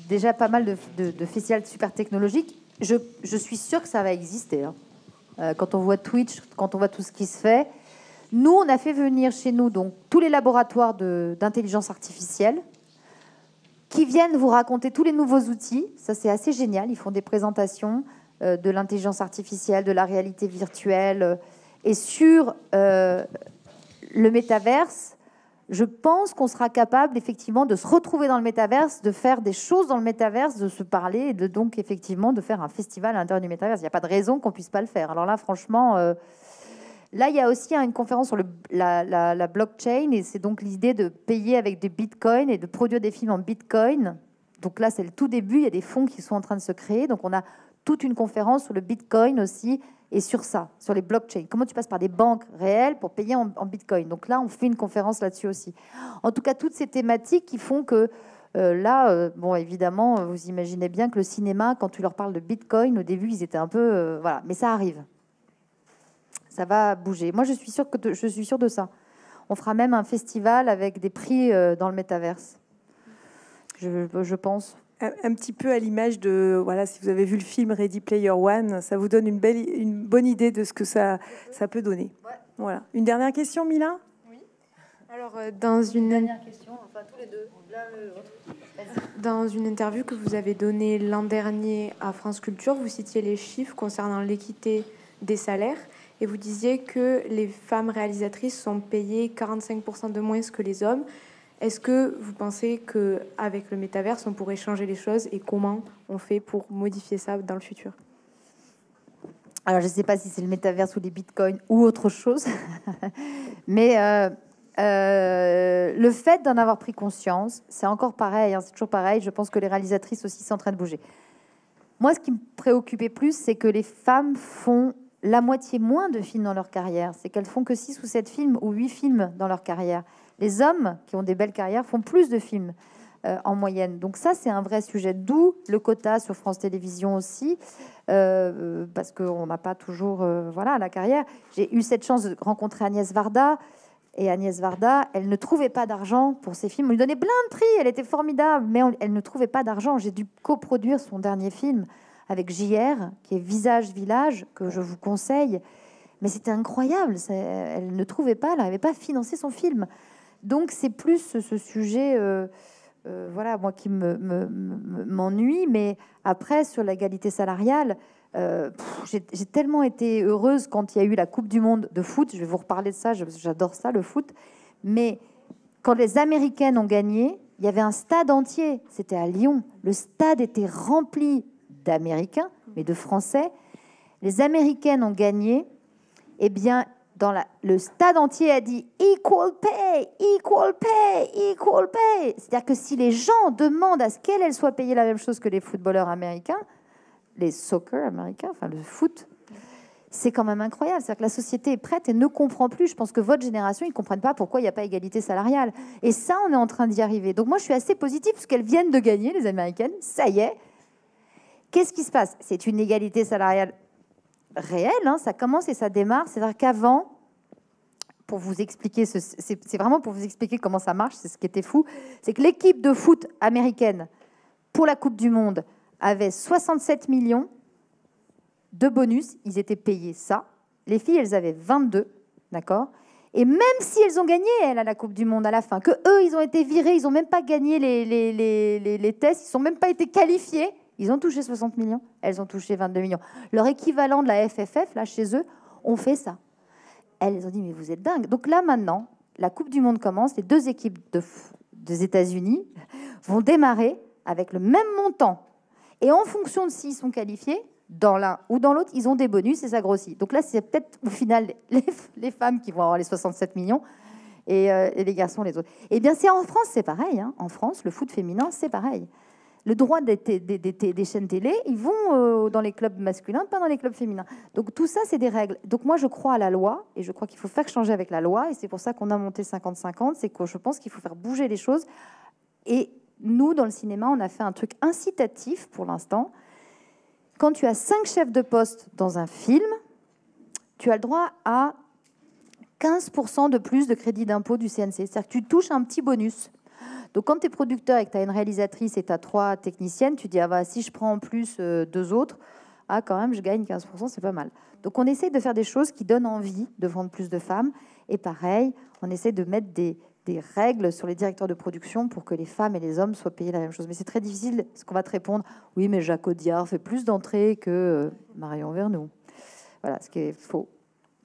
déjà pas mal de, de- de festivals super technologiques. Je, je suis sûre que ça va exister. hein. Euh, quand on voit Twitch, quand on voit tout ce qui se fait. Nous, on a fait venir chez nous donc tous les laboratoires d'intelligence artificielle qui viennent vous raconter tous les nouveaux outils. Ça, c'est assez génial. Ils font des présentations euh, de l'intelligence artificielle, de la réalité virtuelle. et sur euh, le métaverse, je pense qu'on sera capable effectivement de se retrouver dans le métaverse, de faire des choses dans le métaverse, de se parler et de donc effectivement de faire un festival à l'intérieur du métaverse. Il n'y a pas de raison qu'on puisse pas le faire. Alors là, franchement, euh, là, il y a aussi une conférence sur la, blockchain et c'est donc l'idée de payer avec des bitcoins et de produire des films en bitcoin. Donc là, c'est le tout début. Il y a des fonds qui sont en train de se créer. Donc on a toute une conférence sur le bitcoin aussi et sur ça, sur les blockchains. Comment tu passes par des banques réelles pour payer en, bitcoin? Donc là, on fait une conférence là-dessus aussi. En tout cas, toutes ces thématiques qui font que euh, là, euh, bon, évidemment, vous imaginez bien que le cinéma, quand tu leur parles de bitcoin, au début, ils étaient un peu, euh, voilà, mais ça arrive. Ça va bouger. Moi, je suis sûre que de- je suis sûre de ça. On fera même un festival avec des prix euh, dans le métaverse. Je, je pense. Un, un petit peu à l'image de, voilà, si vous avez vu le film Ready Player One, ça vous donne une, belle, une bonne idée de ce que ça, ça peut donner. Voilà. Une dernière question, Mila? Alors, euh, dans une Dernière question, enfin tous les deux. Dans une interview que vous avez donnée l'an dernier à France Culture, vous citiez les chiffres concernant l'équité des salaires et vous disiez que les femmes réalisatrices sont payées 45% de moins que les hommes. Est-ce que vous pensez que avec le métaverse, on pourrait changer les choses et comment on fait pour modifier ça dans le futur? Alors, je ne sais pas si c'est le métaverse ou les bitcoins ou autre chose, [laughs] mais euh, euh, le fait d'en avoir pris conscience, c'est encore pareil, hein, c'est toujours pareil. Je pense que les réalisatrices aussi sont en train de bouger. Moi, ce qui me préoccupait plus, c'est que les femmes font la moitié moins de films dans leur carrière. C'est qu'elles font que 6 ou 7 films ou 8 films dans leur carrière. Les hommes qui ont des belles carrières font plus de films euh, en moyenne. Donc ça, c'est un vrai sujet. D'où le quota sur France Télévisions aussi, euh, parce qu'on n'a pas toujours euh, voilà la carrière. J'ai eu cette chance de rencontrer Agnès Varda. Et Agnès Varda, elle ne trouvait pas d'argent pour ses films. On lui donnait plein de prix, elle était formidable, mais elle ne trouvait pas d'argent. J'ai dû coproduire son dernier film avec JR, qui est Visage Village, que je vous conseille. Mais c'était incroyable, elle ne trouvait pas, elle n'arrivait pas à financer son film. Donc c'est plus ce, sujet, euh, euh, voilà, moi qui me- me- me- m'ennuie. Mais après, sur l'égalité salariale, euh, j'ai tellement été heureuse quand il y a eu la Coupe du Monde de foot. Je vais vous reparler de ça, j'adore ça, le foot. Mais quand les Américaines ont gagné, il y avait un stade entier. C'était à Lyon. Le stade était rempli d'Américains, mais de Français. Les Américaines ont gagné. Eh bien, dans le stade entier a dit equal pay, equal pay, equal pay. C'est-à-dire que si les gens demandent à ce qu'elles soient payées la même chose que les footballeurs américains, les soccer américains, enfin le foot, c'est quand même incroyable. C'est-à-dire que la société est prête et ne comprend plus. Je pense que votre génération, ils ne comprennent pas pourquoi il n'y a pas égalité salariale. Et ça, on est en train d'y arriver. Donc moi, je suis assez positive parce qu'elles viennent de gagner, les Américaines. Ça y est. Qu'est-ce qui se passe? C'est une égalité salariale réelle. hein. Ça commence et ça démarre. C'est-à-dire qu'avant, pour vous expliquer, ce- c'est vraiment pour vous expliquer comment ça marche, c'est ce qui était fou, c'est que l'équipe de foot américaine pour la Coupe du Monde avait 67 millions de bonus, ils étaient payés ça. Les filles, elles avaient 22, d'accord? Et même si elles ont gagné, elles, à la Coupe du Monde à la fin, que eux, ils ont été virés, ils n'ont même pas gagné les- les tests, ils n'ont même pas été qualifiés, ils ont touché 60 millions, elles ont touché 22 millions. Leur équivalent de la FFF, là, chez eux, ont fait ça. Elles ont dit, mais vous êtes dingue. Donc là, maintenant, la Coupe du Monde commence, les deux équipes de, des États-Unis vont démarrer avec le même montant. Et en fonction de s'ils sont qualifiés, dans l'un ou dans l'autre, ils ont des bonus et ça grossit. Donc là, c'est peut-être au final les, les femmes qui vont avoir les 67 millions et, euh, et les garçons les autres. Eh bien, c'est en France, c'est pareil. hein. En France, le foot féminin, c'est pareil. Le droit des, des chaînes télé, ils vont euh, dans les clubs masculins, pas dans les clubs féminins. Donc tout ça, c'est des règles. Donc moi, je crois à la loi et je crois qu'il faut faire changer avec la loi. Et c'est pour ça qu'on a monté 50-50. C'est que je pense qu'il faut faire bouger les choses. Et nous, dans le cinéma, on a fait un truc incitatif pour l'instant. Quand tu as cinq chefs de poste dans un film, tu as le droit à 15% de plus de crédit d'impôt du CNC. C'est-à-dire que tu touches un petit bonus. Donc quand tu es producteur et que tu as une réalisatrice et tu as trois techniciennes, tu dis, ah bah, si je prends en plus euh, deux autres, ah quand même, je gagne 15%, c'est pas mal. Donc on essaie de faire des choses qui donnent envie de vendre plus de femmes. Et pareil, on essaie de mettre des, des règles sur les directeurs de production pour que les femmes et les hommes soient payés la même chose. Mais c'est très difficile, parce qu'on va te répondre, oui, mais Jacques Audiard fait plus d'entrées que euh, Marion Vernou. Voilà, ce qui est faux.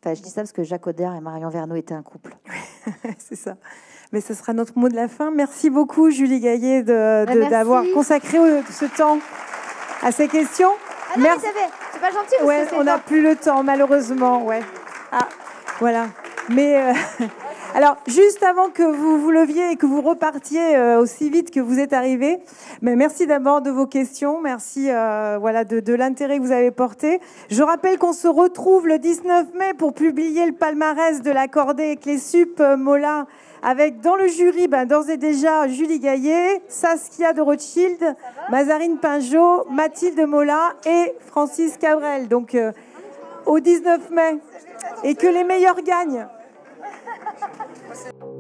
Enfin, je dis ça parce que Jacques Audiard et Marion Vernou étaient un couple. [laughs] c'est ça. Mais ce sera notre mot de la fin. Merci beaucoup, Julie Gaillet, de- de- merci. d'avoir consacré euh, ce temps à ces questions. Ah non, mais c'est pas gentil parce Ouais, que on n'a plus le temps, malheureusement. Ouais. Ah, voilà. Mais euh, [laughs] alors, juste avant que vous vous leviez et que vous repartiez euh, aussi vite que vous êtes arrivé, mais merci d'abord de vos questions. Merci euh, voilà, de, de l'intérêt que vous avez porté. Je rappelle qu'on se retrouve le 19 mai pour publier le palmarès de l'accordé avec les sup Mola. Avec dans le jury, ben, d'ores et déjà, Julie Gaillet, Saskia de Rothschild, Mazarine Pinjot, Mathilde Mola et Francis Cabrel. Donc, euh, au 19 mai. Et que les meilleurs gagnent. [laughs]